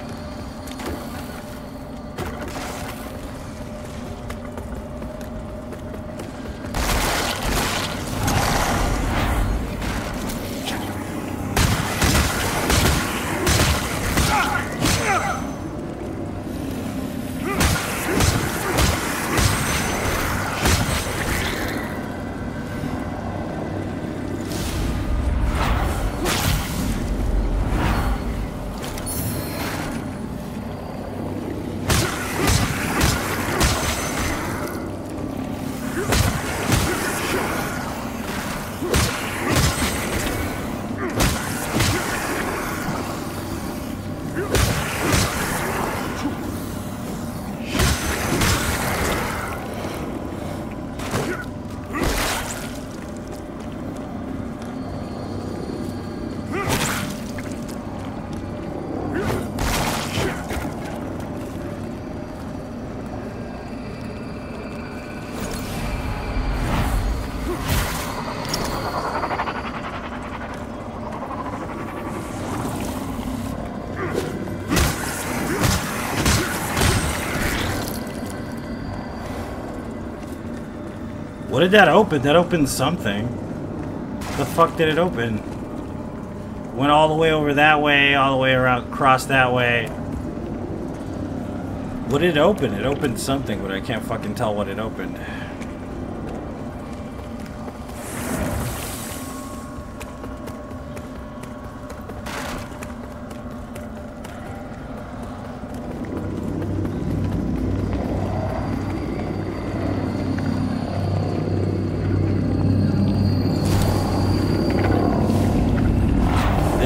What did that open? That opened something. The fuck did it open? Went all the way over that way, all the way around, across that way. What did it open? It opened something, but I can't fucking tell what it opened.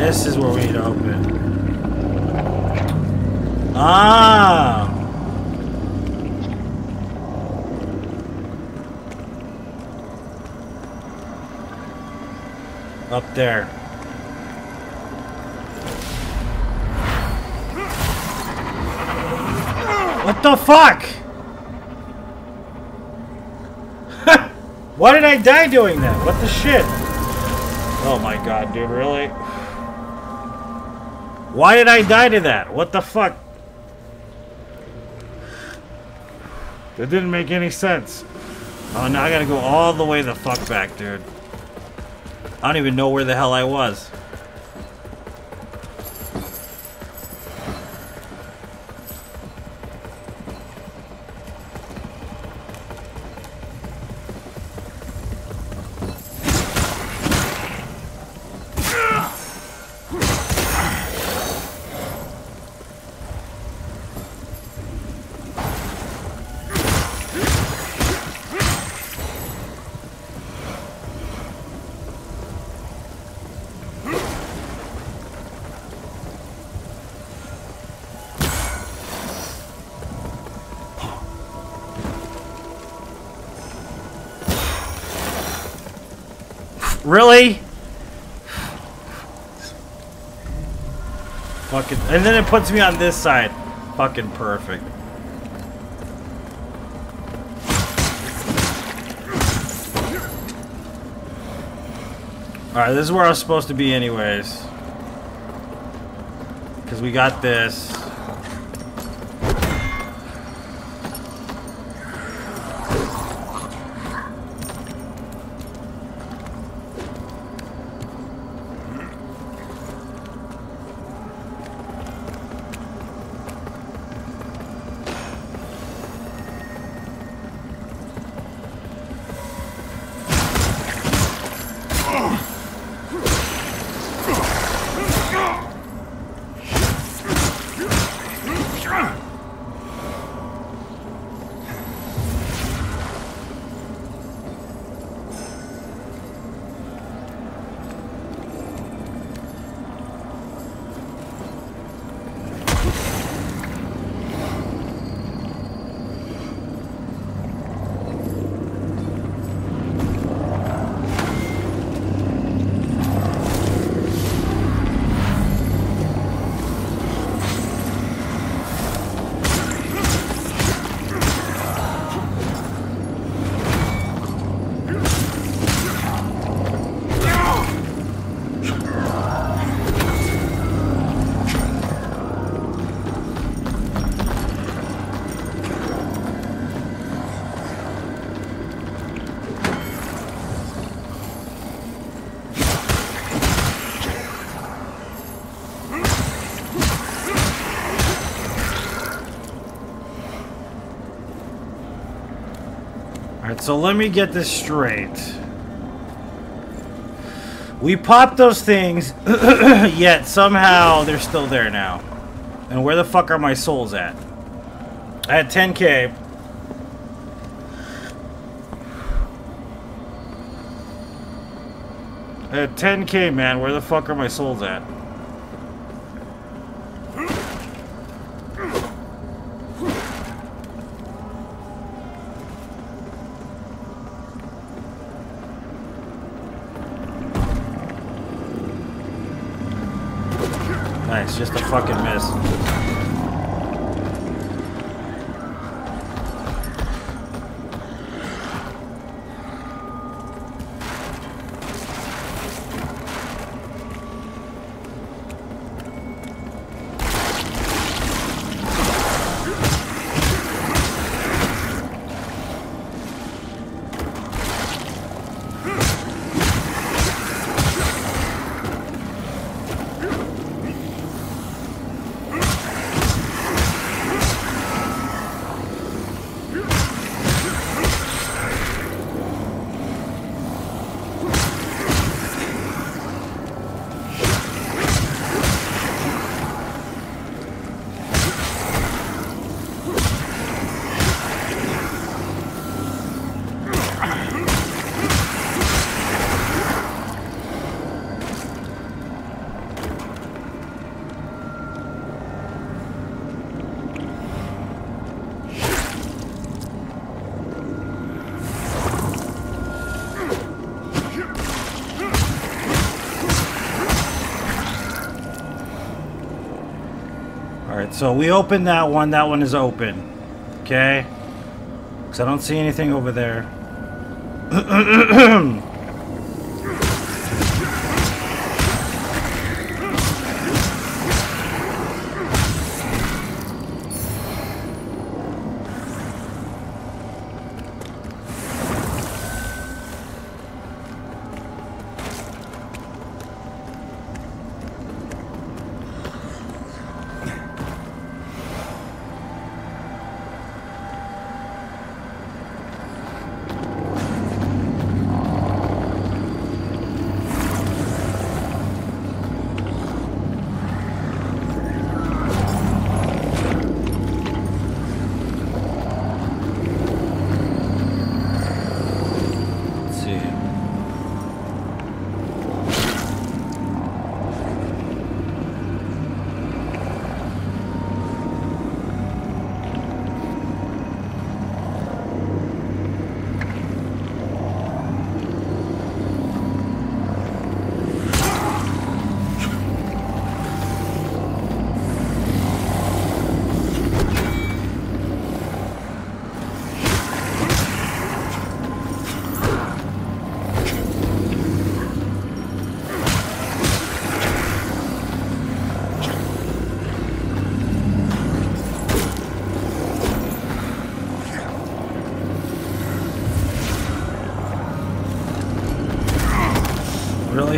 This is where we need to open. Ah! Up there. What the fuck? Why did I die doing that? What the shit? Oh my god, dude, really? Why did I die to that? What the fuck? That didn't make any sense. Oh, now I gotta go all the way the fuck back, dude. I don't even know where the hell I was. Fucking, and then it puts me on this side. Fucking perfect. Alright, this is where I was supposed to be anyways. Because we got this. So let me get this straight. We popped those things, yet somehow they're still there now. And where the fuck are my souls at? I had 10k. I had 10k, man. Where the fuck are my souls at? Nice, just a fucking so we opened that one. That one is open. Okay? Because I don't see anything over there.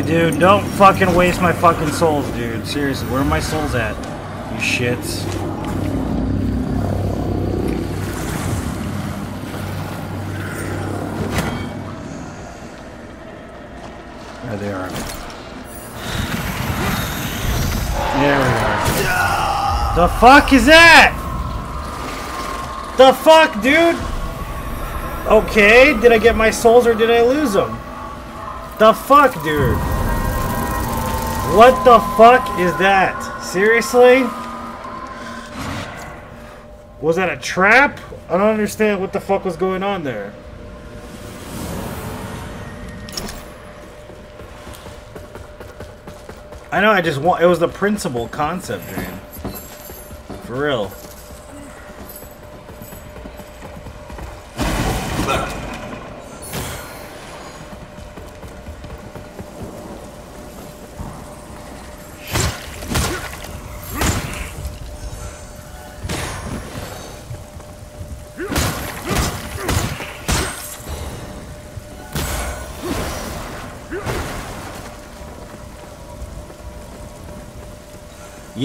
dude? Don't fucking waste my fucking souls, dude. Seriously, where are my souls at? You shits. There they are. There we are. The fuck is that? The fuck, dude? Okay, did I get my souls or did I lose them? The fuck, dude? What the fuck is that? Seriously? Was that a trap? I don't understand what the fuck was going on there. I know, I just want. It was the principal concept, man. For real.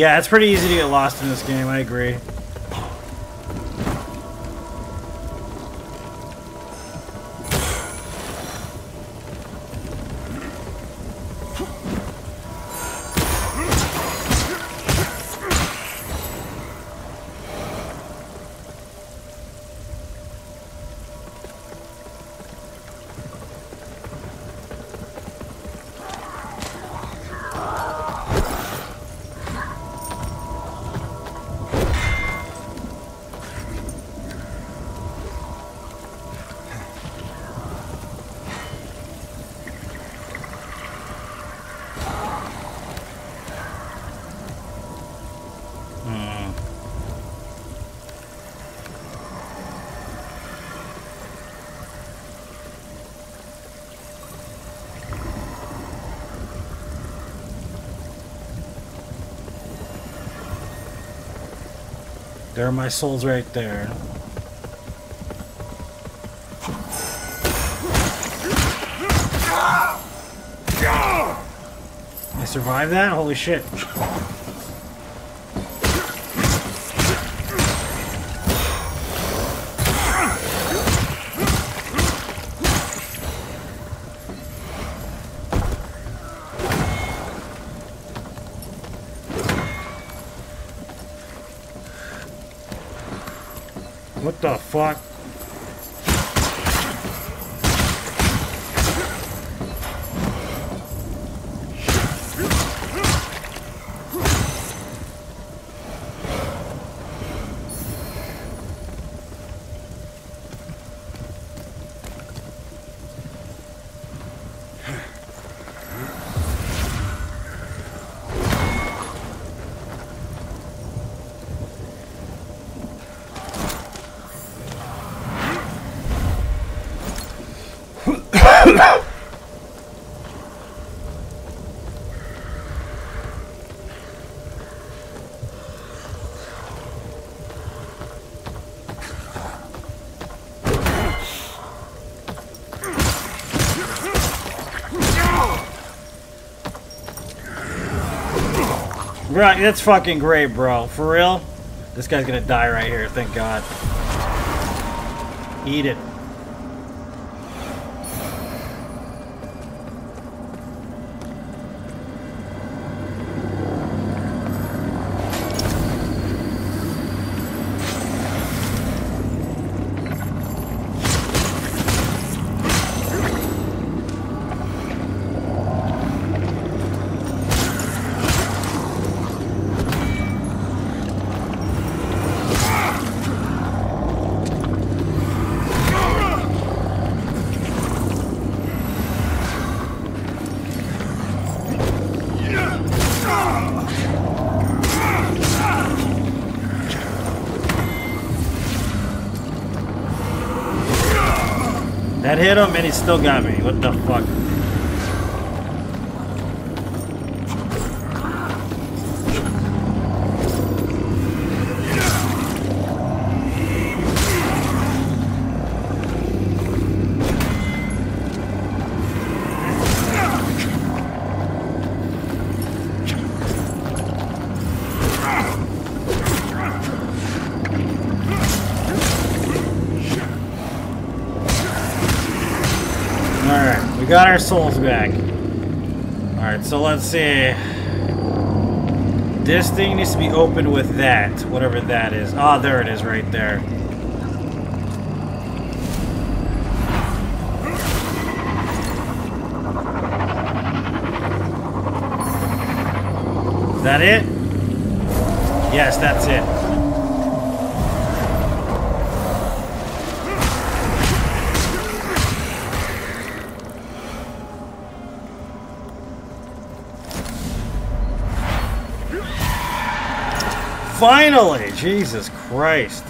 Yeah, it's pretty easy to get lost in this game, I agree. There are my souls right there. I survived that? Holy shit. Right, that's fucking great, bro. For real? This guy's gonna die right here, thank God. Eat it. Hit him and he still got me. What the fuck? Got our souls back. Alright, so let's see. This thing needs to be opened with that, whatever that is. Ah, there it is right there. Is that it? Yes, that's it. Finally! Jesus Christ.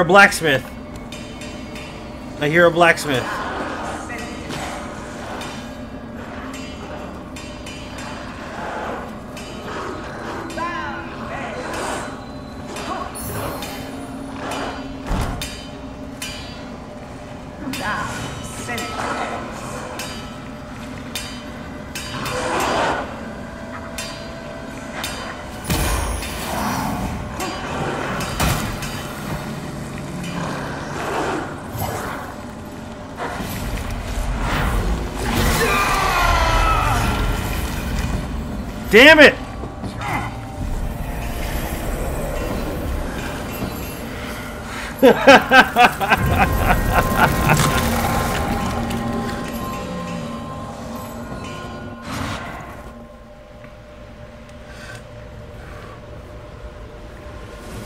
Hear a blacksmith. I hear a blacksmith. Damn it!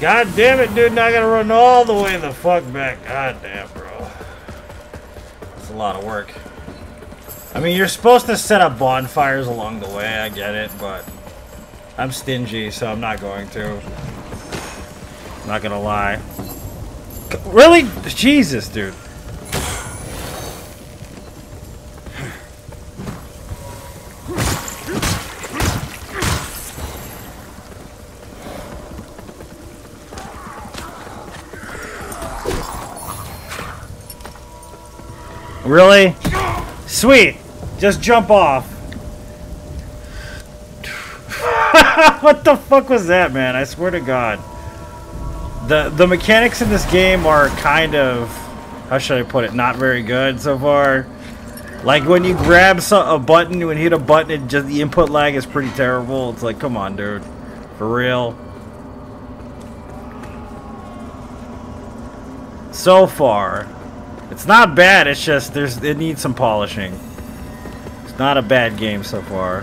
God damn it, dude. Now I gotta run all the way the fuck back. God damn, bro. It's a lot of work. I mean, you're supposed to set up bonfires along the way. I get it, but I'm stingy, so I'm not going to. Not gonna lie. Really? Jesus, dude. Really? Sweet. Just jump off. what the fuck was that, man? I swear to God. The the mechanics in this game are kind of how should I put it? Not very good so far. Like when you grab a button, when you hit a button, it just the input lag is pretty terrible. It's like, come on, dude, for real. So far, it's not bad. It's just there's it needs some polishing. It's not a bad game so far.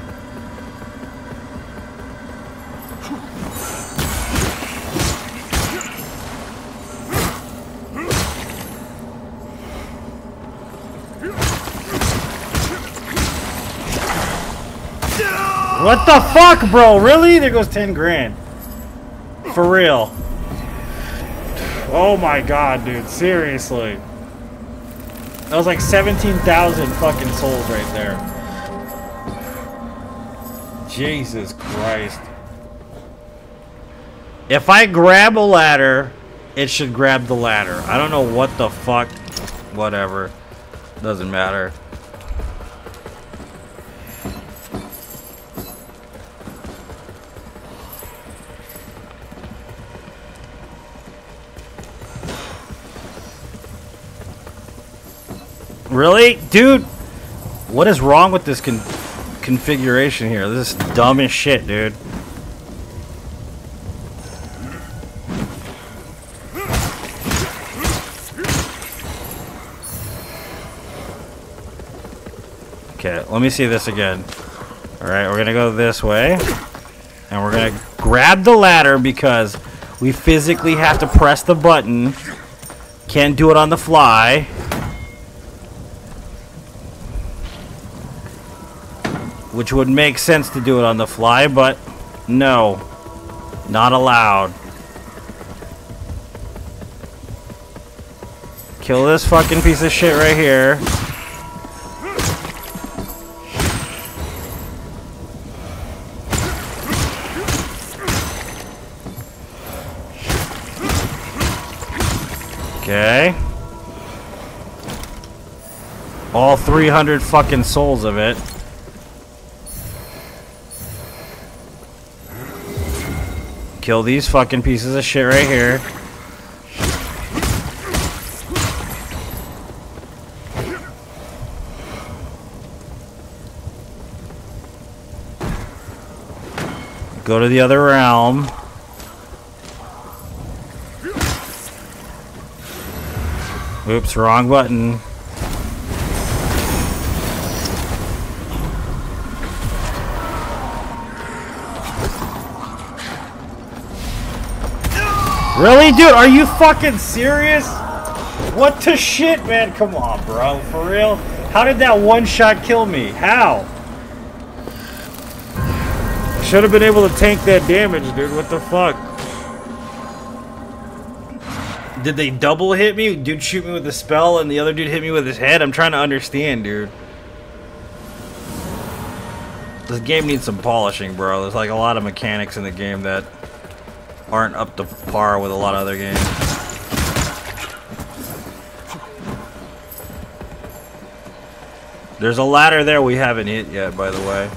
What the fuck, bro? Really? There goes 10 grand. For real. Oh my god, dude. Seriously. That was like 17,000 fucking souls right there. Jesus Christ. If I grab a ladder, it should grab the ladder. I don't know what the fuck. Whatever. Doesn't matter. Really? Dude, what is wrong with this con configuration here? This is dumb as shit, dude. Okay, let me see this again. Alright, we're gonna go this way. And we're gonna grab the ladder because we physically have to press the button. Can't do it on the fly. Which would make sense to do it on the fly, but no. Not allowed. Kill this fucking piece of shit right here. Okay. All 300 fucking souls of it. Kill these fucking pieces of shit right here. Go to the other realm. Oops, wrong button. Really, dude? Are you fucking serious? What the shit, man? Come on, bro. For real? How did that one shot kill me? How? Should have been able to tank that damage, dude. What the fuck? Did they double hit me? Dude shoot me with a spell and the other dude hit me with his head? I'm trying to understand, dude. This game needs some polishing, bro. There's like a lot of mechanics in the game that aren't up to par with a lot of other games. There's a ladder there we haven't hit yet, by the way.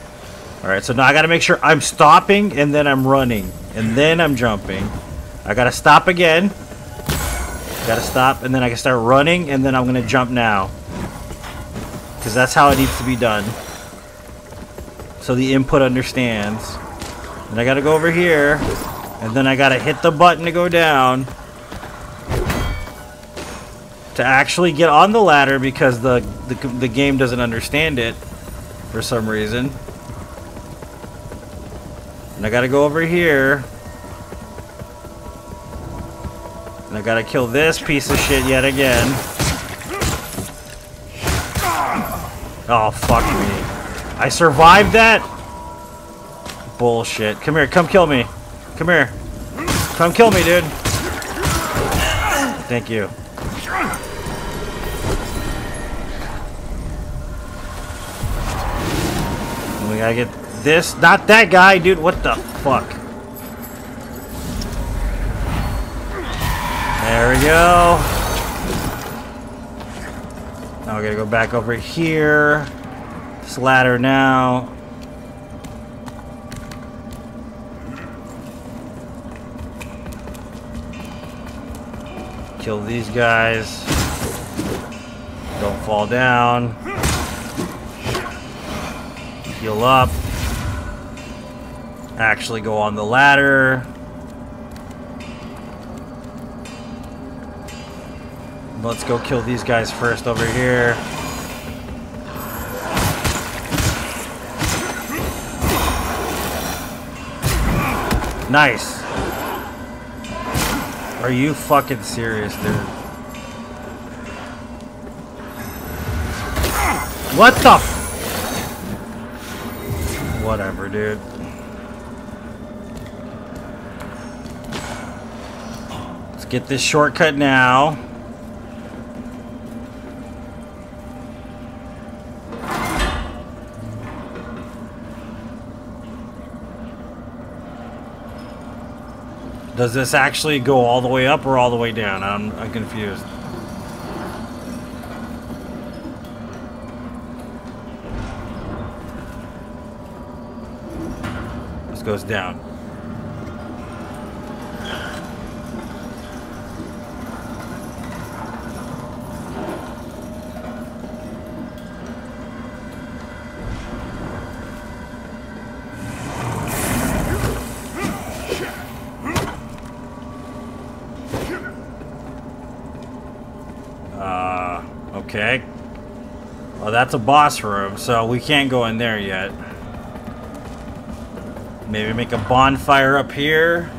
Alright, so now I gotta make sure I'm stopping and then I'm running. And then I'm jumping. I gotta stop again. Gotta stop and then I can start running and then I'm gonna jump now. Because that's how it needs to be done. So the input understands. And I gotta go over here. And then I gotta hit the button to go down. To actually get on the ladder because the, the, the game doesn't understand it for some reason. And I gotta go over here. And I gotta kill this piece of shit yet again. Oh, fuck me. I survived that? Bullshit. Come here, come kill me. Come here. Come kill me, dude. Thank you. We gotta get this. Not that guy, dude. What the fuck? There we go. Now we gotta go back over here. This ladder now. Kill these guys. Don't fall down. Heal up. Actually go on the ladder. Let's go kill these guys first over here. Nice. Are you fucking serious, dude? What the? Whatever, dude. Let's get this shortcut now. Does this actually go all the way up or all the way down? I'm, I'm confused. This goes down. Uh, okay. Well, that's a boss room, so we can't go in there yet. Maybe make a bonfire up here.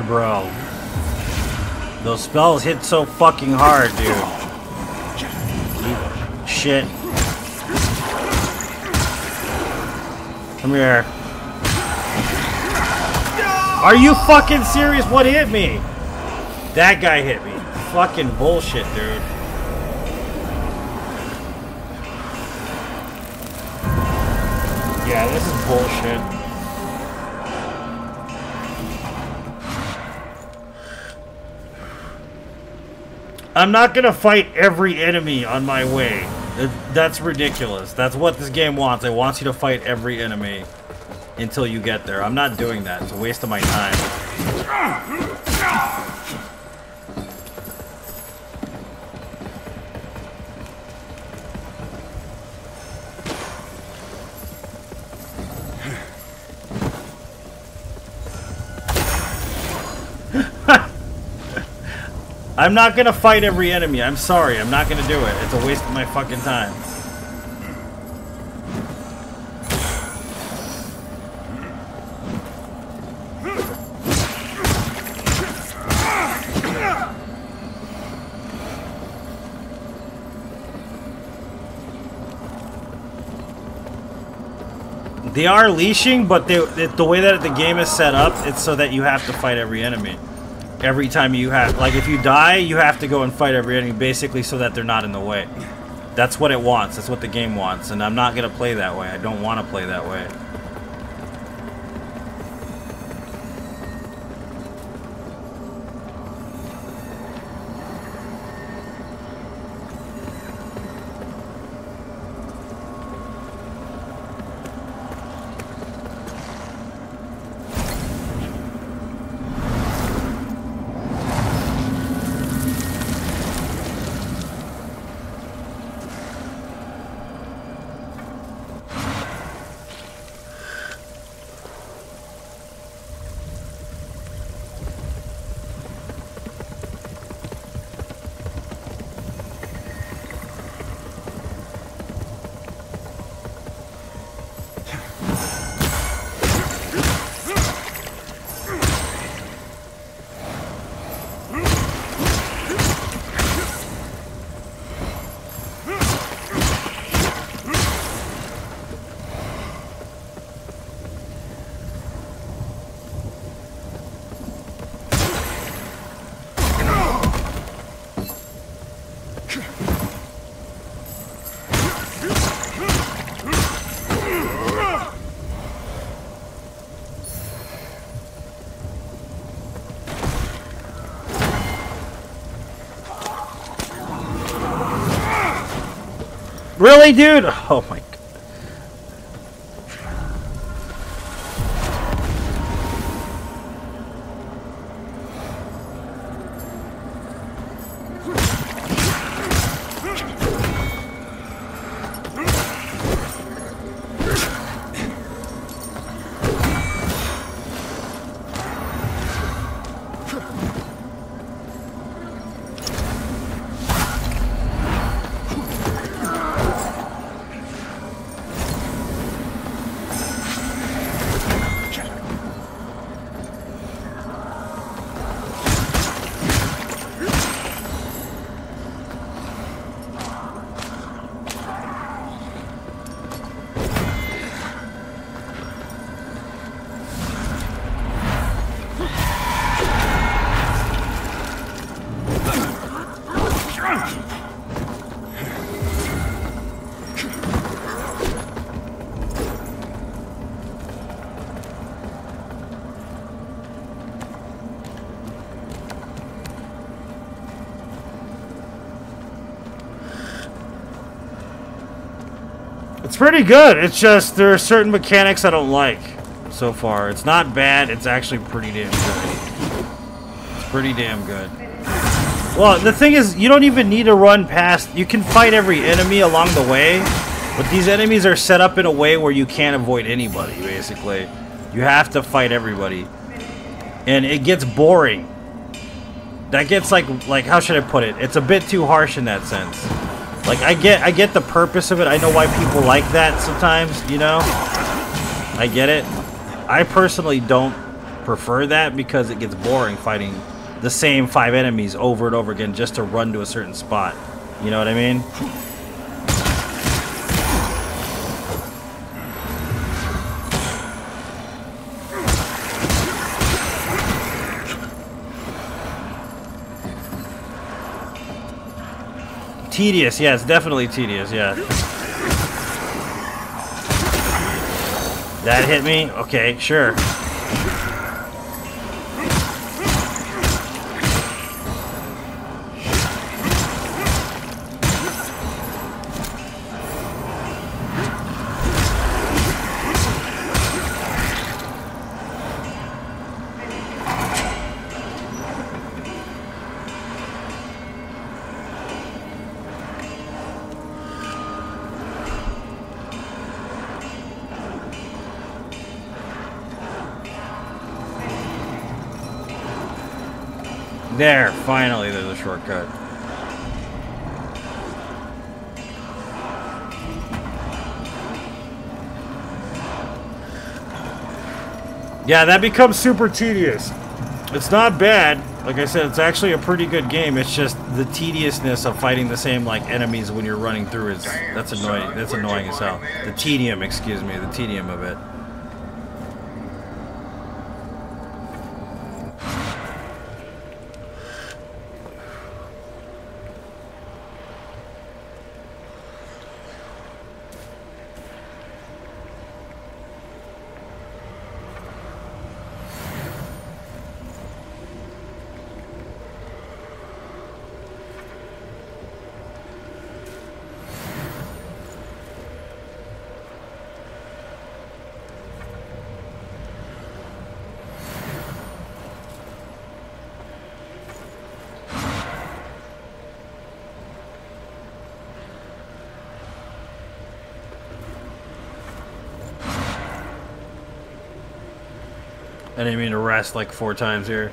God, bro. Those spells hit so fucking hard, dude. Shit. Come here. Are you fucking serious? What hit me? That guy hit me. Fucking bullshit, dude. Yeah, this is bullshit. I'm not gonna fight every enemy on my way. That's ridiculous. That's what this game wants. It wants you to fight every enemy until you get there. I'm not doing that. It's a waste of my time. I'm not gonna fight every enemy. I'm sorry. I'm not gonna do it. It's a waste of my fucking time. They are leashing, but they, the way that the game is set up, it's so that you have to fight every enemy. Every time you have, like if you die, you have to go and fight every enemy, basically so that they're not in the way. That's what it wants. That's what the game wants, and I'm not gonna play that way. I don't want to play that way. Really, dude? Oh my It's pretty good. It's just there are certain mechanics I don't like so far. It's not bad. It's actually pretty damn good. It's pretty damn good. Well, the thing is, you don't even need to run past. You can fight every enemy along the way, but these enemies are set up in a way where you can't avoid anybody, basically. You have to fight everybody. And it gets boring. That gets like, like, how should I put it? It's a bit too harsh in that sense. Like I get I get the purpose of it. I know why people like that sometimes, you know? I get it. I personally don't prefer that because it gets boring fighting the same five enemies over and over again just to run to a certain spot. You know what I mean? Tedious, yeah, it's definitely tedious, yeah. That hit me? Okay, sure. Yeah, that becomes super tedious. It's not bad. Like I said, it's actually a pretty good game. It's just the tediousness of fighting the same like enemies when you're running through is that's annoying. That's annoying as hell. The tedium, excuse me, the tedium of it. I didn't mean to rest like four times here.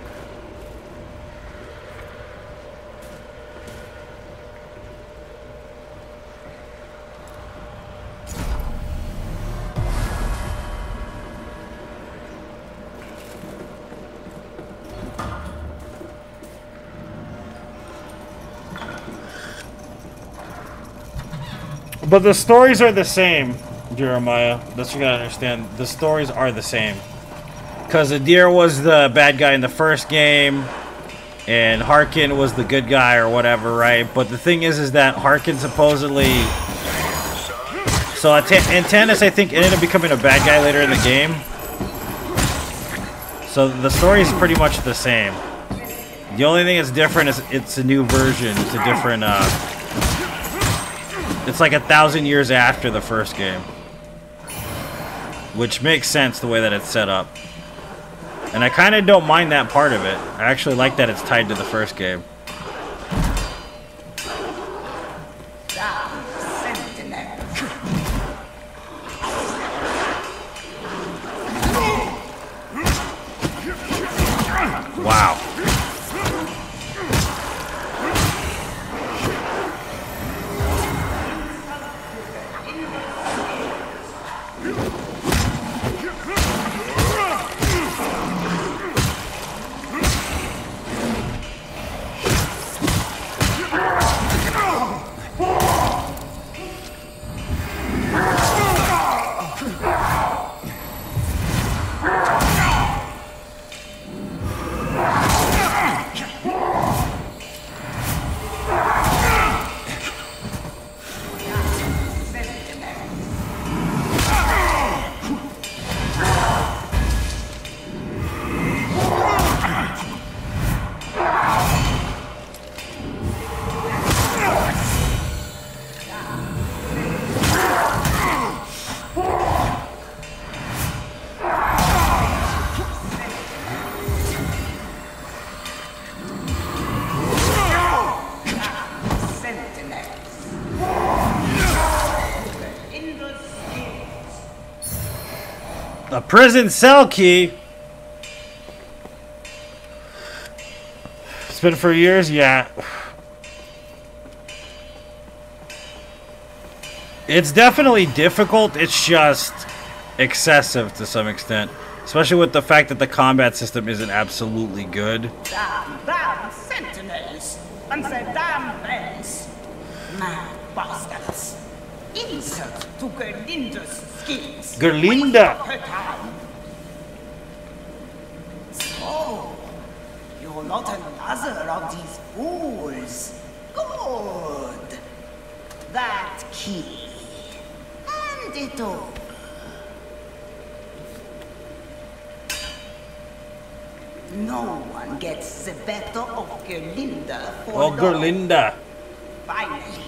But the stories are the same, Jeremiah. That's what you gotta understand. The stories are the same. Because Adyr was the bad guy in the first game, and Harkyn was the good guy or whatever, right? But the thing is, is that Harkyn supposedly... So Antanas, I think, ended up becoming a bad guy later in the game. So the story is pretty much the same. The only thing that's different is it's a new version. It's a different, uh... It's like a thousand years after the first game. Which makes sense the way that it's set up. And I kind of don't mind that part of it. I actually like that it's tied to the first game. Prison cell key. It's been for years, yeah. It's definitely difficult. It's just excessive to some extent. Especially with the fact that the combat system isn't absolutely good. Damn, damn sentinels! And their damn bells! Mad bastards! Insult to Gerlinda's skills! Gerlinda! Her time. So, you're not another of these fools. Good. That key. And it all. No one gets the better of Gerlinda for long. Gerlinda. Finally,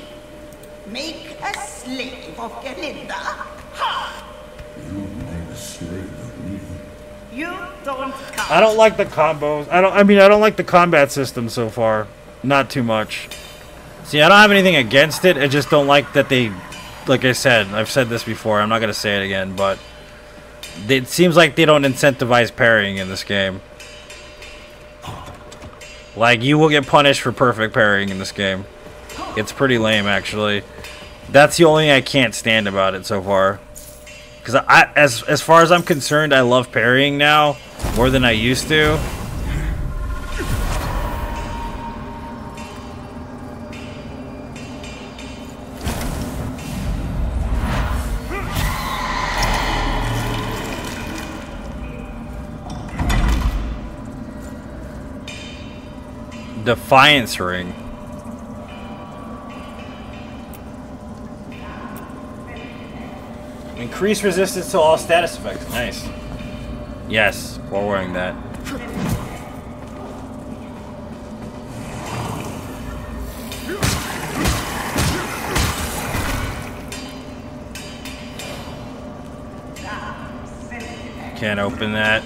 make a slave of Gerlinda. Ha! You don't count. I don't like the combos. I don't. I mean, I don't like the combat system so far. Not too much. See, I don't have anything against it. I just don't like that they, like I said, I've said this before. I'm not gonna say it again, but it seems like they don't incentivize parrying in this game. Like you will get punished for perfect parrying in this game. It's pretty lame, actually. That's the only thing I can't stand about it so far. Because I, as as far as I'm concerned, I love parrying now more than I used to. Defiance ring. Increase resistance to all status effects. Nice. Yes, while wearing that. Can't open that.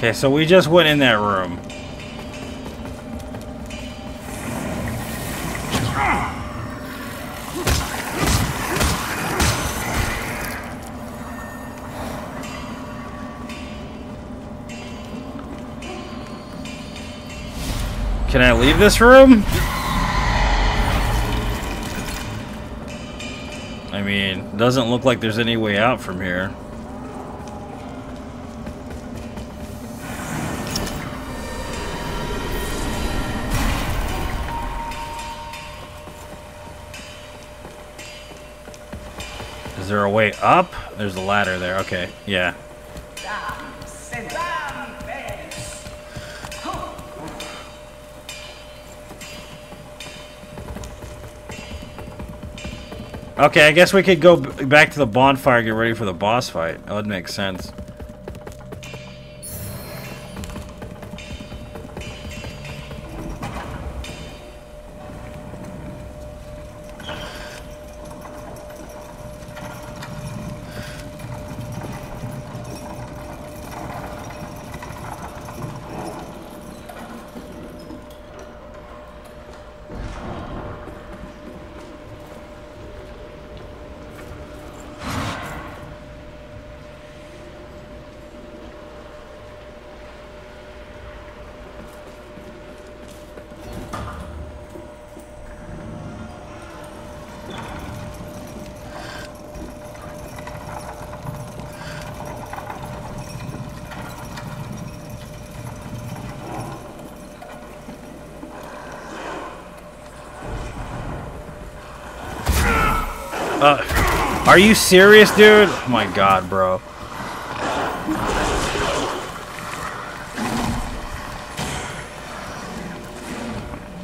Okay, so we just went in that room. Can I leave this room? I mean, doesn't look like there's any way out from here. way up? There's a ladder there. Okay, yeah. Okay, I guess we could go back to the bonfire get ready for the boss fight. That would make sense. Are you serious, dude? Oh my god, bro.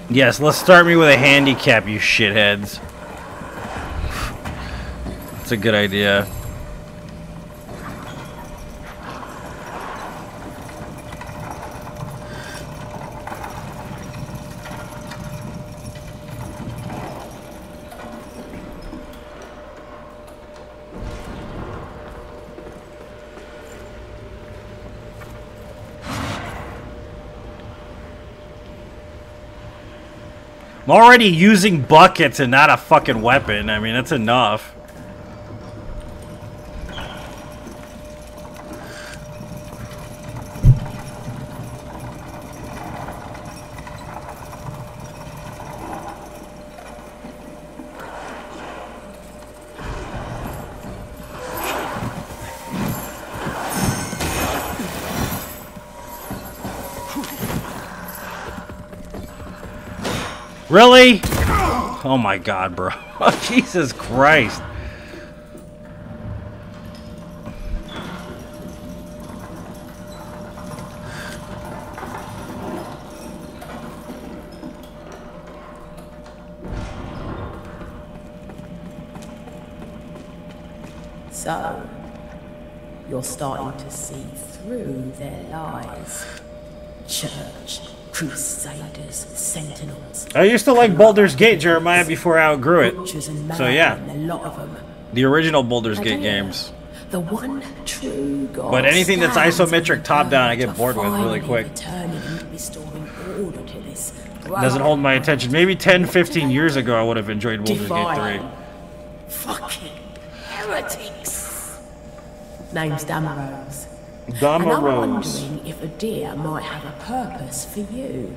Yes, let's start me with a handicap, you shitheads. That's a good idea. I'm already using buckets and not a fucking weapon. I mean, that's enough. Really? Oh my god, bro. Jesus Christ. So, you're starting to see through their lies. Church, crusaders, sentinels. I used to like Baldur's Gate, Jeremiah, before I outgrew it. So yeah, a lot of them. the original Baldur's Gate games. The one true God. But anything that's isometric top down, I get bored with really quick. returning and restoring order to this Doesn't hold my attention. Maybe 10, 15 years ago, I would have enjoyed Baldur's Gate 3. Fucking heretics. Name's Damarose. And I'm wondering if Adyr might have a purpose for you.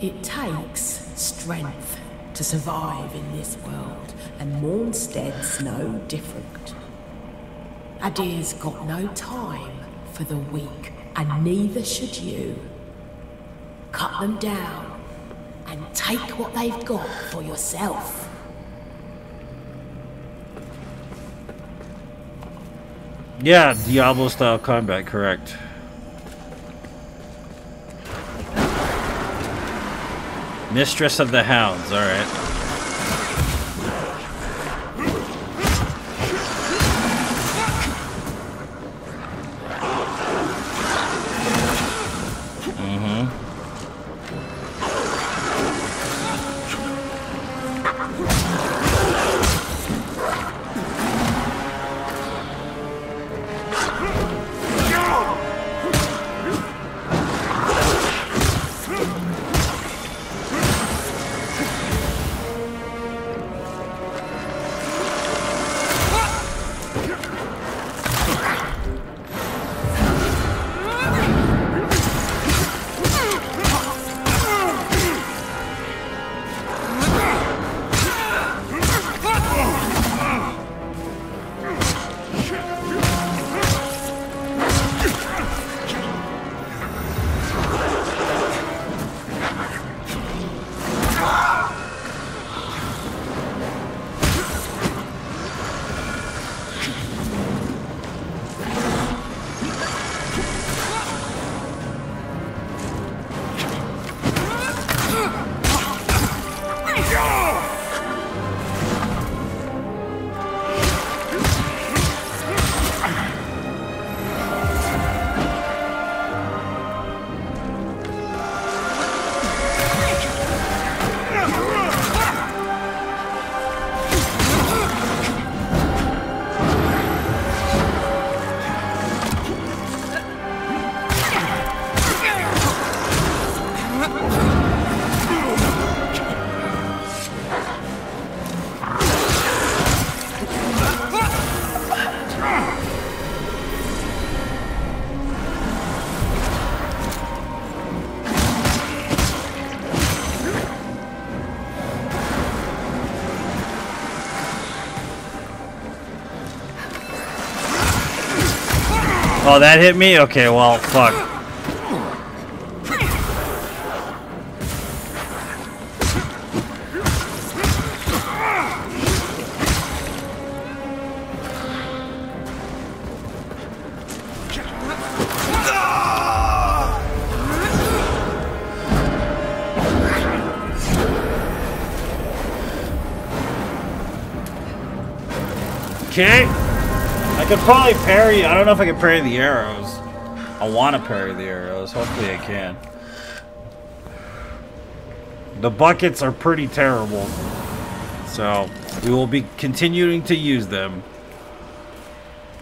It takes strength to survive in this world, and Mournstead's no different. Adyr's got no time for the weak, and neither should you. Cut them down and take what they've got for yourself. Yeah, Diablo style combat, correct. Mistress of the Hounds, alright. Oh, that hit me? Okay, well, fuck. Could probably parry. I don't know if I can parry the arrows. I want to parry the arrows. Hopefully I can. The buckets are pretty terrible. So, we will be continuing to use them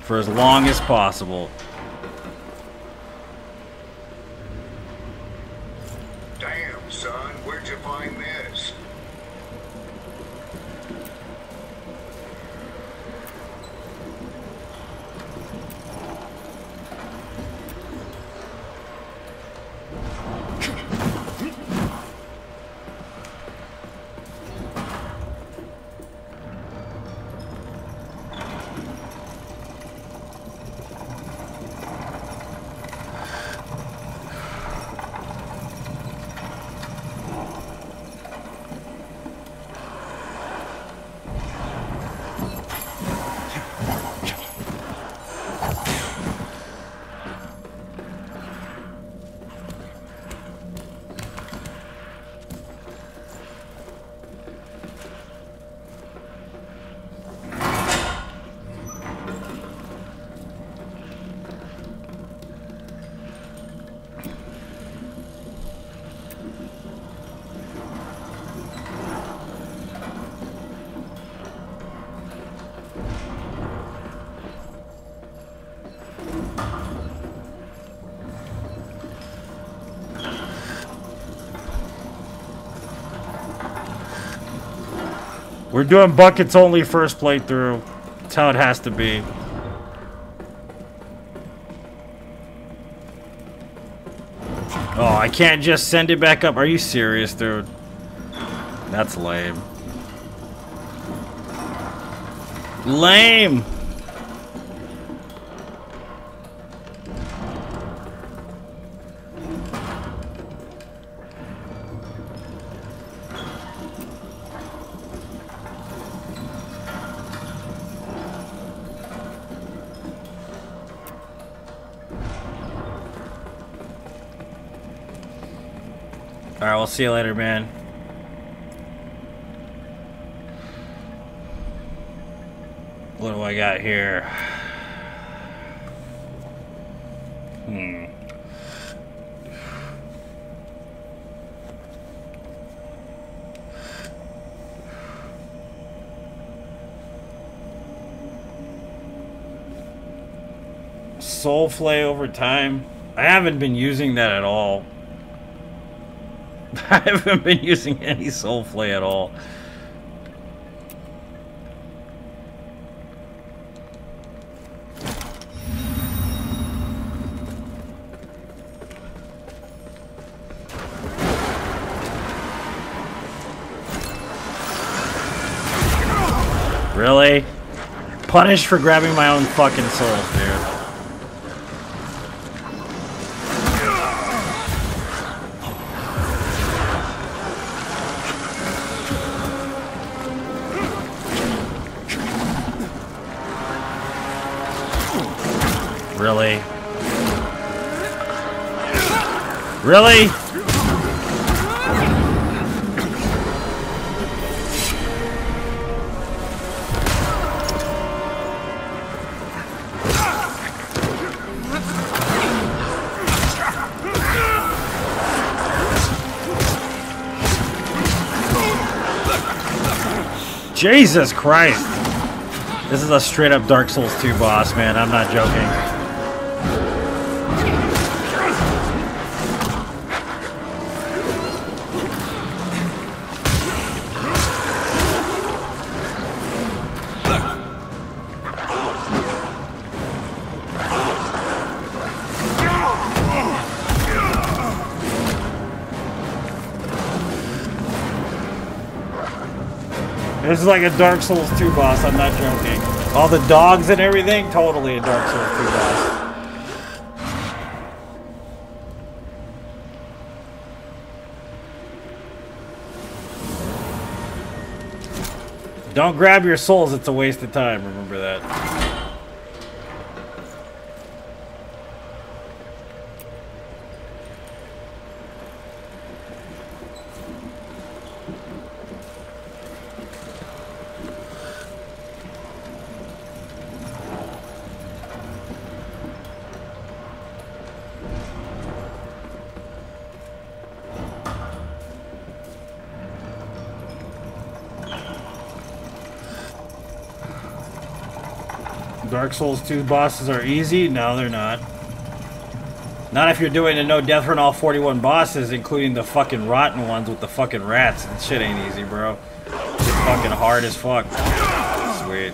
for as long as possible. We're doing buckets only first playthrough. That's how it has to be. Oh, I can't just send it back up. Are you serious, dude? That's lame. Lame! See you later, man. What do I got here? Hmm. Soul Flay over time. I haven't been using that at all. I haven't been using any Soul Flay at all. Really? Punished for grabbing my own fucking dude. Really? Jesus Christ. This is a straight up Dark Souls 2 boss, man. I'm not joking. This is like a Dark Souls 2 boss, I'm not joking. All the dogs and everything, totally a Dark Souls 2 boss. Don't grab your souls, it's a waste of time, remember that. Souls 2 bosses are easy? No, they're not. Not if you're doing a no death run all 41 bosses, including the fucking rotten ones with the fucking rats. That shit ain't easy, bro. It's fucking hard as fuck. Sweet.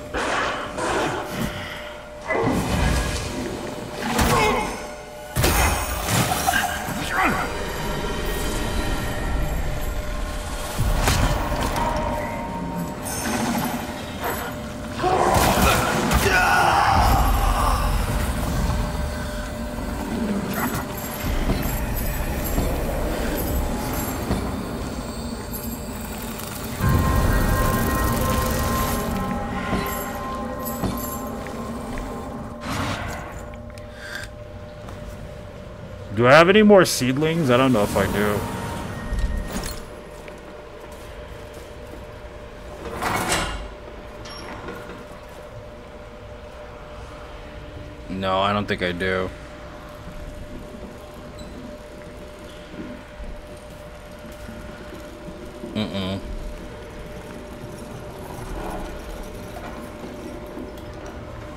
Have any more seedlings? I don't know if I do. No, I don't think I do. Mm-mm.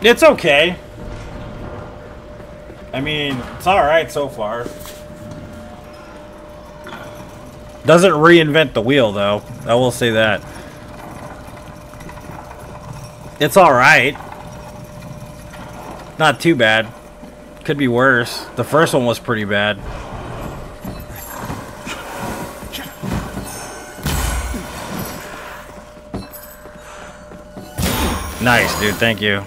It's okay. I mean, it's alright so far. Doesn't reinvent the wheel, though. I will say that. It's alright. Not too bad. Could be worse. The first one was pretty bad. Nice, dude. Thank you.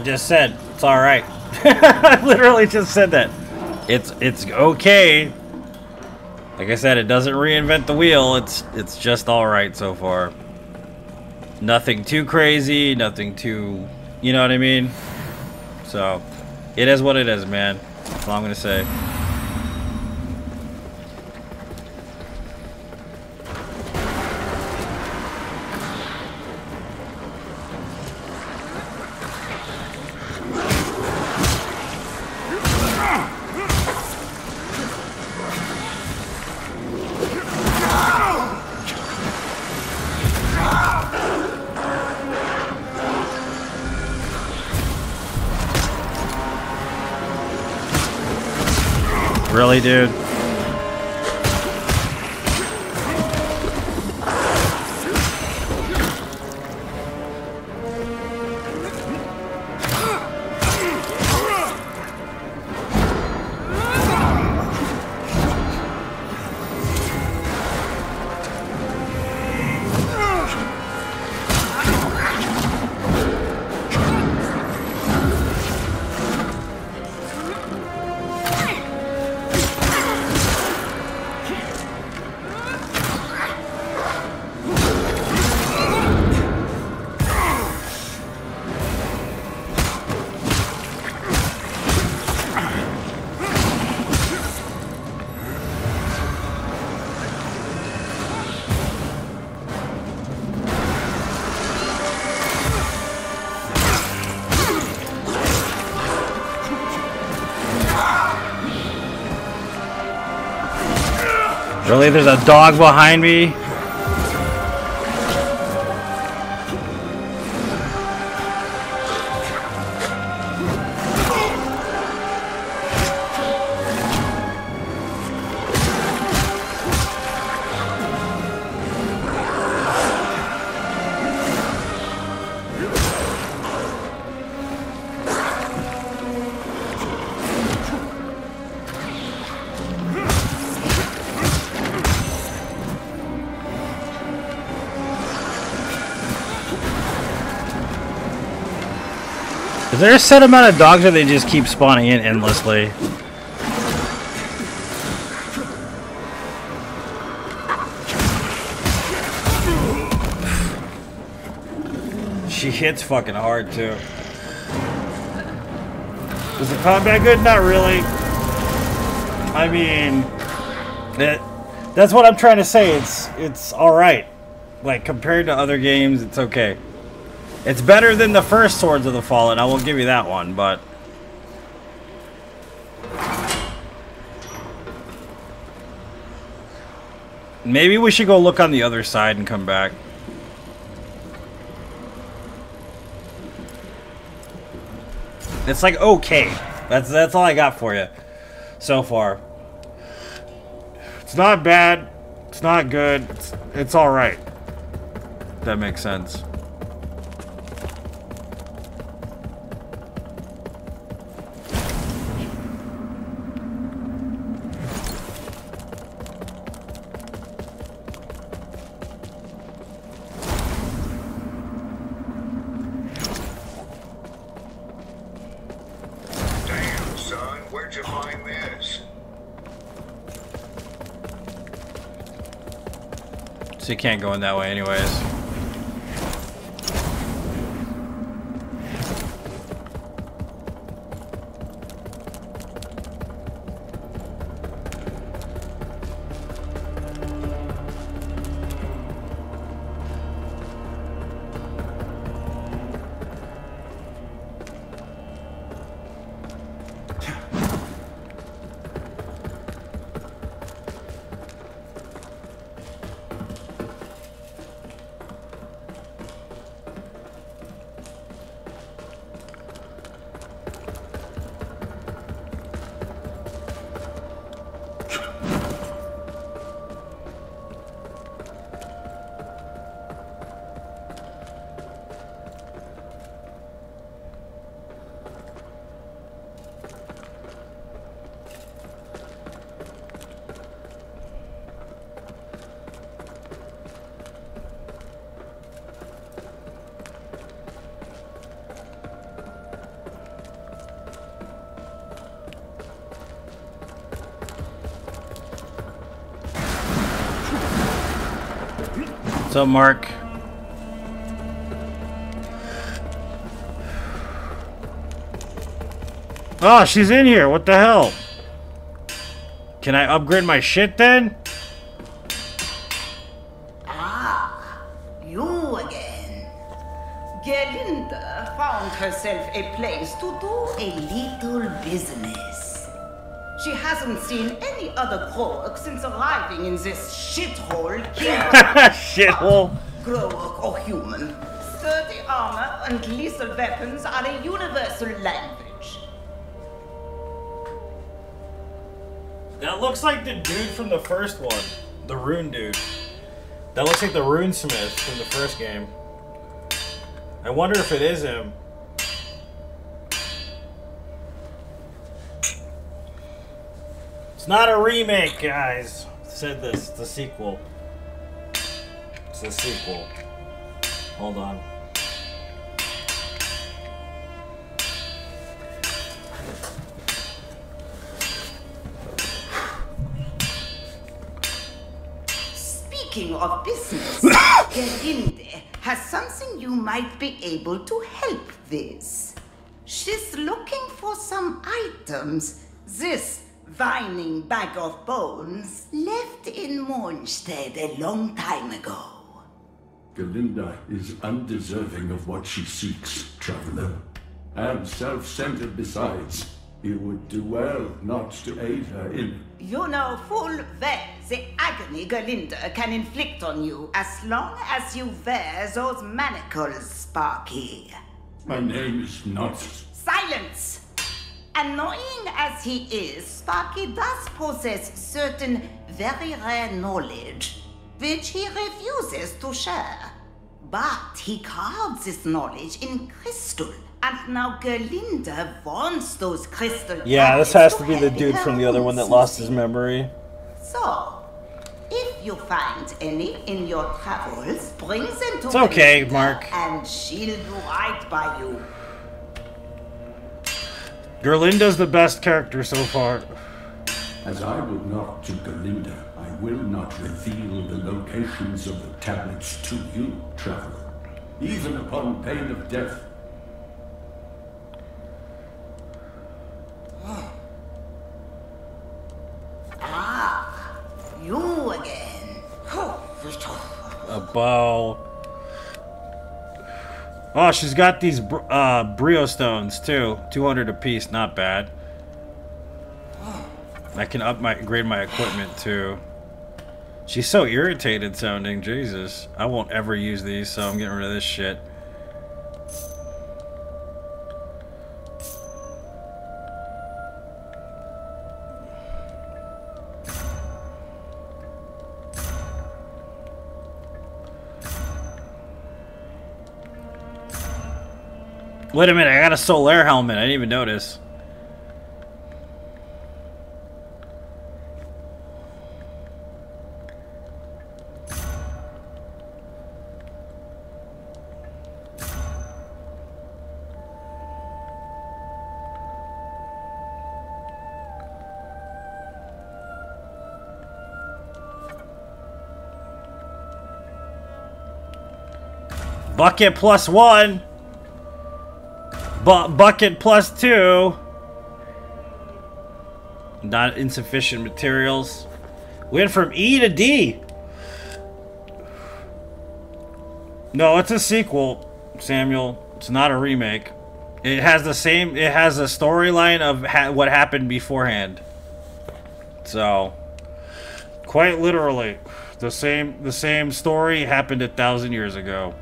I just said it's all right. I literally just said that. It's it's okay. Like I said, it doesn't reinvent the wheel. It's it's just all right so far. Nothing too crazy. Nothing too, you know what I mean. So, it is what it is, man. That's all I'm gonna say. There's a dog behind me? There a set amount of dogs or they just keep spawning in endlessly? She hits fucking hard too. Is the combat good? Not really. I mean, that, that's what I'm trying to say. It's it's all right. Like compared to other games, it's okay. It's better than the first Swords of the Fallen. I will give you that one, but maybe we should go look on the other side and come back. It's like okay. That's that's all I got for you so far. It's not bad. It's not good. It's, it's all right. That makes sense. Can't go in that way anyways. What's up, Mark? Oh, she's in here. What the hell? Can I upgrade my shit then? Ah, you again. Gerlinde found herself a place to do a little business. She hasn't seen any other Kroak since arriving in this shithole kingdom. Shithole. Kroak or oh, human. Sturdy armor and lethal weapons are a universal language. That looks like the dude from the first one. The rune dude. That looks like the rune smith from the first game. I wonder if it is him. It's not a remake, guys. Said this. the sequel. It's a sequel. Hold on. Speaking of business, Gerlinde has something you might be able to help with. She's looking for some items. This vining bag of bones left in Mournstead a long time ago. Gerlinde is undeserving of what she seeks, traveler. And self-centered besides. You would do well not to aid her in... You know full well the agony Gerlinde can inflict on you as long as you wear those manacles, Sparky. My name is not... Silence! Annoying as he is, Sparky does possess certain very rare knowledge, which he refuses to share. But he carves this knowledge in crystal, and now Gerlinde wants those crystal Yeah, this has to be the dude from the other one that lost his memory. So, if you find any in your travels, bring them to It's okay, Gerlinde, Mark. And she'll do right by you. Gerlinde's the best character so far. As I would not to Gerlinde, I will not reveal the locations of the tablets to you, traveler, even upon pain of death. Ah, you again. A bow. Oh, she's got these uh, brio stones too. 200 apiece, not bad. I can up my grade my equipment too. She's so irritated sounding, Jesus. I won't ever use these, so I'm getting rid of this shit. Wait a minute, I got a Solaire helmet. I didn't even notice. Bucket plus one. Bu bucket plus two. Not insufficient materials. Went from E to D. No, it's a sequel, Samuel. It's not a remake. It has the same. It has a storyline of ha what happened beforehand. So, quite literally, the same. The same story happened a thousand years ago.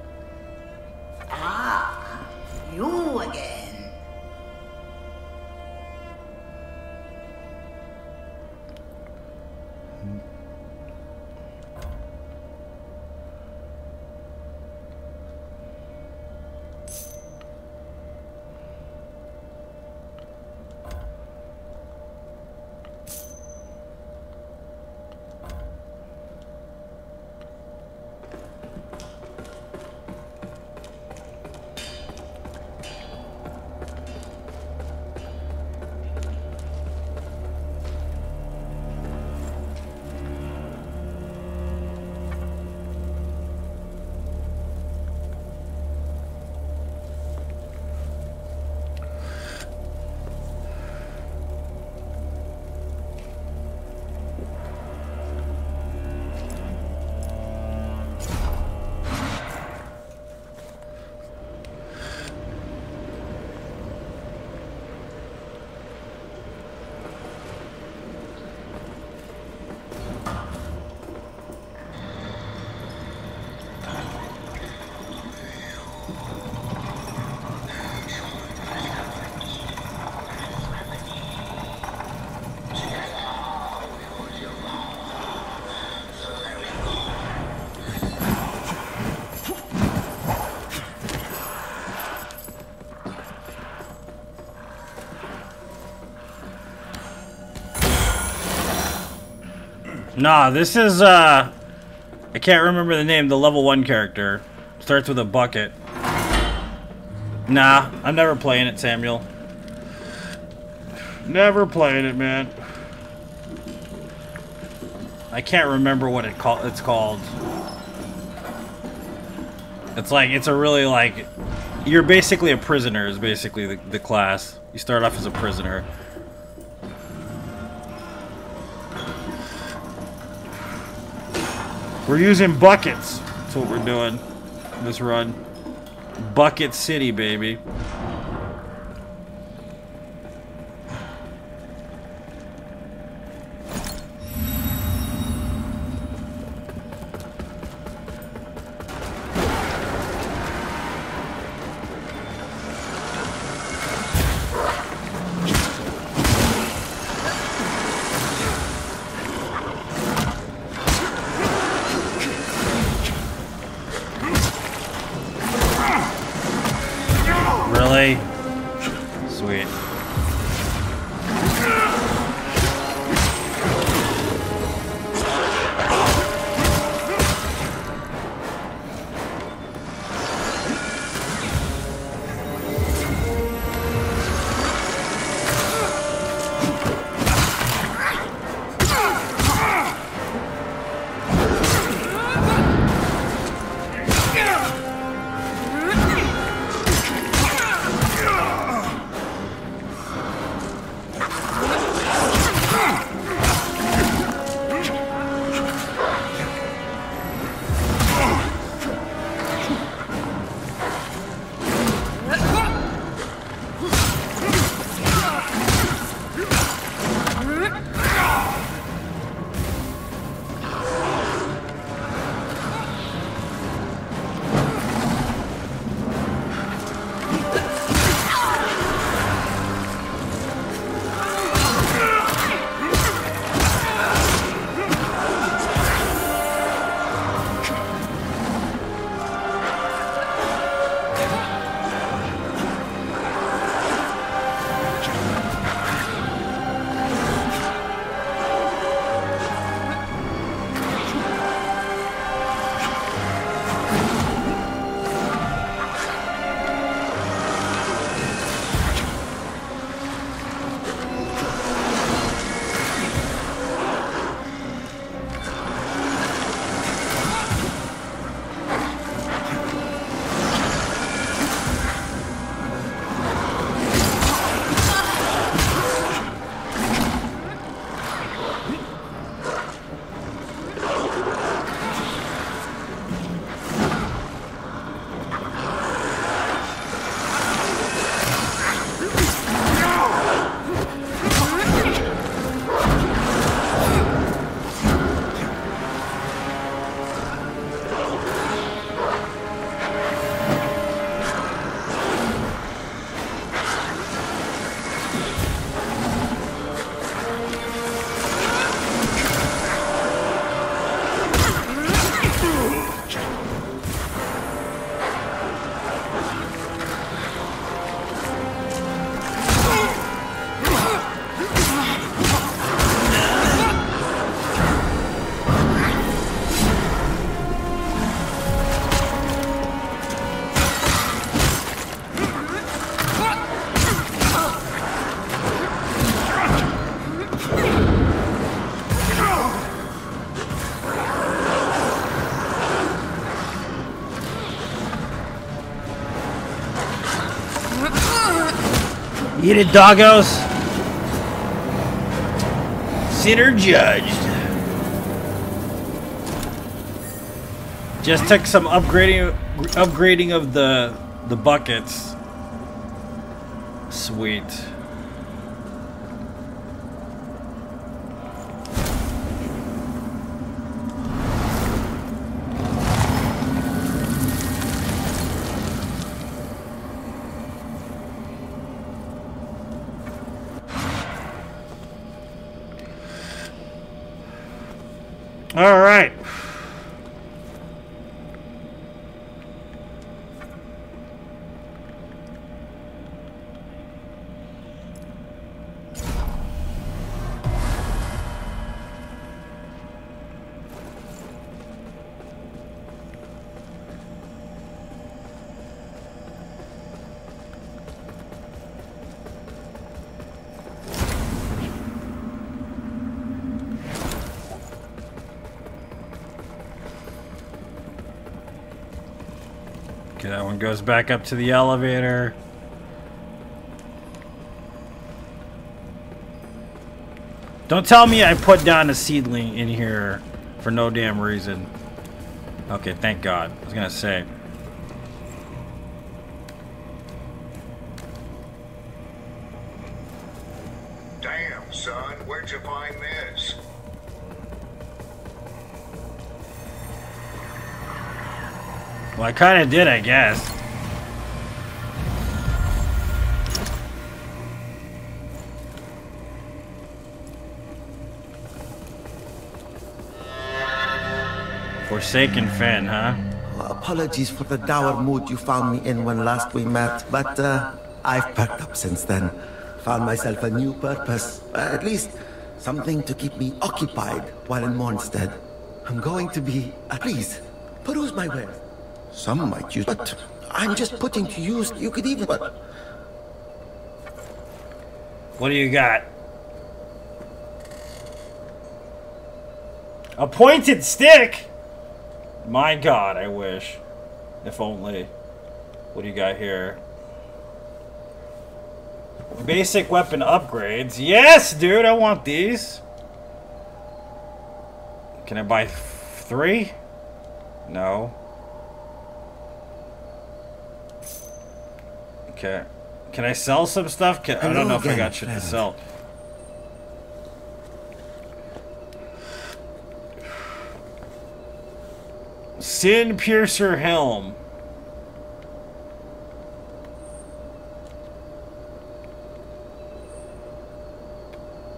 Nah, this is, uh... I can't remember the name, the level 1 character. Starts with a bucket. Nah, I'm never playing it, Samuel. Never playing it, man. I can't remember what it call it's called. It's like, it's a really, like... You're basically a prisoner, is basically the, the class. You start off as a prisoner. We're using buckets. That's what we're doing this run. Bucket City, baby. Eat it, doggos. Sinner judged. Just took some upgrading upgrading of the the buckets. Goes back up to the elevator. Don't tell me I put down a seedling in here for no damn reason. Okay, thank God. I was gonna say. Damn, son, where'd you find this? Well, I kind of did, I guess. Forsaken Fen, huh? Apologies for the dour mood you found me in when last we met, but uh, I've perked up since then. Found myself a new purpose. Uh, at least something to keep me occupied while in Mournstead. I'm going to be, uh, please, peruse my wares. Some might use, but I'm just putting to use. You could even, but What do you got? A pointed stick? My god, I wish. If only. What do you got here? Basic weapon upgrades. Yes, dude, I want these. Can I buy three? No. Okay. Can I sell some stuff? Can, I don't know if I got shit to sell. Sin Piercer Helm.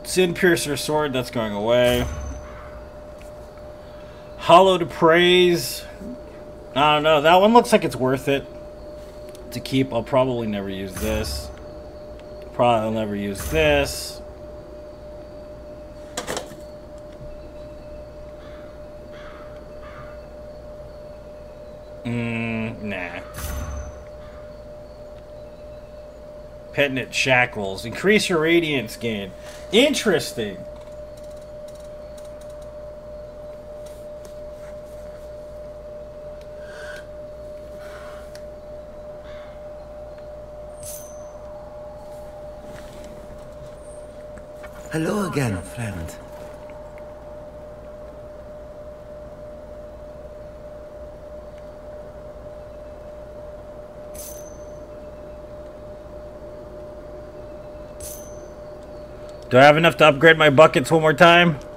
Sin Piercer Sword, that's going away. Hallowed Praise. I don't know. That one looks like it's worth it to keep. I'll probably never use this. Probably I'll never use this. Mm, nah. Petnit Shackles. Increase your radiance gain. Interesting. hello again, friend. Do I have enough to upgrade my buckets one more time?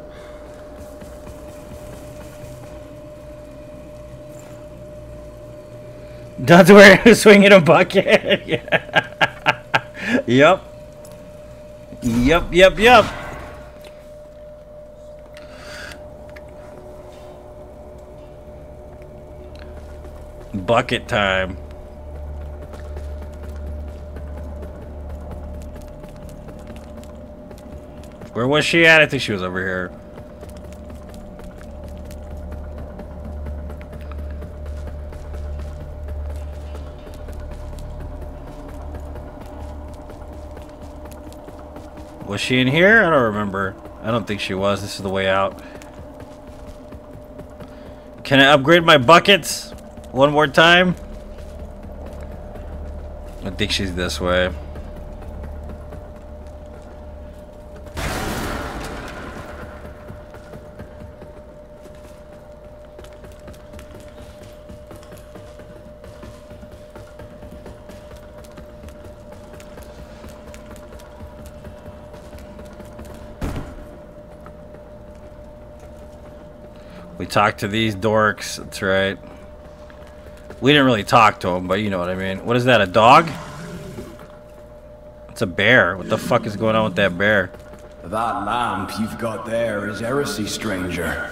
Does wear swinging a bucket? Yep. Yep, yep, yep. Bucket time. Where was she at? I think she was over here. Was she in here? I don't remember. I don't think she was. This is the way out. Can I upgrade my buckets one more time? I think she's this way. We talked to these dorks. That's right. We didn't really talk to them, but you know what I mean. What is that, a dog? It's a bear. What the fuck is going on with that bear? That lamp you've got there is heresy, stranger.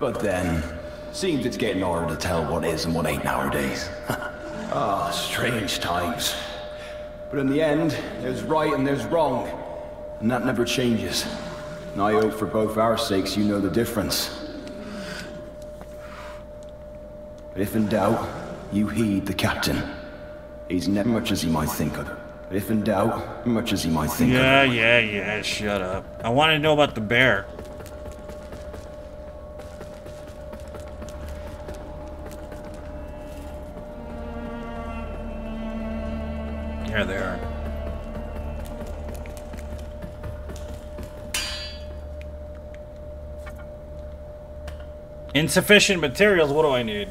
But then, seems it's getting harder to tell what is and what ain't nowadays. Ah, strange times. But in the end, there's right and there's wrong. And that never changes. And I hope for both our sakes you know the difference. But if in doubt, you heed the captain. He's never much as he might think of. But if in doubt, much as he might think yeah, of. Yeah, yeah, yeah. Shut up. I want to know about the bear. Here they are. Insufficient materials. What do I need?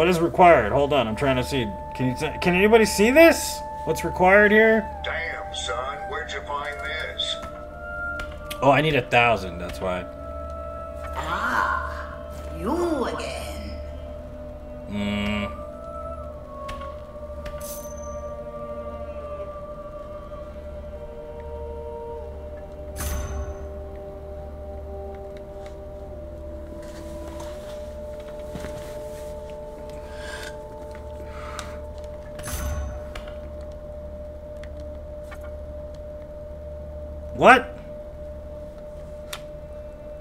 What is required? Hold on, I'm trying to see. Can you? Can anybody see this? What's required here? Damn, son, where'd you find this? Oh, I need a thousand. That's why.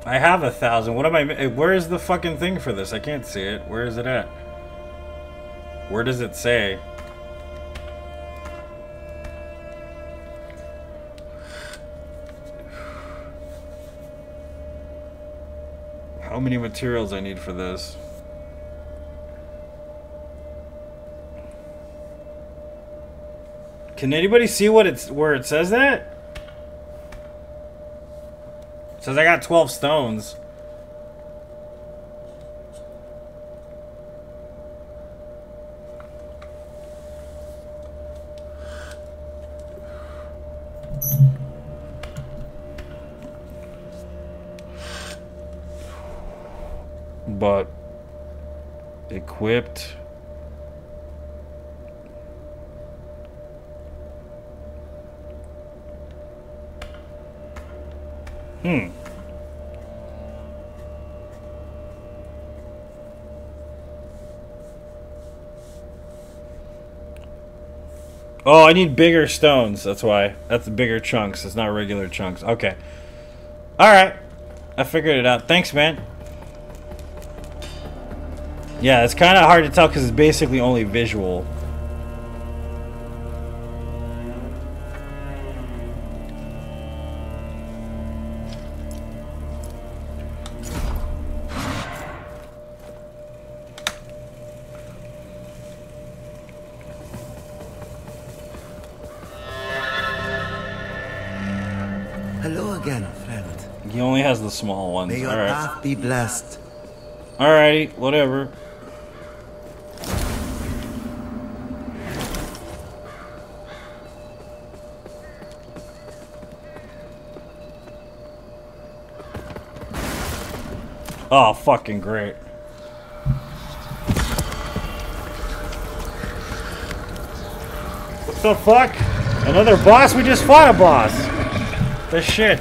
I have a thousand. What am I? eh, Where is the fucking thing for this? I can't see it. Where is it at? Where does it say? How many materials I need for this? Can anybody see what it's where it says that? Says I got 12 stones. I need bigger stones. That's why. That's bigger chunks. It's not regular chunks. Okay. Alright. I figured it out. Thanks, man. Yeah, it's kind of hard to tell because it's basically only visual. Be blessed. Alrighty, whatever. Oh, fucking great. What the fuck? Another boss? We just fought a boss. The shit.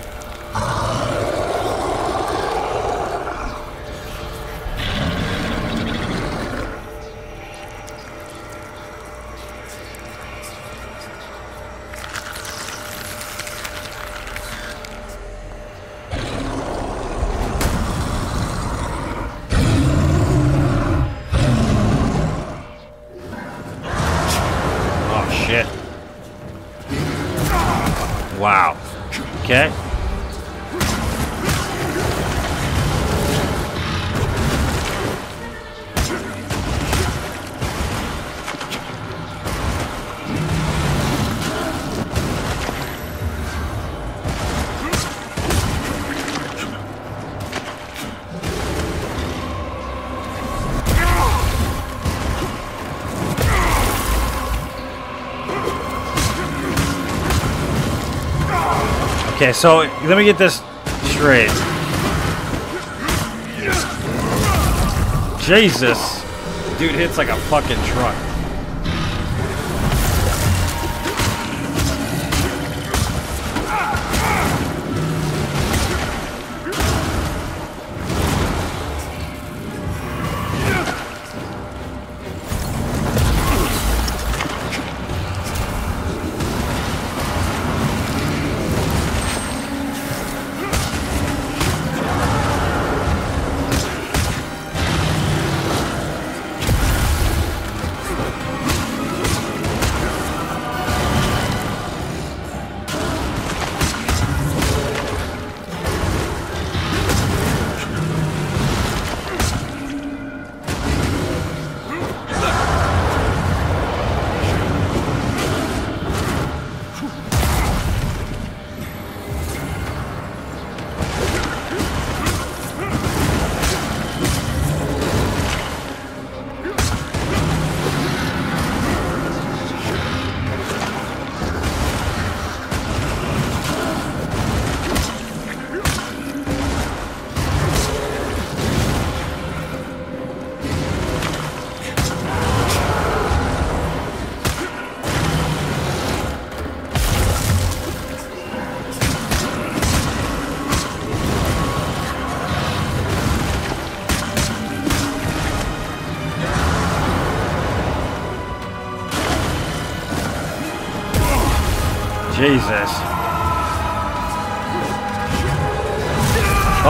Okay, so let me get this straight. Jesus. Dude hits like a fucking truck.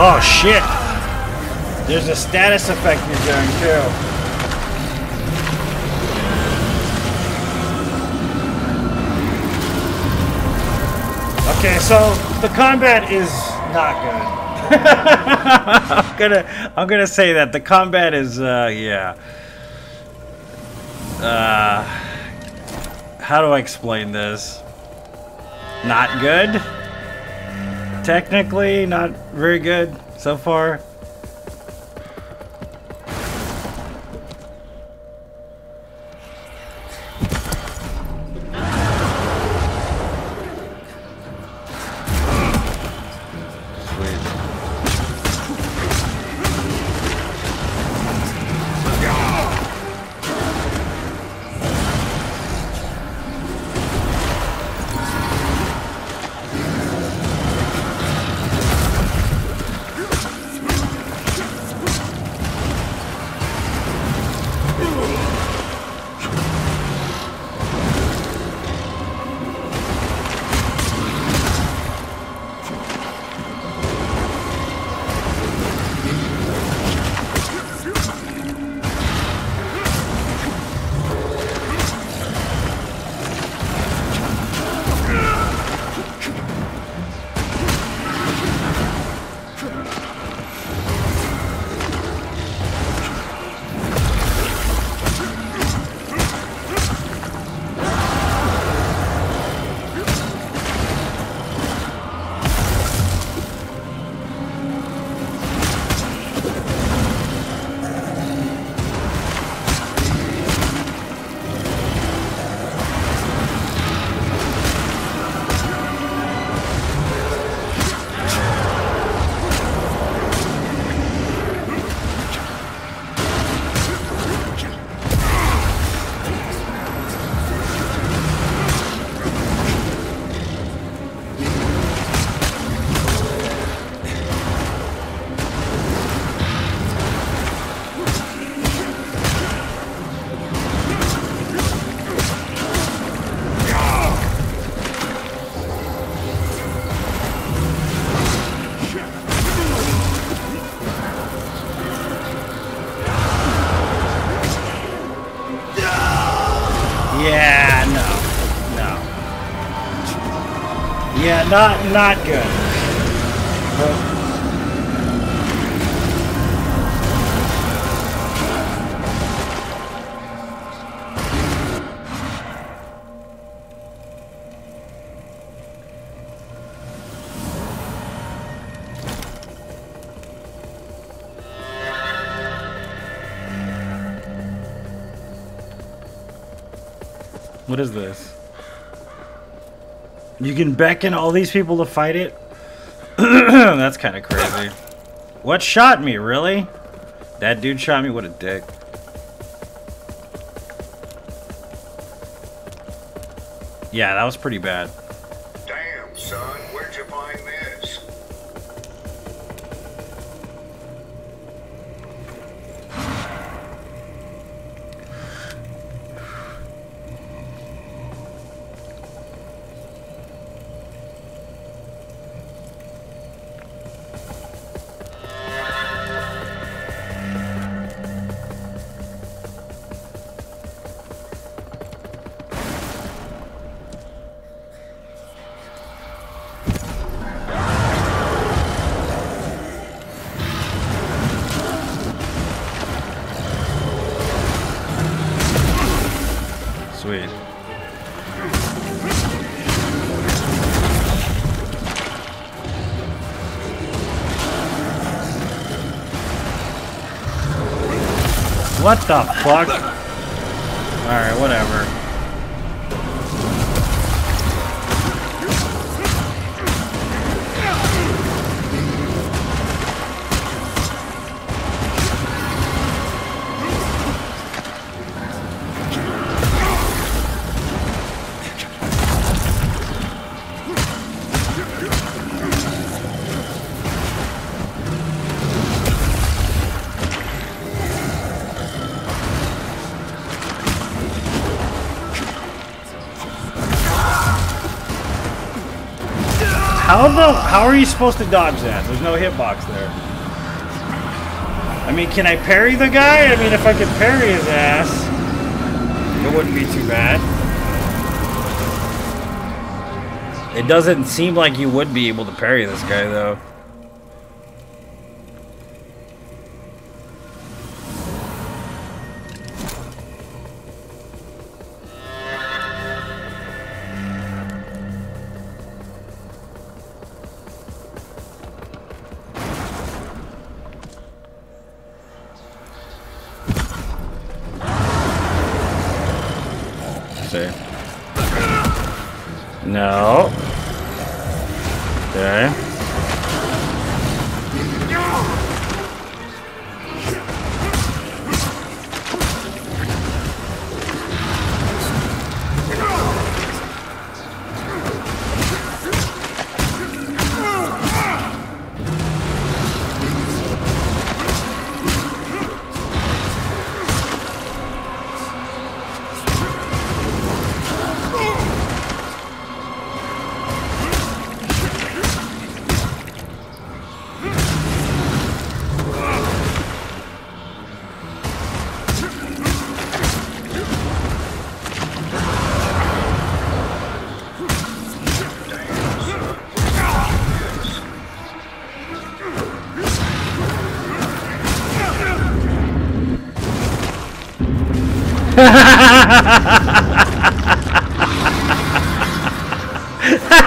Oh shit! There's a status effect you're doing too. Okay, so the combat is not good. I'm gonna I'm gonna say that the combat is uh yeah. Uh how do I explain this? Not good? Technically, not very good so far. Not not good. What is this? You can beckon all these people to fight it? That's kind of crazy. What shot me, really? That dude shot me. What a dick. Yeah, that was pretty bad. What the fuck? How are you supposed to dodge that? There's no hitbox there. I mean, can I parry the guy? I mean, if I could parry his ass, it wouldn't be too bad. It doesn't seem like you would be able to parry this guy though.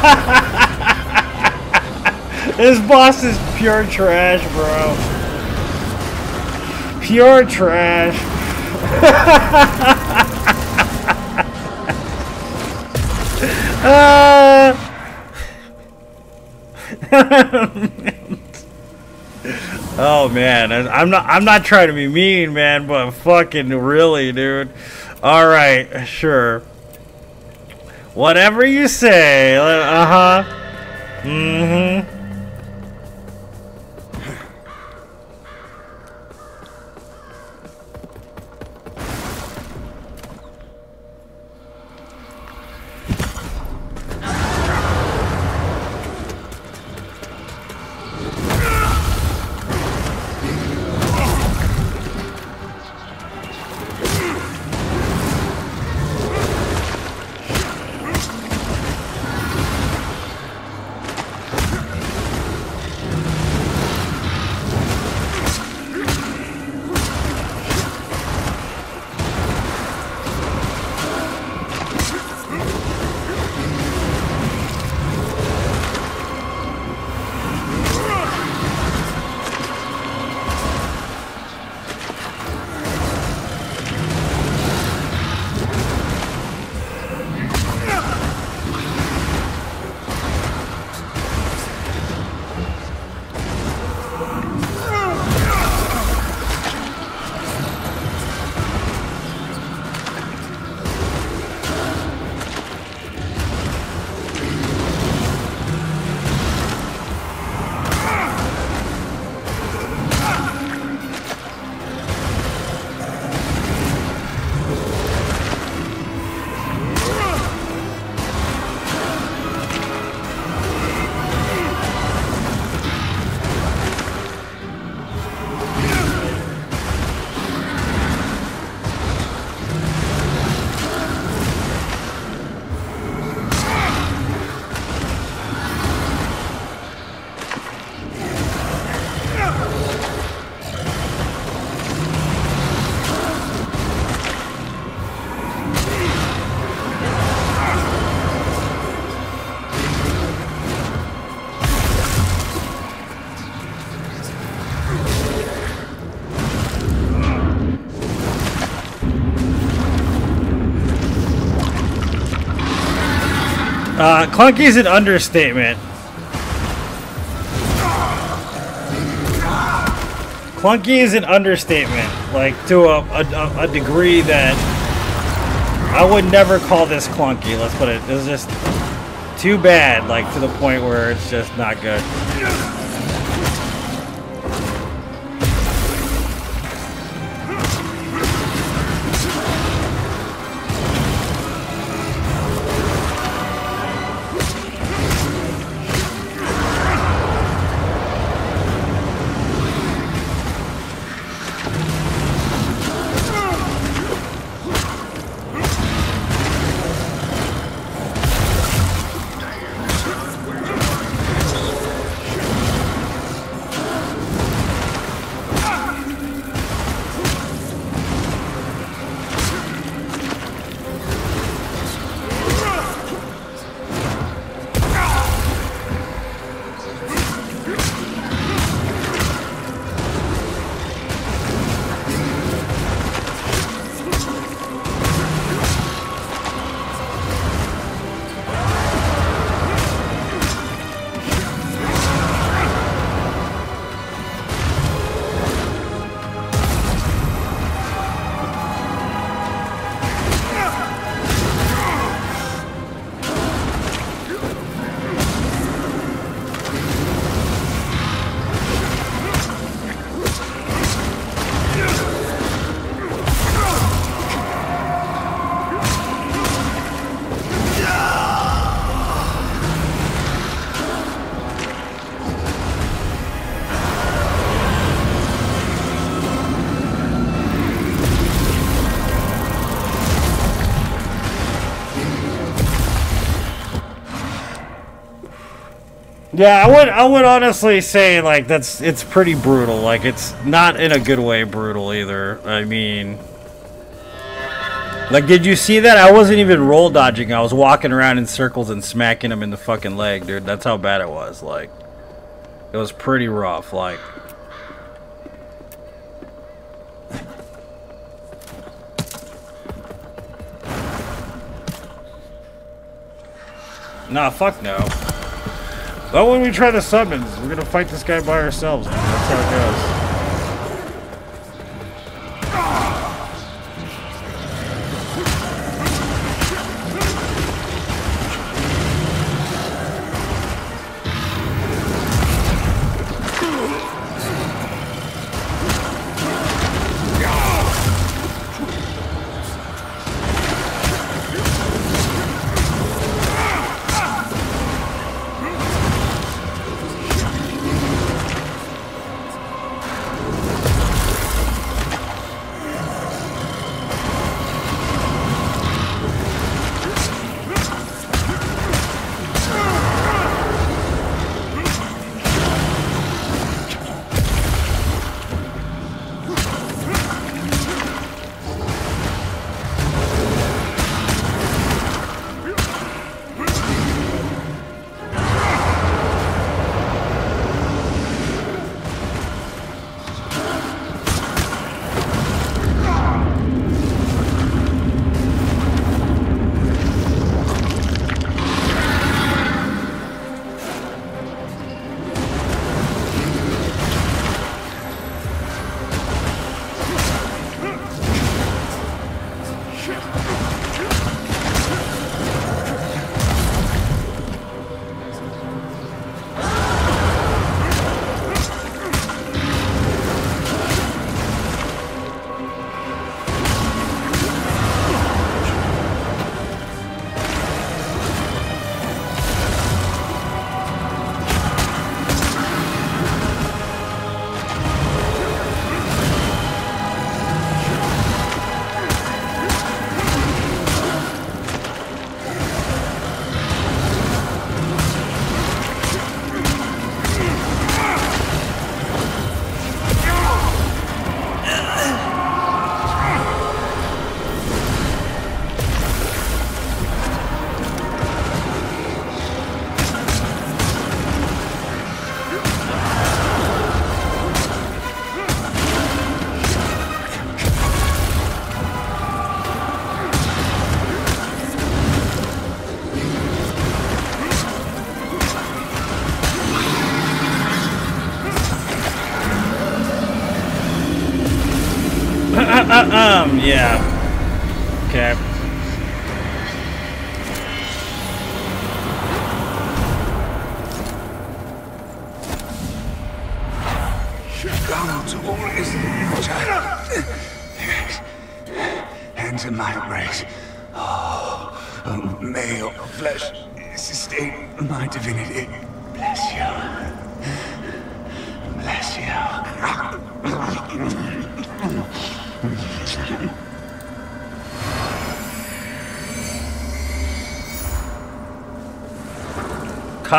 this boss is pure trash, bro. Pure trash. uh... Oh man, I'm not I'm not trying to be mean, man, but fucking really, dude. All right, sure. Whatever you say. Uh huh. Uh, clunky is an understatement. Clunky is an understatement, like to a, a, a degree that I would never call this clunky. Let's put it. It's just too bad, like to the point where it's just not good. Yeah, I would I would honestly say like that's it's pretty brutal. Like it's not in a good way brutal either. I mean Like did you see that? I wasn't even roll dodging. I was walking around in circles and smacking him in the fucking leg, dude. That's how bad it was. Like it was pretty rough, like Nah, fuck no. But when we try the summons, we're gonna fight this guy by ourselves. Man. how it goes.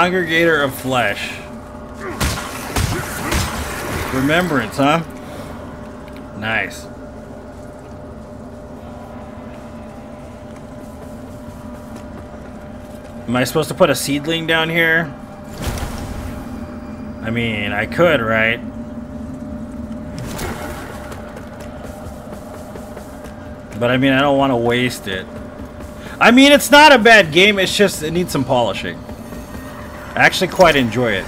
Congregator of Flesh. Remembrance, huh? Nice. Am I supposed to put a seedling down here? I mean, I could, right? But I mean, I don't want to waste it. I mean, it's not a bad game, it's just, it needs some polishing. I actually quite enjoy it.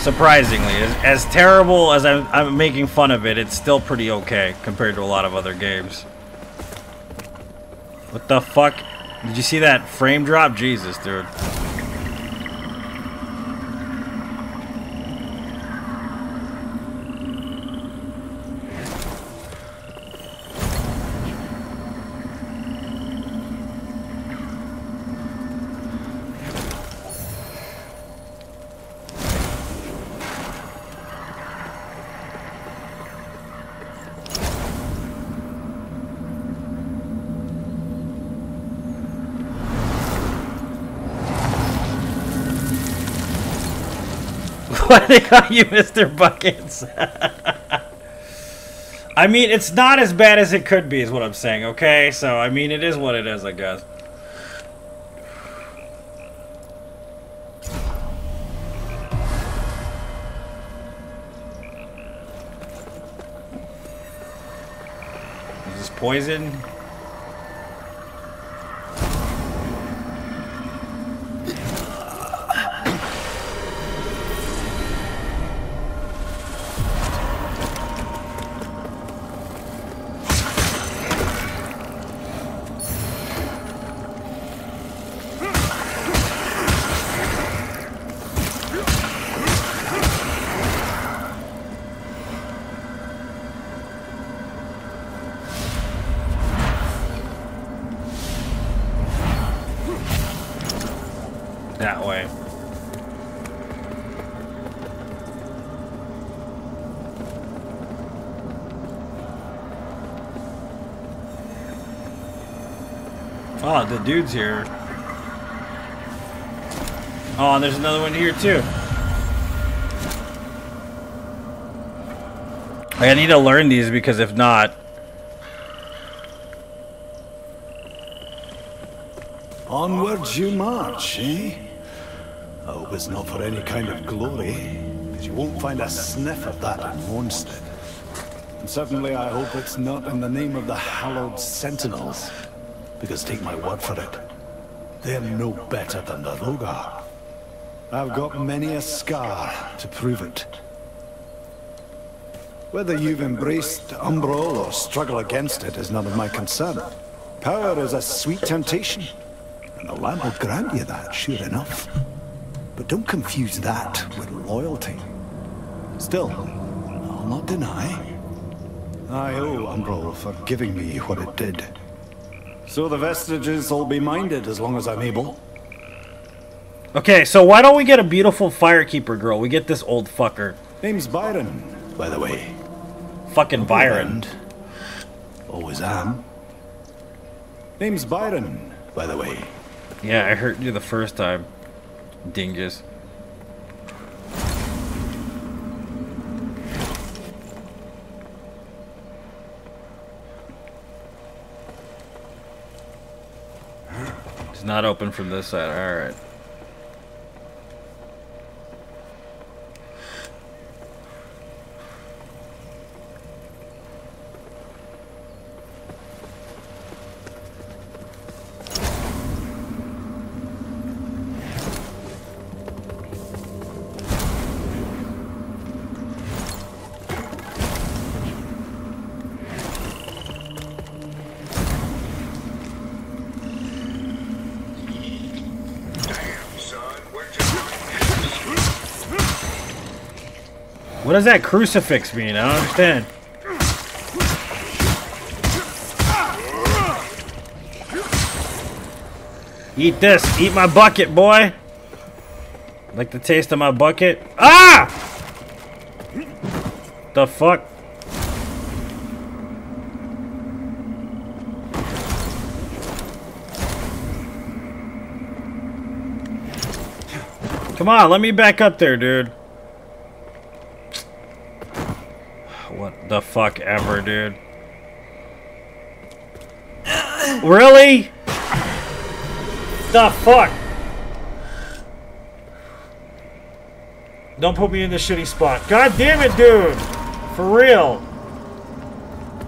Surprisingly. As, as terrible as I'm, I'm making fun of it, it's still pretty okay compared to a lot of other games. What the fuck? Did you see that frame drop? Jesus, dude. they call you Mr. Buckets? I mean, it's not as bad as it could be, is what I'm saying, okay? So, I mean, it is what it is, I guess. Is this poison? Dude's here. Oh, and there's another one here too. I need to learn these because if not, Onwards you march, eh? I hope it's not for any kind of glory, because you won't find a sniff of that in Mournstead. And certainly I hope it's not in the name of the hallowed sentinels, because take my word for it, they're no better than the Rhogar. I've got many a scar to prove it. Whether you've embraced Umbral or struggle against it is none of my concern. Power is a sweet temptation, and the lamp will grant you that, sure enough. But don't confuse that with loyalty. Still, I'll not deny. I owe Umbral for giving me what it did. So the vestiges will be minded as long as I'm able. Okay, so why don't we get a beautiful firekeeper girl? We get this old fucker. Name's Byron, by the way. Fucking Byron. Always am. Name's Byron, by the way. Yeah, I hurt you the first time. Dingus. Not open from this side. Alright. What does that crucifix mean? I don't understand. Eat this. Eat my bucket, boy. Like the taste of my bucket. Ah! The fuck? Come on, let me back up there, dude. The fuck ever, dude. Really? The fuck? Don't put me in the shitty spot. God damn it, dude! For real.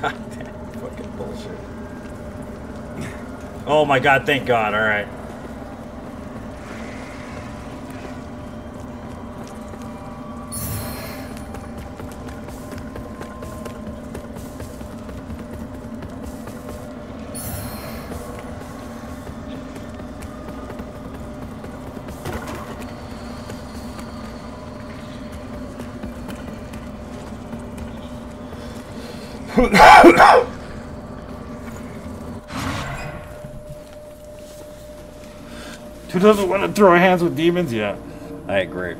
God damn, fucking bullshit. Oh my god, thank god, alright. Who doesn't want to throw hands with demons? Yeah, I agree.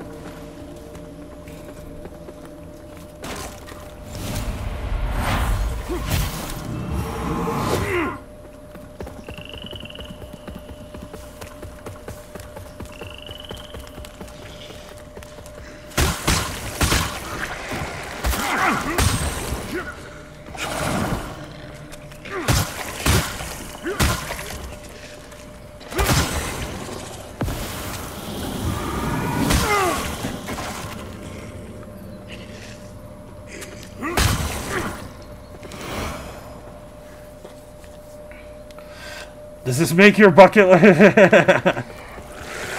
Make your bucket li-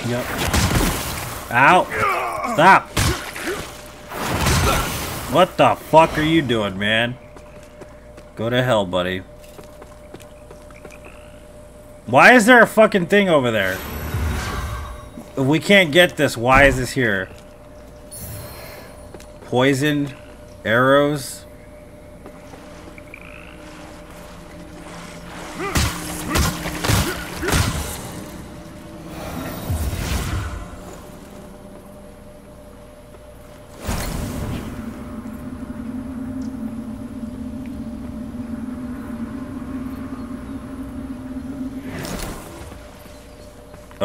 Yep. Ow. Stop. What the fuck are you doing, man? Go to hell, buddy. Why is there a fucking thing over there? If we can't get this, why is this here? Poison? Arrows?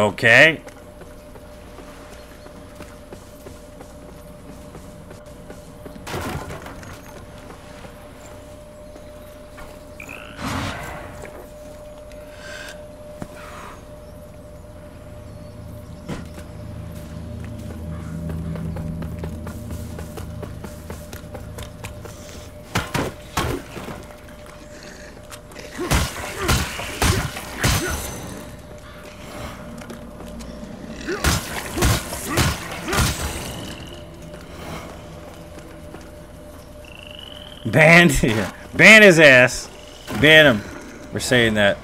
Okay. Ban, yeah. ban his ass. Ban him. We're saying that.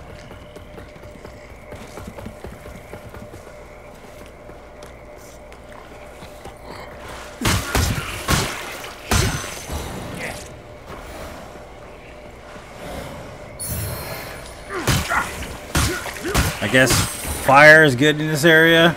I guess fire is good in this area.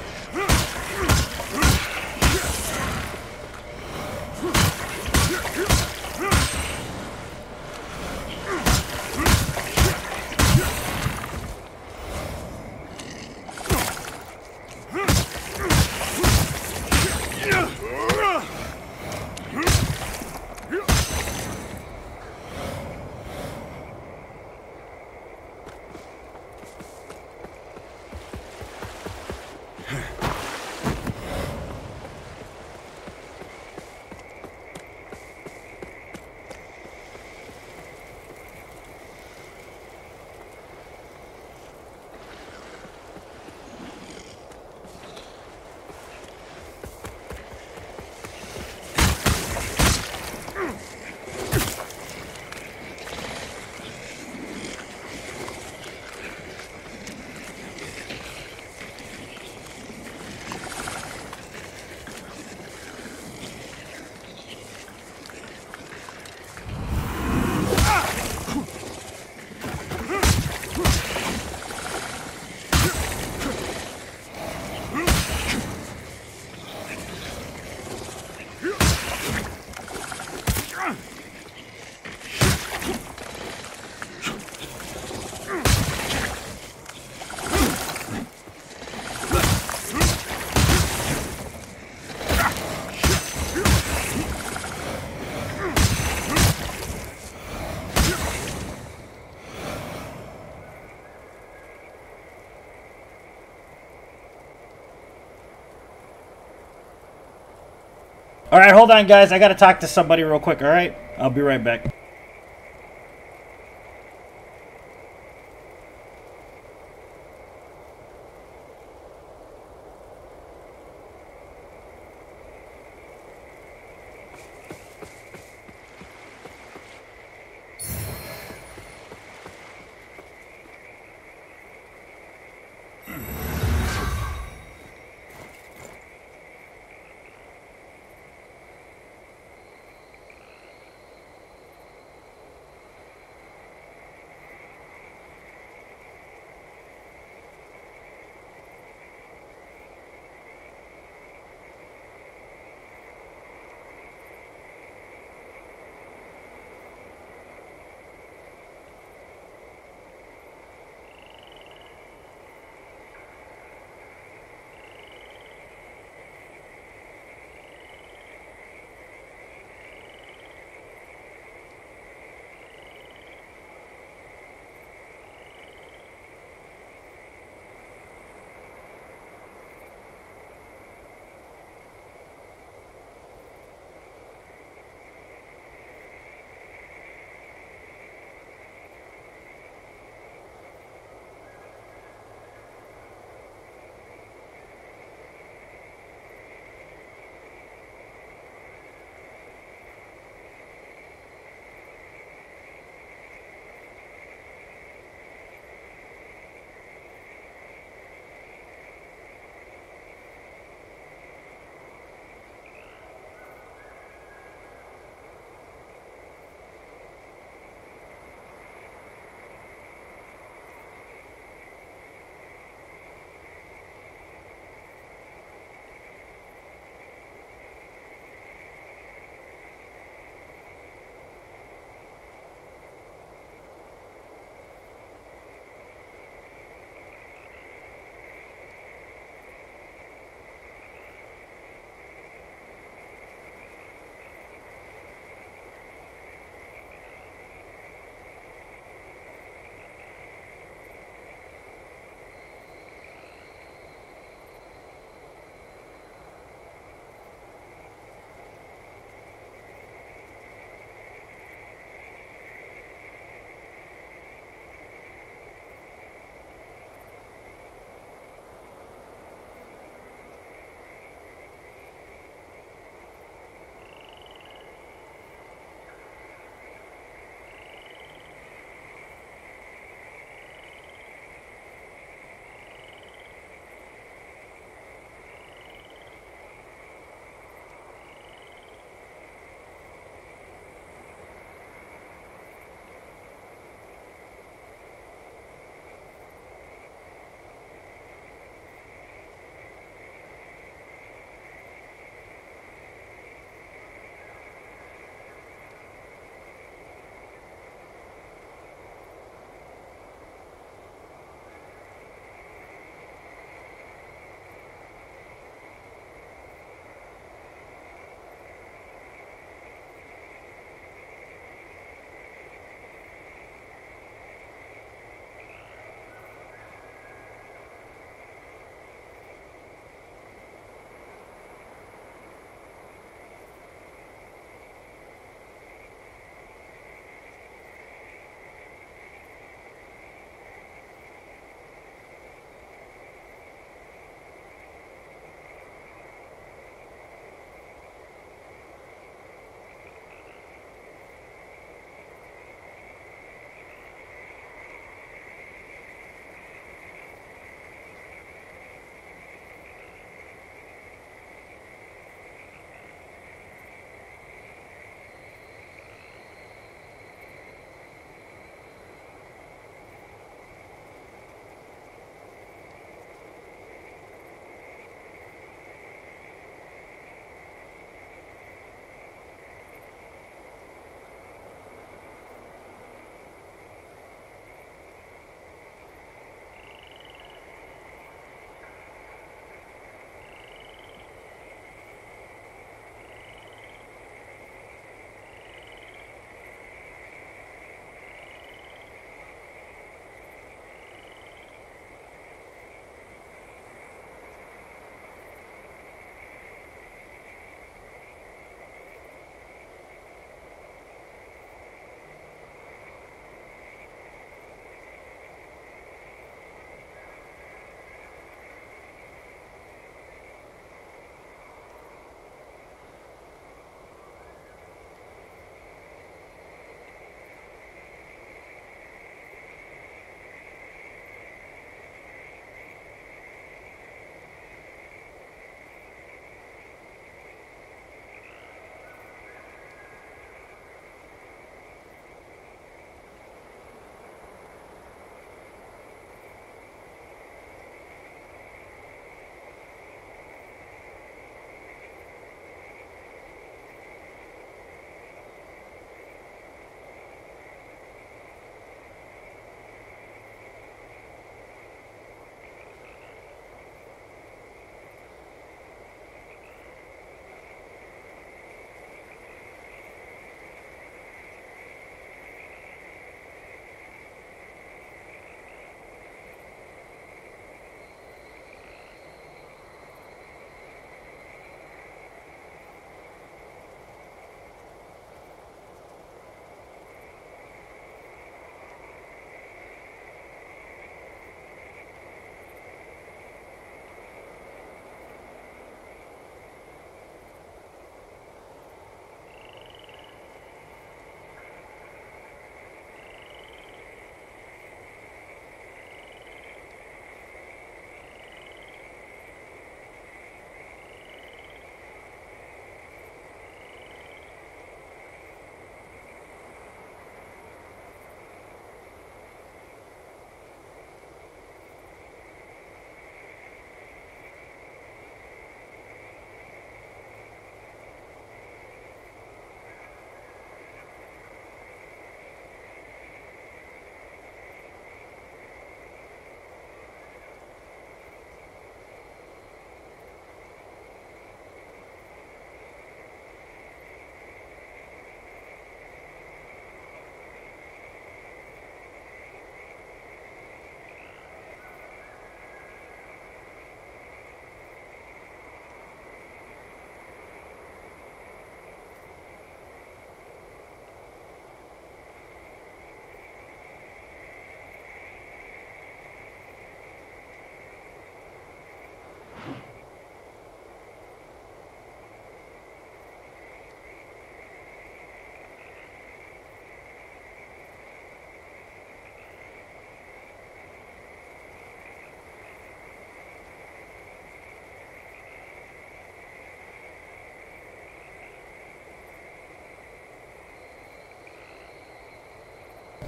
All right, hold on, guys. I got to talk to somebody real quick. All right, I'll be right back.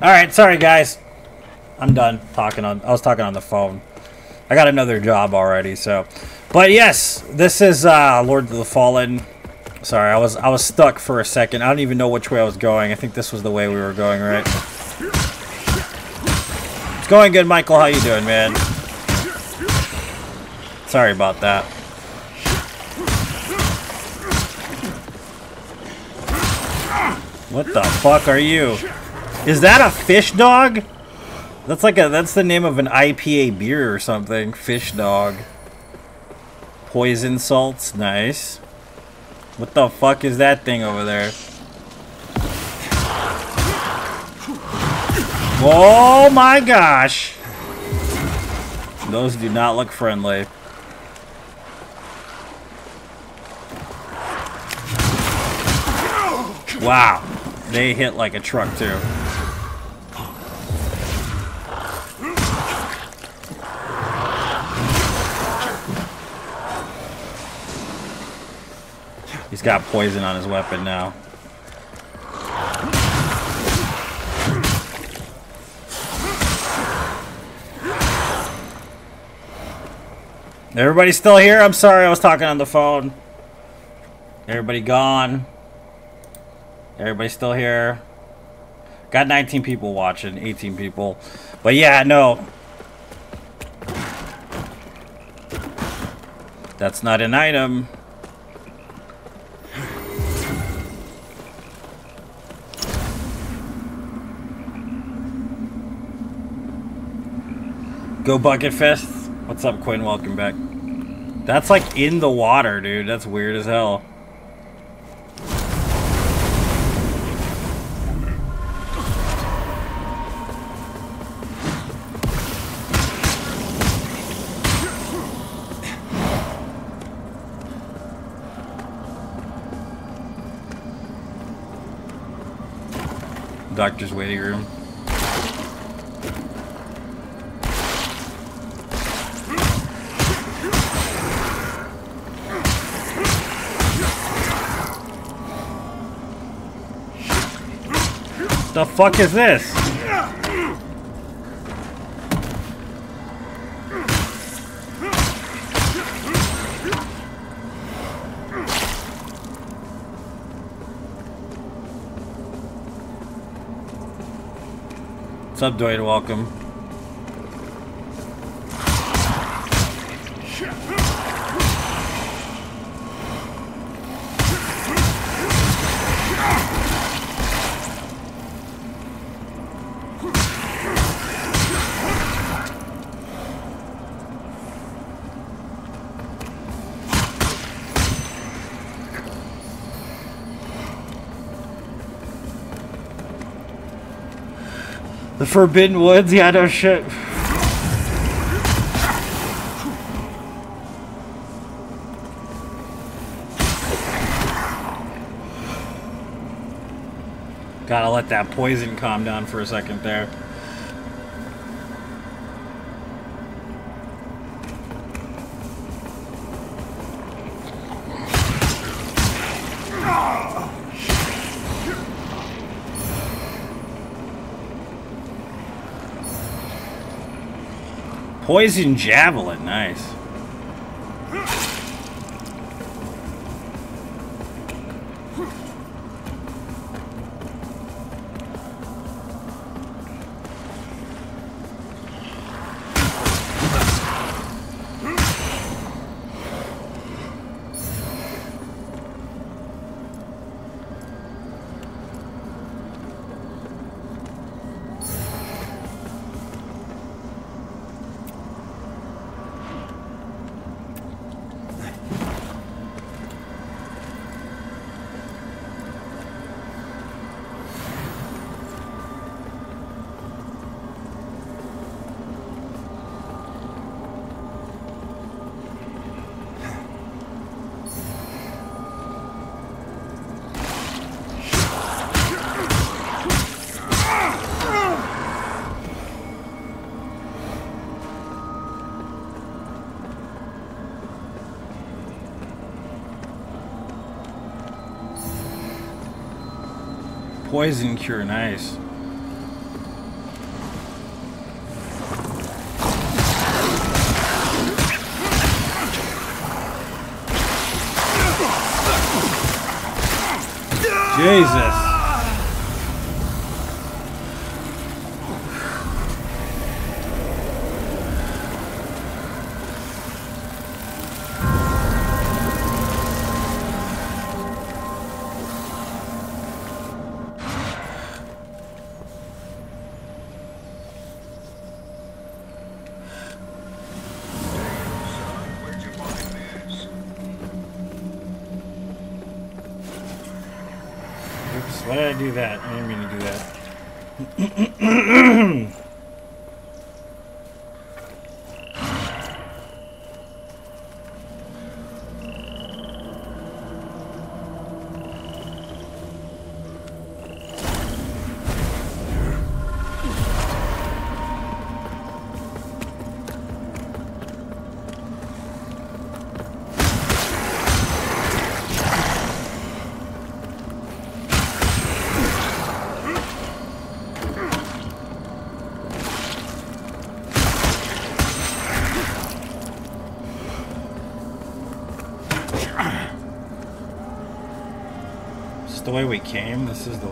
All right, sorry guys. I'm done talking on. I was talking on the phone. I got another job already, so. But yes, this is uh, Lord of the Fallen. Sorry, I was I was stuck for a second. I don't even know which way I was going. I think this was the way we were going, right? It's going good, Michael. How you doing, man? Sorry about that. What the fuck are you? Is that a fish dog? That's like a that's the name of an IPA beer or something. Fish dog. Poison salts, nice. What the fuck is that thing over there? Oh my gosh! Those do not look friendly. Wow. They hit like a truck too. Got poison on his weapon now. Everybody still here? I'm sorry I was talking on the phone. Everybody gone. Everybody still here? Got 19 people watching, 18 people. But yeah, no. That's not an item. Go Bucket Fist. What's up, Quinn? Welcome back. That's like in the water, dude. That's weird as hell. Doctor's waiting room. The fuck is this? What's up, Dwight? Welcome. Forbidden Woods? Yeah, no shit. Gotta let that poison calm down for a second there. Poison Javelin, nice. poison cure, nice. Jesus. Came. This is the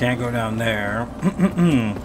can't go down there.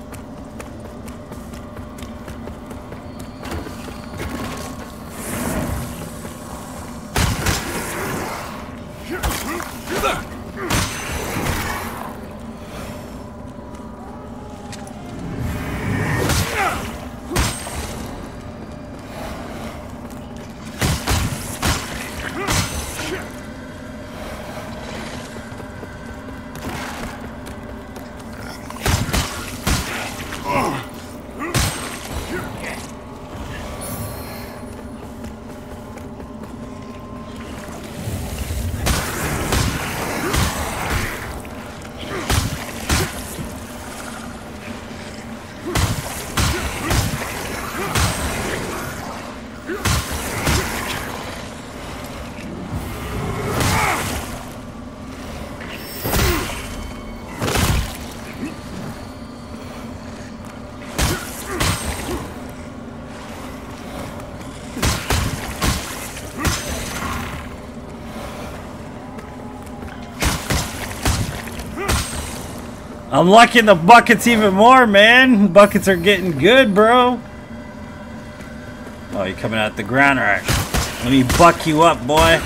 I'm liking the buckets even more, man. Buckets are getting good, bro. Oh, you're coming out the ground, right. Let me buck you up, boy.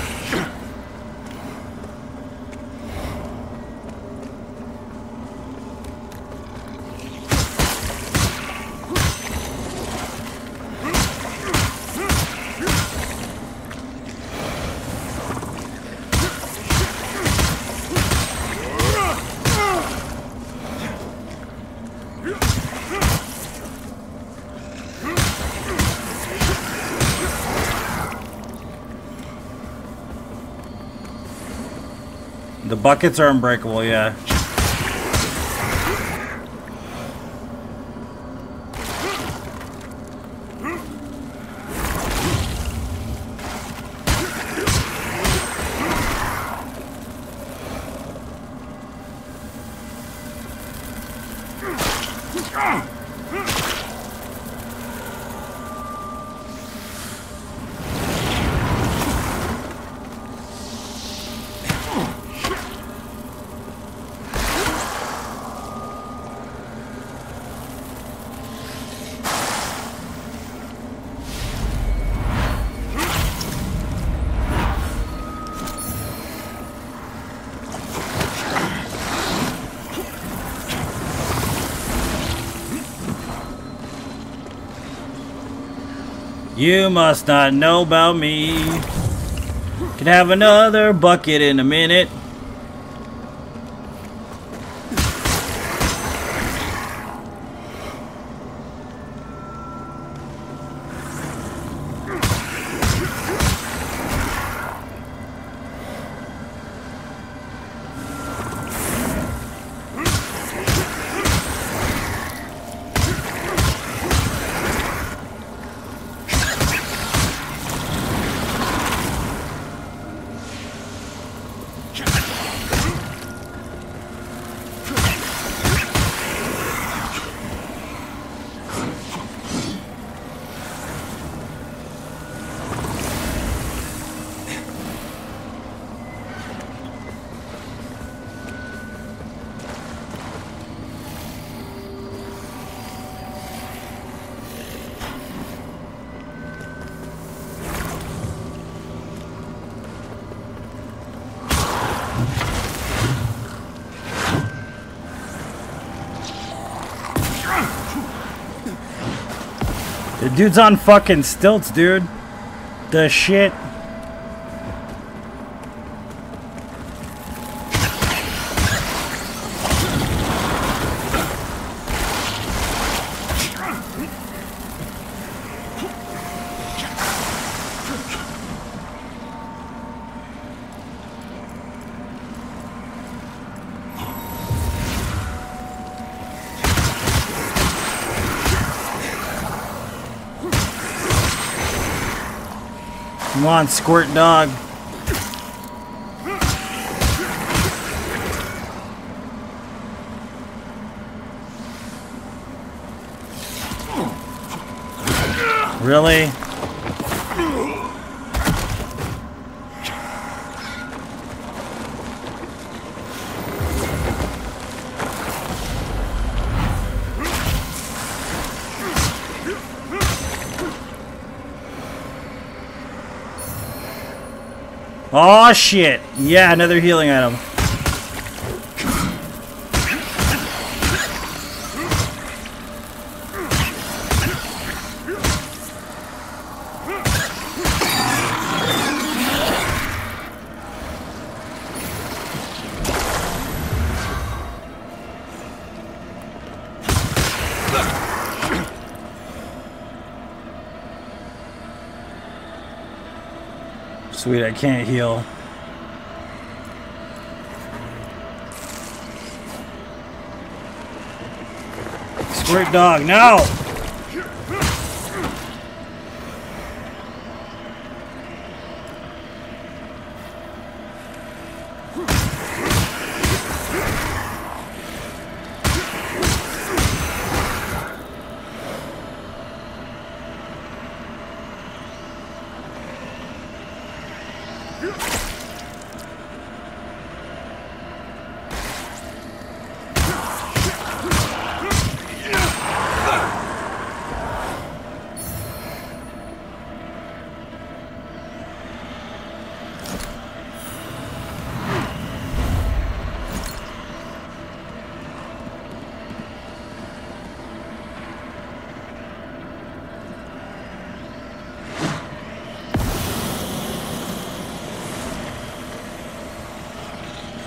Buckets are unbreakable, yeah. You must not know about me. Can have another bucket in a minute. Dude's on fucking stilts, dude. The shit. On, squirt dog. Really? Oh shit! Yeah, another healing item. Can't heal. Squirt dog, no!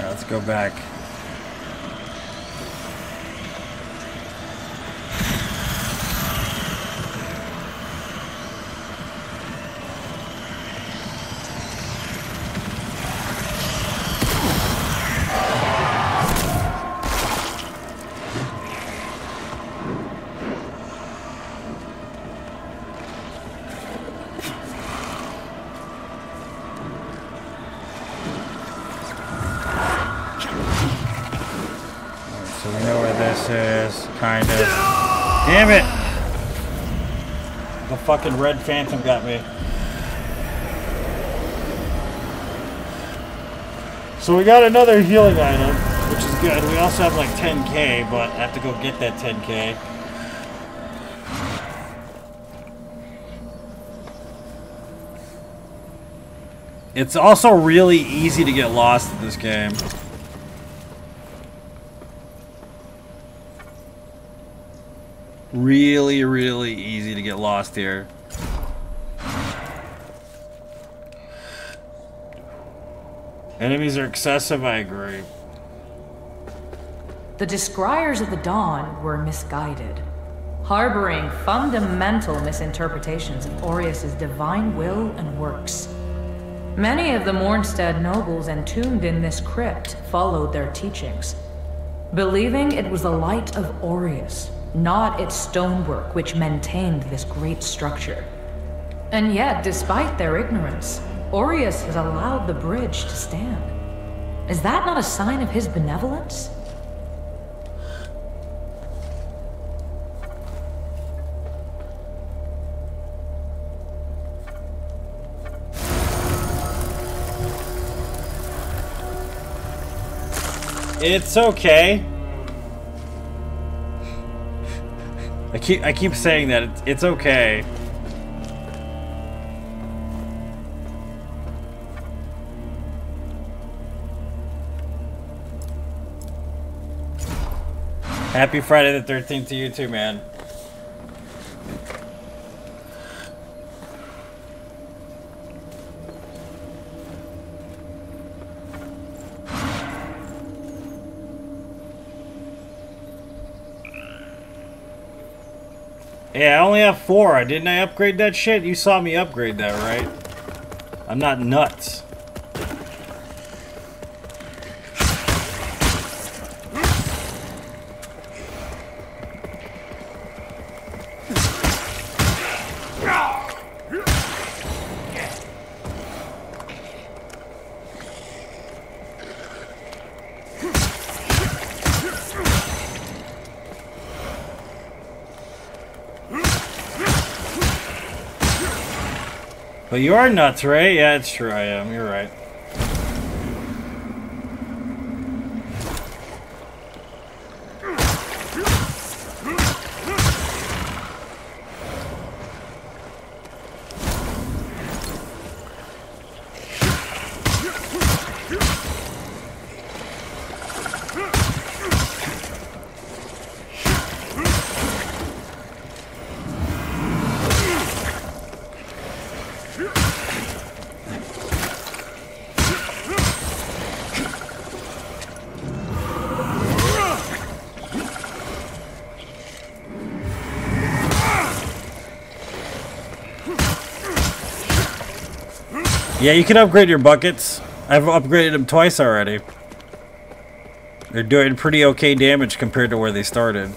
Alright, let's go back. So we know where this is, kind of. Damn it! The fucking red phantom got me. So we got another healing item, which is good. We also have like 10k, but I have to go get that 10k. It's also really easy to get lost in this game. Really, really easy get lost here. Enemies are excessive, I agree. The Descriers of the Dawn were misguided, harboring fundamental misinterpretations of Orius' divine will and works. Many of the Mournstead nobles entombed in this crypt followed their teachings, believing it was the light of Orius, not its stonework, which maintained this great structure. And yet, despite their ignorance, Orius has allowed the bridge to stand. Is that not a sign of his benevolence? It's okay. Keep I keep saying that it's, it's okay. Happy Friday the 13th to you too, man. Yeah, I only have four. Didn't I upgrade that shit? You saw me upgrade that, right? I'm not nuts. But you are nuts, right? Yeah, it's true. I am. You're right. Yeah, you can upgrade your buckets. I've upgraded them twice already. They're doing pretty okay damage compared to where they started.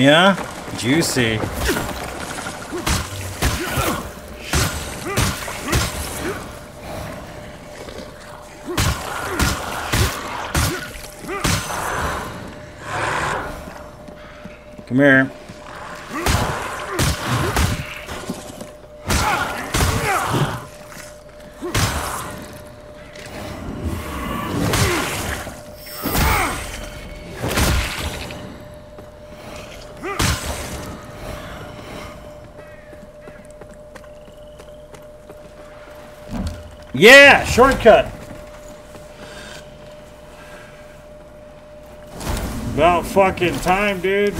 Me, huh? Juicy. Come here. Yeah, shortcut. About fucking time, dude.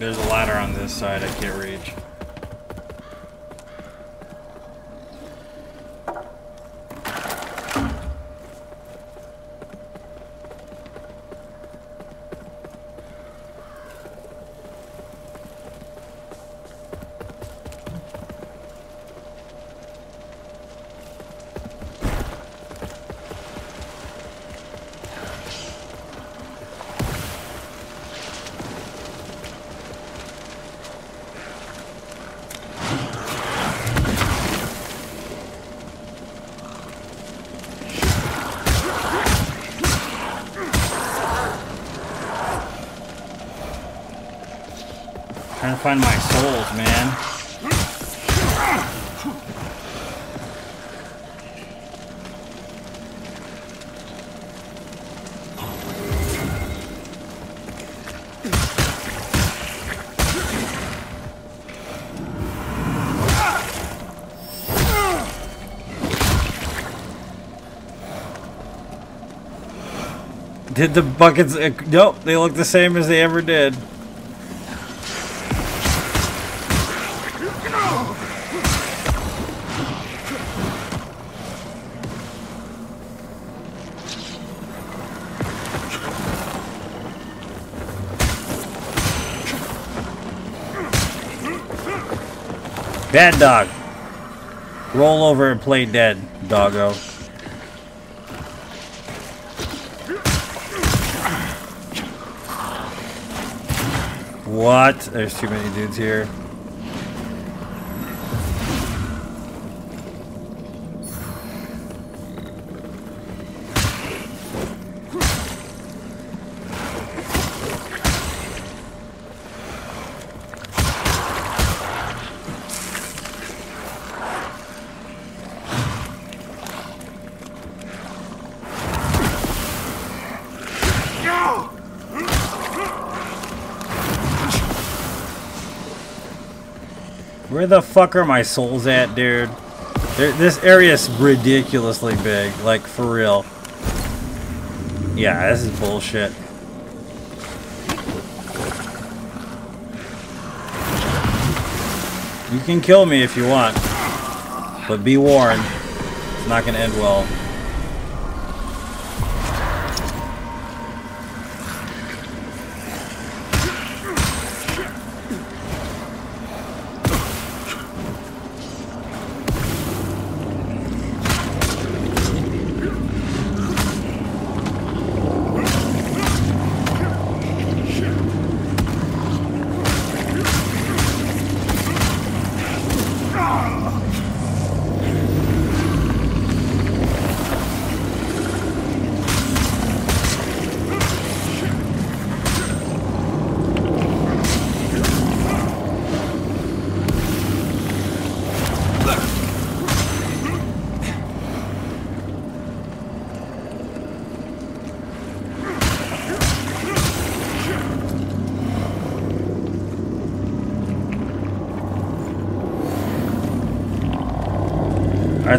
There's a ladder on this side I can't reach. Did the buckets... Uh, nope, they look the same as they ever did. Bad dog. Roll over and play dead, doggo. What? There's too many dudes here. The fuck are my souls at, dude? This area is ridiculously big, like for real. Yeah, this is bullshit. You can kill me if you want, but be warned, it's not gonna end well.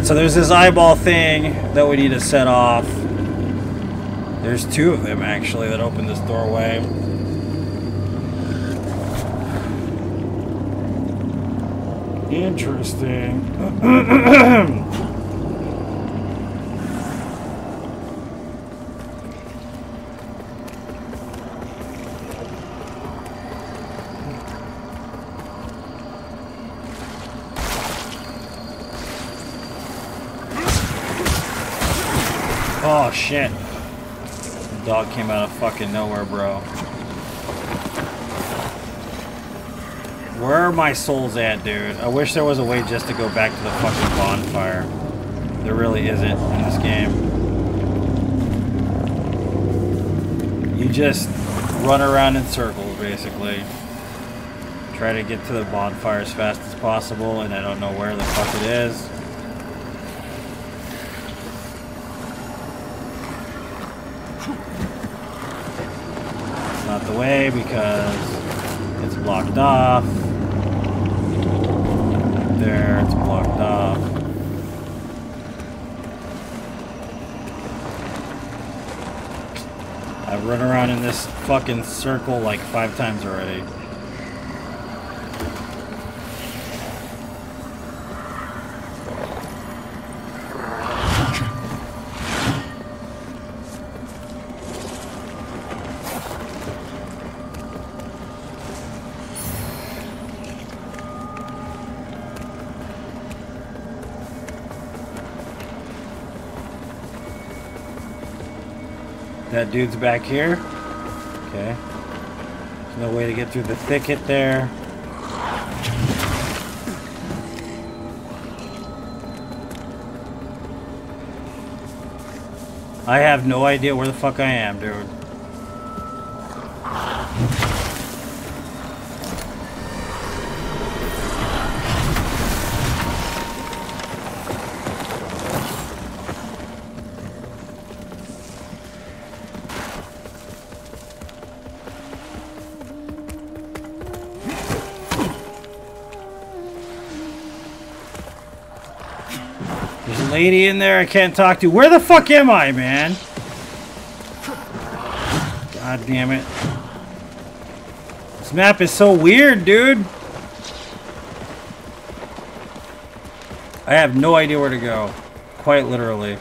So there's this eyeball thing that we need to set off. There's two of them, actually, that open this doorway. Interesting. Oh shit. The dog came out of fucking nowhere, bro. Where are my souls at, dude? I wish there was a way just to go back to the fucking bonfire. There really isn't in this game. You just run around in circles, basically. Try to get to the bonfire as fast as possible, and I don't know where the fuck it is. Because it's blocked off. There, it's blocked off. I've run around in this fucking circle like five times already. That dude's back here. Okay. There's no way to get through the thicket there. I have no idea where the fuck I am, dude. There I can't talk to. Where the fuck am I, man? God damn it. This map is so weird, dude. I have no idea where to go. Quite literally.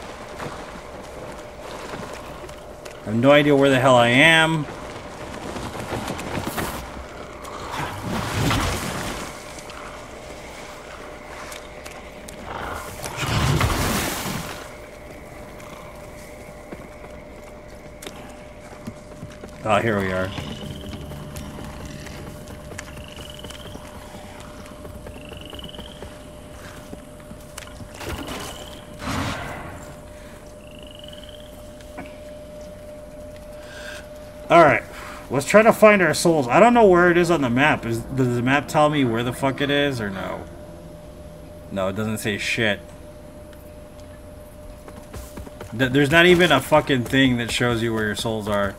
I have no idea where the hell I am. Oh, here we are. Alright. Let's try to find our souls. I don't know where it is on the map. Is, does the map tell me where the fuck it is or no? No, it doesn't say shit. Th- There's not even a fucking thing that shows you where your souls are.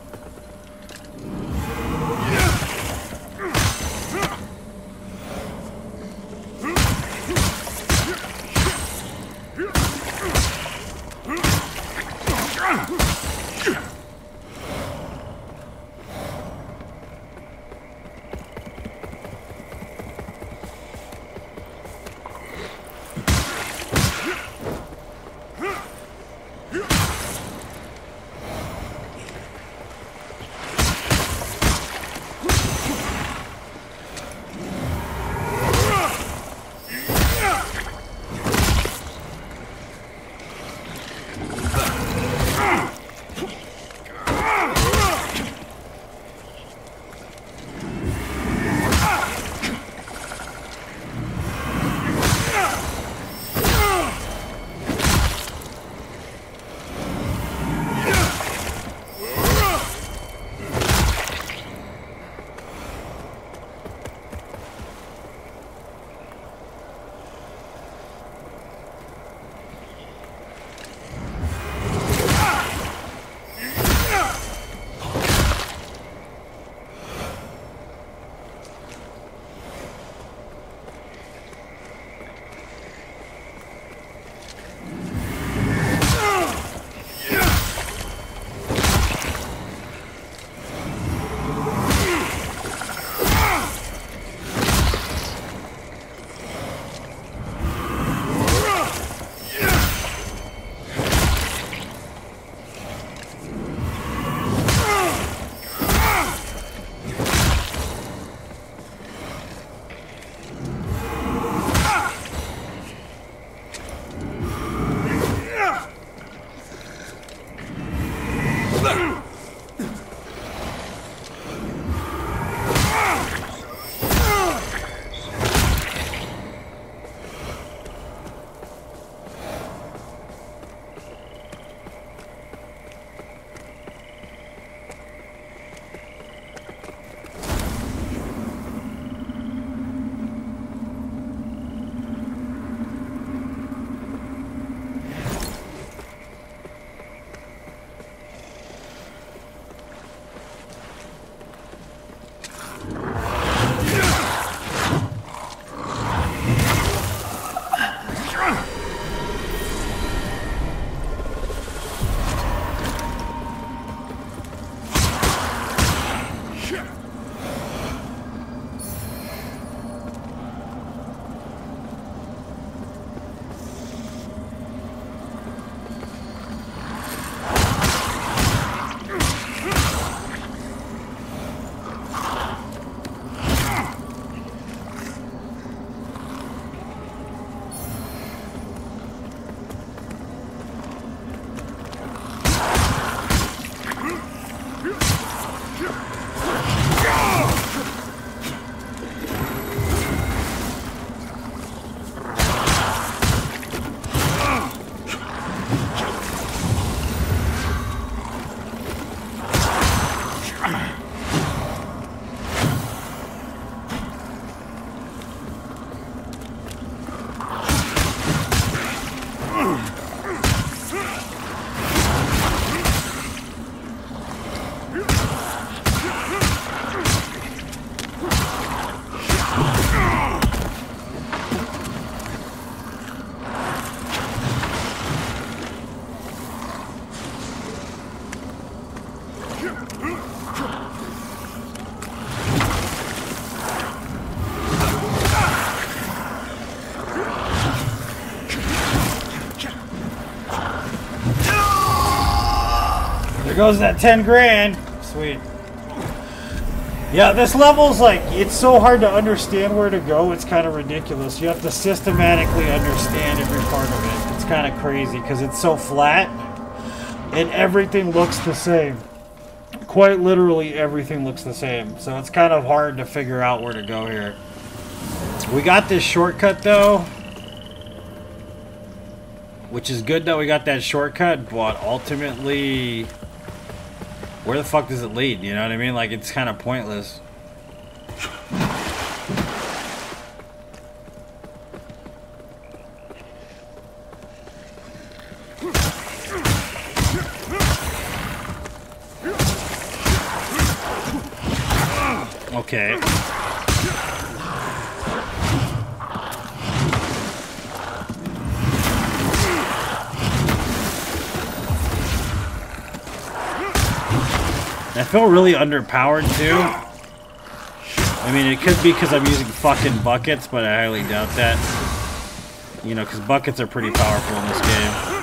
There goes that 10 grand. Sweet. Yeah, this level's like, it's so hard to understand where to go, it's kind of ridiculous. You have to systematically understand every part of it. It's kind of crazy because it's so flat and everything looks the same. Quite literally, everything looks the same. So it's kind of hard to figure out where to go here. We got this shortcut though. Which is good that we got that shortcut, but ultimately where the fuck does it lead? You know what I mean? Like, it's kind of pointless. Feel really underpowered too. I mean, it could be because I'm using fucking buckets, but I highly doubt that. You know, because buckets are pretty powerful in this game.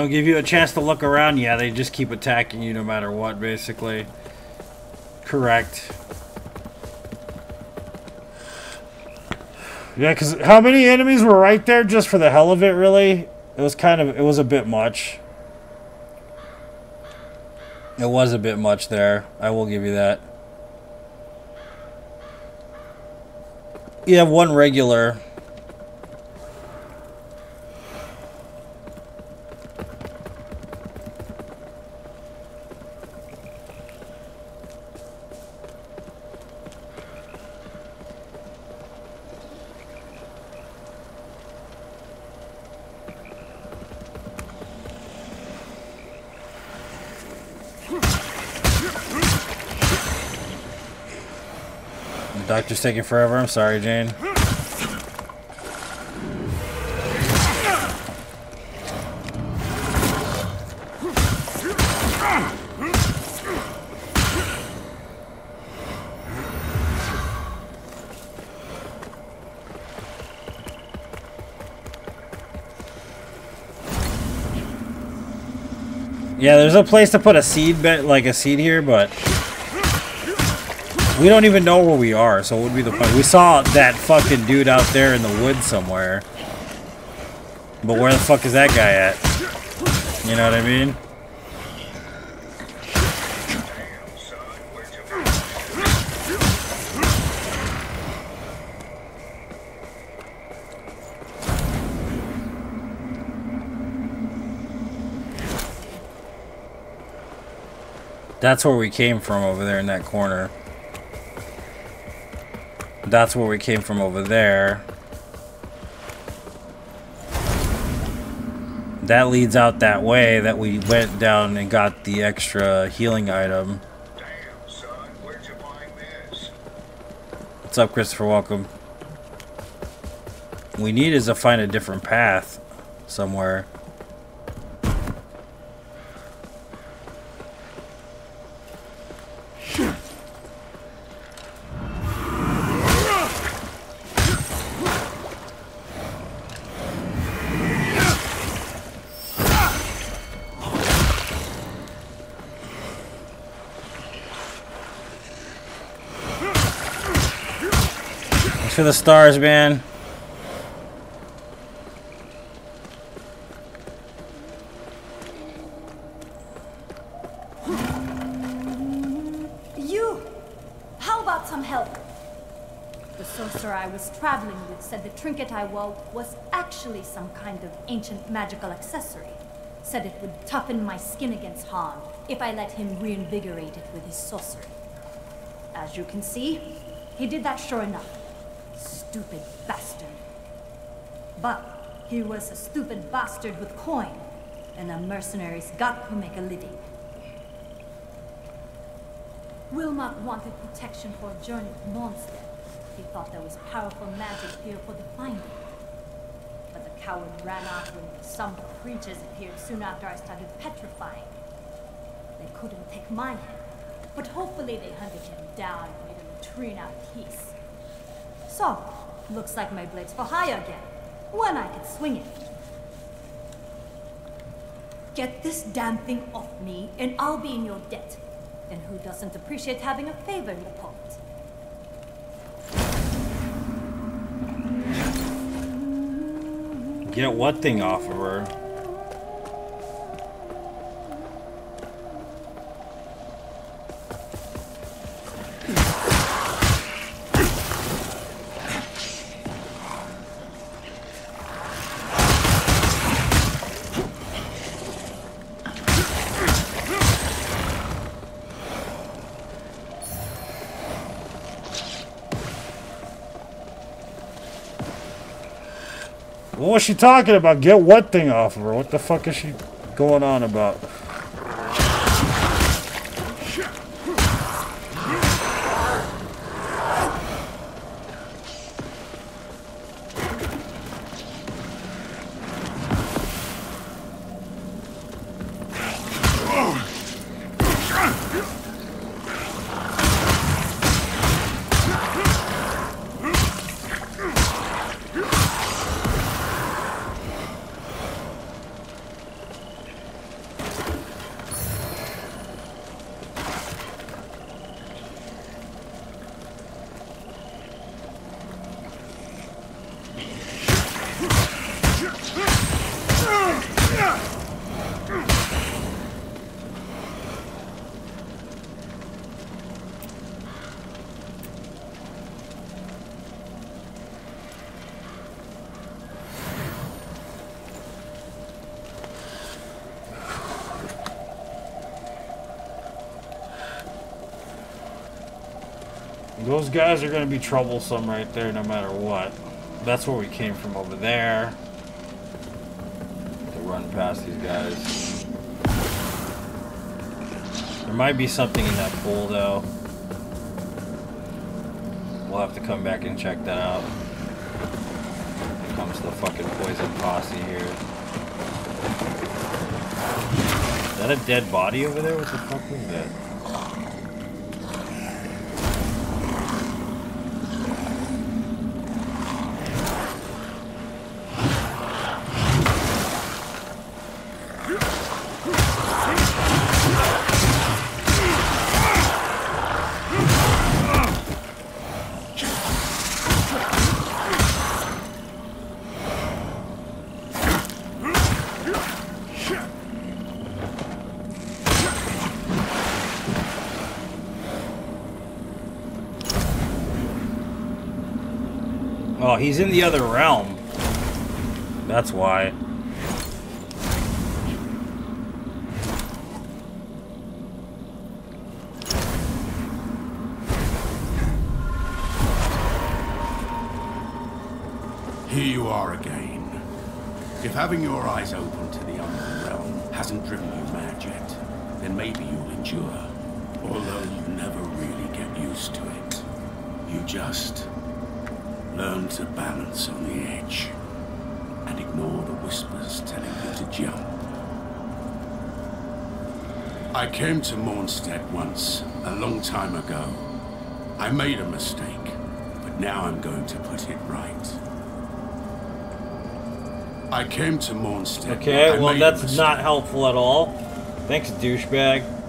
Don't give you a chance to look around. Yeah, they just keep attacking you no matter what, basically. Correct. Yeah, because how many enemies were right there just for the hell of it, really? It was kind of, it was a bit much. It was a bit much there. I will give you that. You have one regular. Doctor's taking forever. I'm sorry, Jane. Yeah, there's a place to put a seed like a seed here, but we don't even know where we are, so what would be the point? We saw that fucking dude out there in the woods somewhere. But where the fuck is that guy at? You know what I mean? That's where we came from over there in that corner. That's where we came from over there. That leads out that way that we went down and got the extra healing item. What's up, Christopher? Welcome. We need is to find a different path somewhere. For the stars, man. You! How about some help? The sorcerer I was traveling with said the trinket I wore was actually some kind of ancient magical accessory. Said it would toughen my skin against harm if I let him reinvigorate it with his sorcery. As you can see, he did that sure enough. Stupid bastard. But He was a stupid bastard with coin, and the mercenaries got to make a living. Wilmot wanted protection for a journey to Mournstead. He thought there was powerful magic here for the finding. But the coward ran off when some creatures appeared soon after I started petrifying. They couldn't take my head, but hopefully they hunted him down and made a latrine out of peace. So, looks like my blade's for hire again, when I can swing it. Get this damn thing off me, and I'll be in your debt. And who doesn't appreciate having a favor in the pot? Get what thing off of her? What was she talking about? Get what thing off of her? What the fuck is she going on about? Guys are going to be troublesome right there no matter what. That's where we came from over there. To run past these guys. There might be something in that pool though. We'll have to come back and check that out. Here comes the fucking poison posse here. Is that a dead body over there? What the fuck was that? He's in the other realm. That's why. Came to Mournstead. Okay, I well that's not helpful at all. Thanks, douchebag.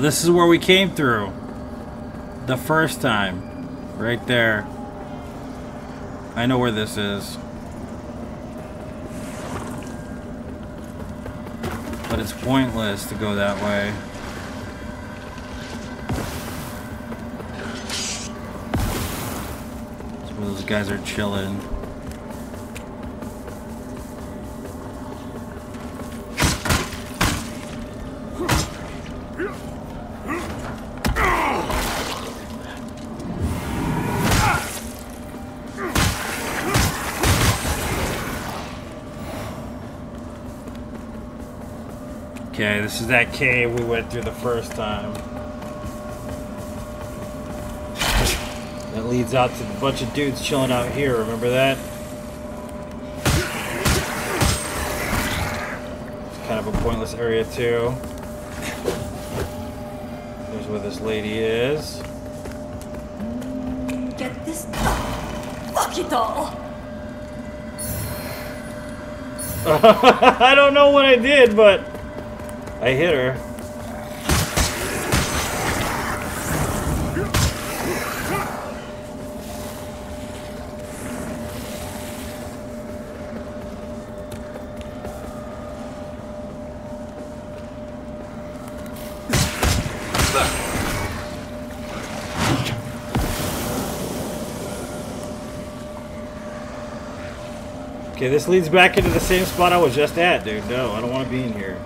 This is where we came through. The first time. Right there. I know where this is. But it's pointless to go that way. That's where those guys are chilling. Is that cave we went through the first time. That leads out to a bunch of dudes chilling out here, remember that? It's kind of a pointless area too. There's where this lady is. Get this. Fuck it all! I don't know what I did, but I hit her. Okay, this leads back into the same spot I was just at, dude. No, I don't want to be in here.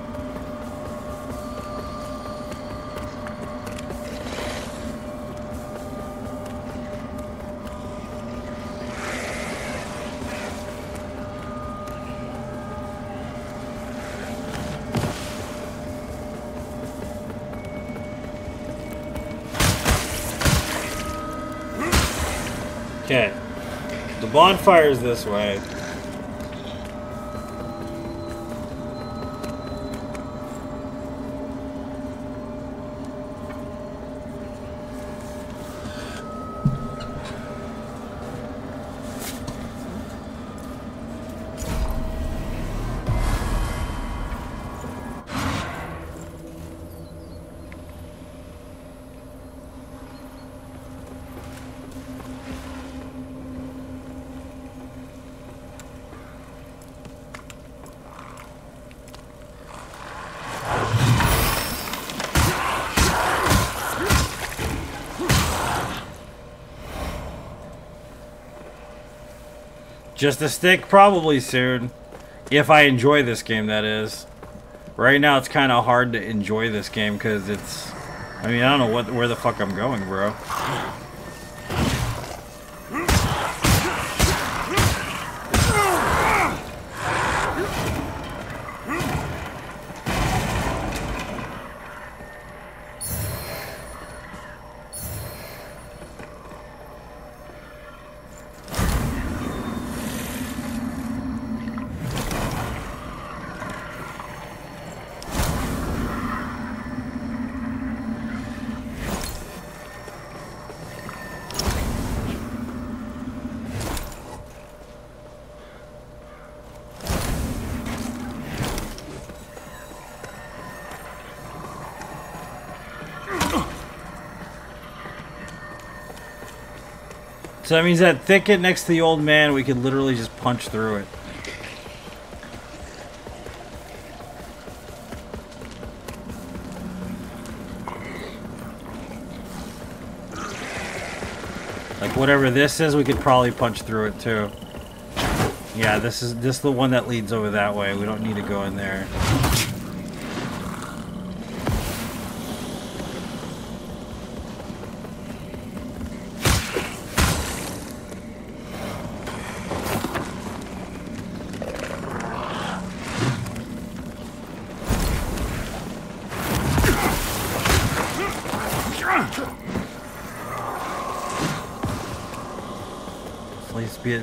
Bonfire's this way. Just a stick? Probably soon. If I enjoy this game, that is. Right now, it's kind of hard to enjoy this game because it's... I mean, I don't know what where the fuck I'm going, bro. So that means that thicket next to the old man, we could literally just punch through it. Like whatever this is, we could probably punch through it too. Yeah, this is this is the one that leads over that way. We don't need to go in there.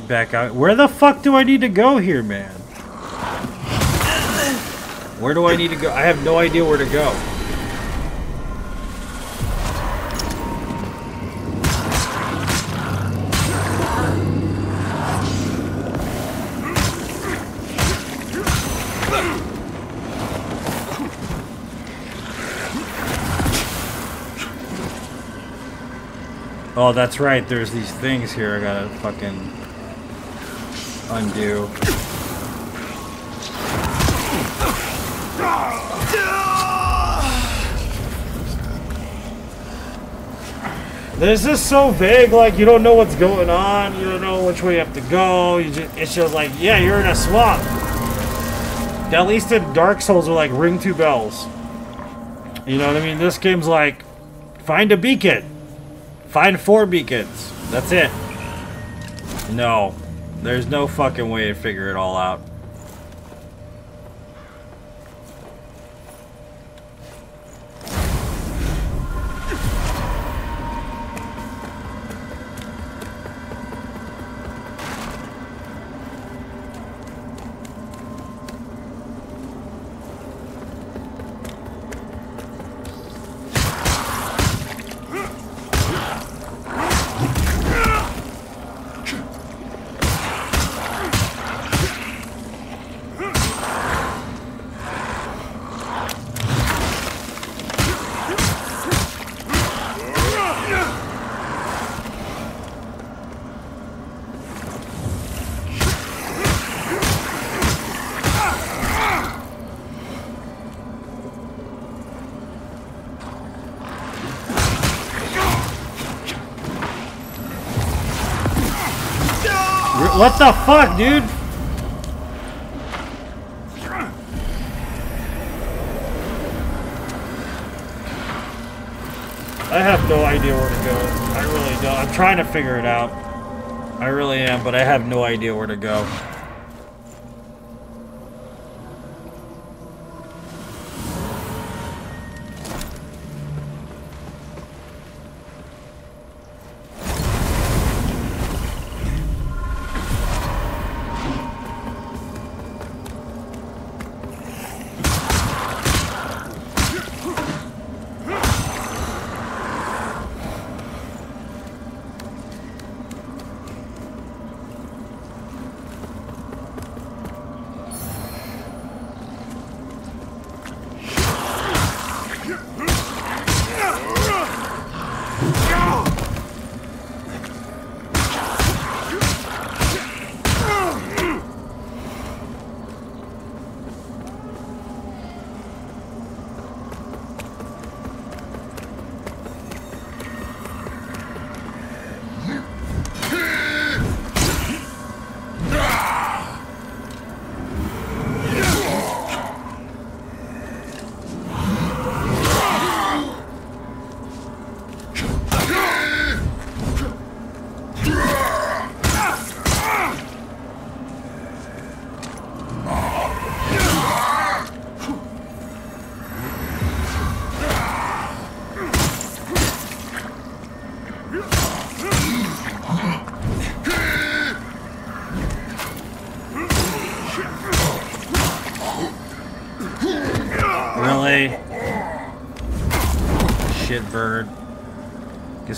back out. Where the fuck do I need to go here, man? Where do I need to go? I have no idea where to go. Oh, that's right. There's these things here. I gotta fucking undo. This is so vague, like you don't know what's going on, you don't know which way you have to go. Just, it's just like, yeah, you're in a swamp. At least in Dark Souls are like ring two bells. You know what I mean? This game's like, find a beacon, find four beacons. That's it. No, there's no fucking way to figure it all out. What the fuck, dude? I have no idea where to go. I really don't. I'm trying to figure it out. I really am, but I have no idea where to go.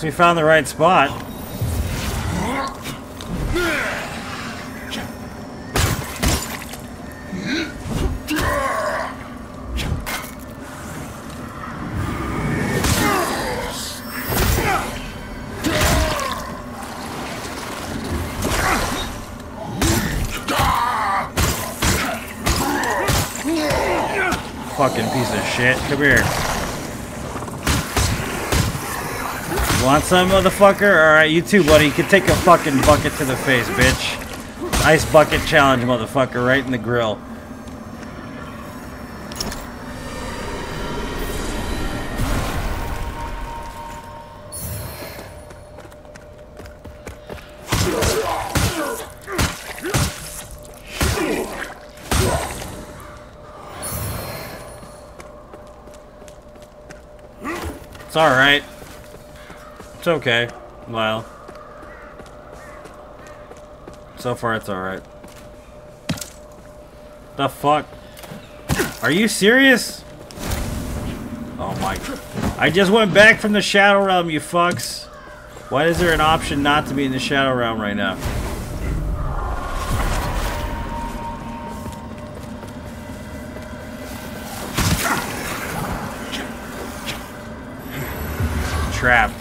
Guess we found the right spot. Fucking piece of shit. Come here. Want some, motherfucker? Alright, you too, buddy. You can take a fucking bucket to the face, bitch. Ice bucket challenge, motherfucker, right in the grill. It's okay. Well. So far, it's alright. The fuck? Are you serious? Oh my... I just went back from the Shadow Realm, you fucks. Why is there an option not to be in the Shadow Realm right now? Trap.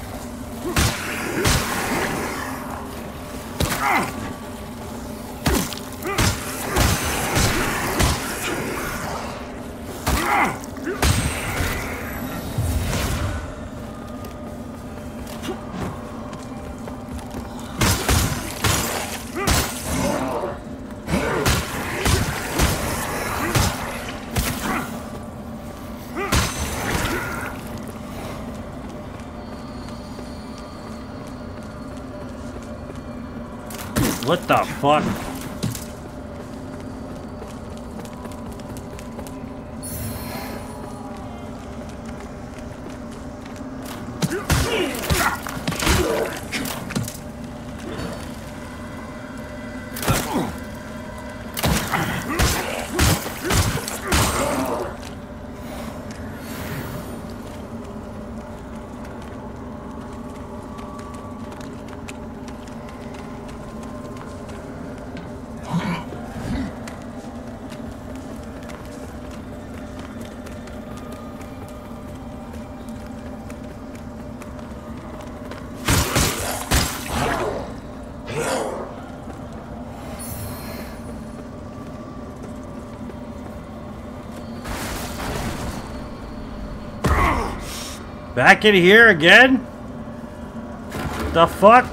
What the fuck? Back in here again? The fuck?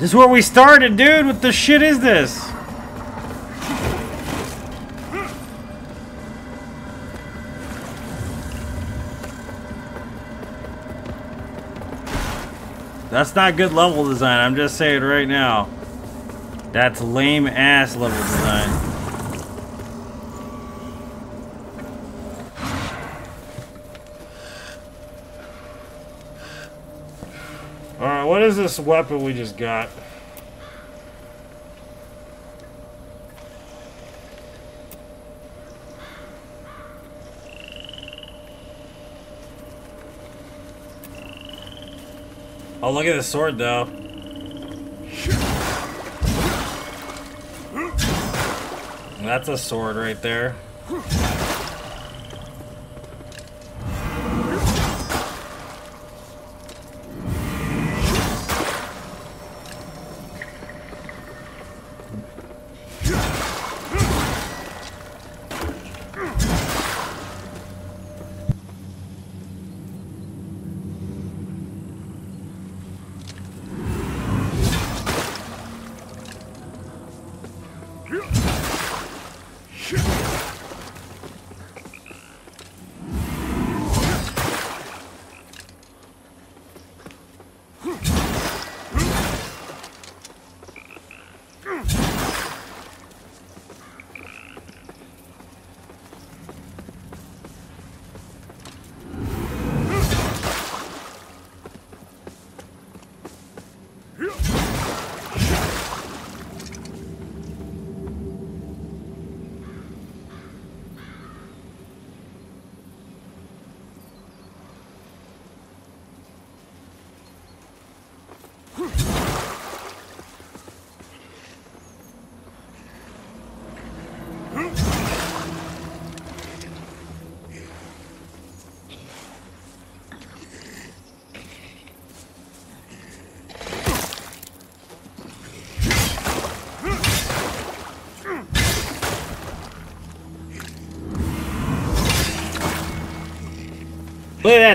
This is where we started, dude. What the shit is this? That's not good level design. I'm just saying right now. That's lame ass level design. Alright, what is this weapon we just got? Oh, look at the sword, though. That's a sword right there.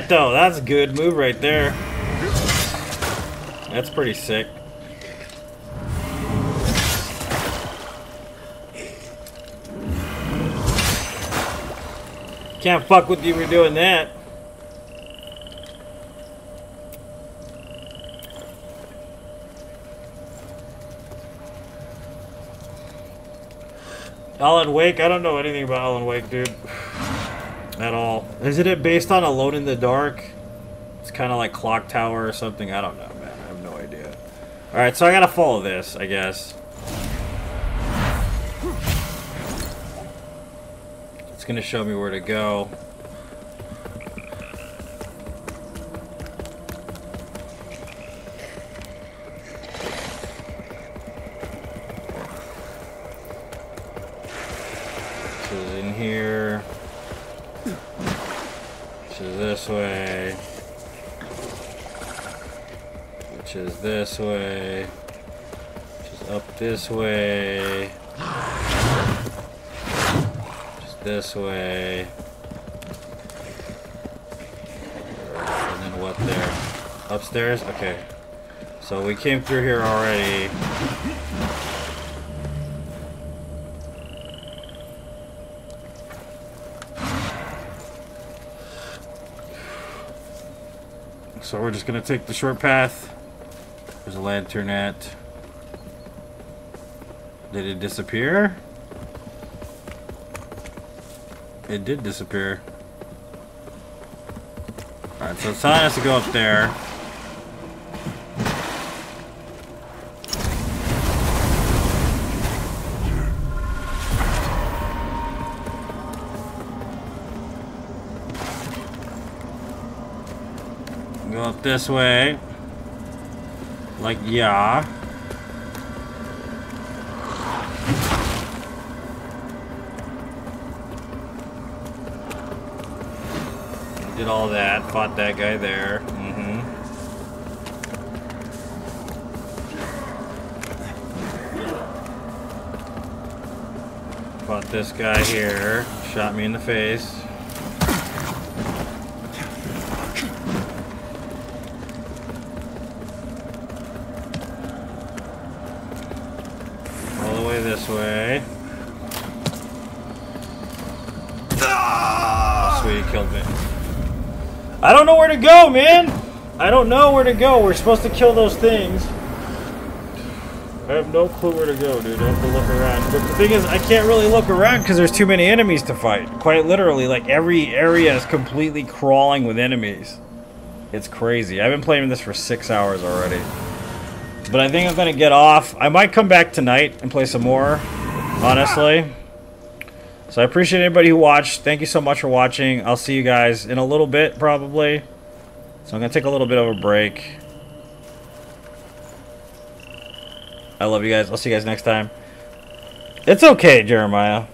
Though. That's a good move right there. That's pretty sick. Can't fuck with you for doing that. Alan Wake? I don't know anything about Alan Wake, dude. At all. Isn't it based on Alone in the Dark? It's kind of like Clock Tower or something. I don't know, man. I have no idea. Alright, so I gotta follow this, I guess. It's gonna show me where to go. This way. Just this way. And then what there? Upstairs? Okay. So we came through here already. So we're just gonna take the short path. There's a lanternette. Did it disappear? It did disappear. Alright, so it's telling us to go up there. Go up this way. Like, yeah. Did all that, fought that guy there. Mm-hmm. Fought this guy here, shot me in the face. All the way this way. Oh, sweet, he killed me. I don't know where to go, man! I don't know where to go. We're supposed to kill those things. I have no clue where to go, dude. I have to look around. But the thing is, I can't really look around because there's too many enemies to fight. Quite literally, like every area is completely crawling with enemies. It's crazy. I've been playing this for six hours already. But I think I'm going to get off. I might come back tonight and play some more, honestly. So I appreciate anybody who watched. Thank you so much for watching. I'll see you guys in a little bit, probably. So I'm going to take a little bit of a break. I love you guys. I'll see you guys next time. It's okay, Jeremiah.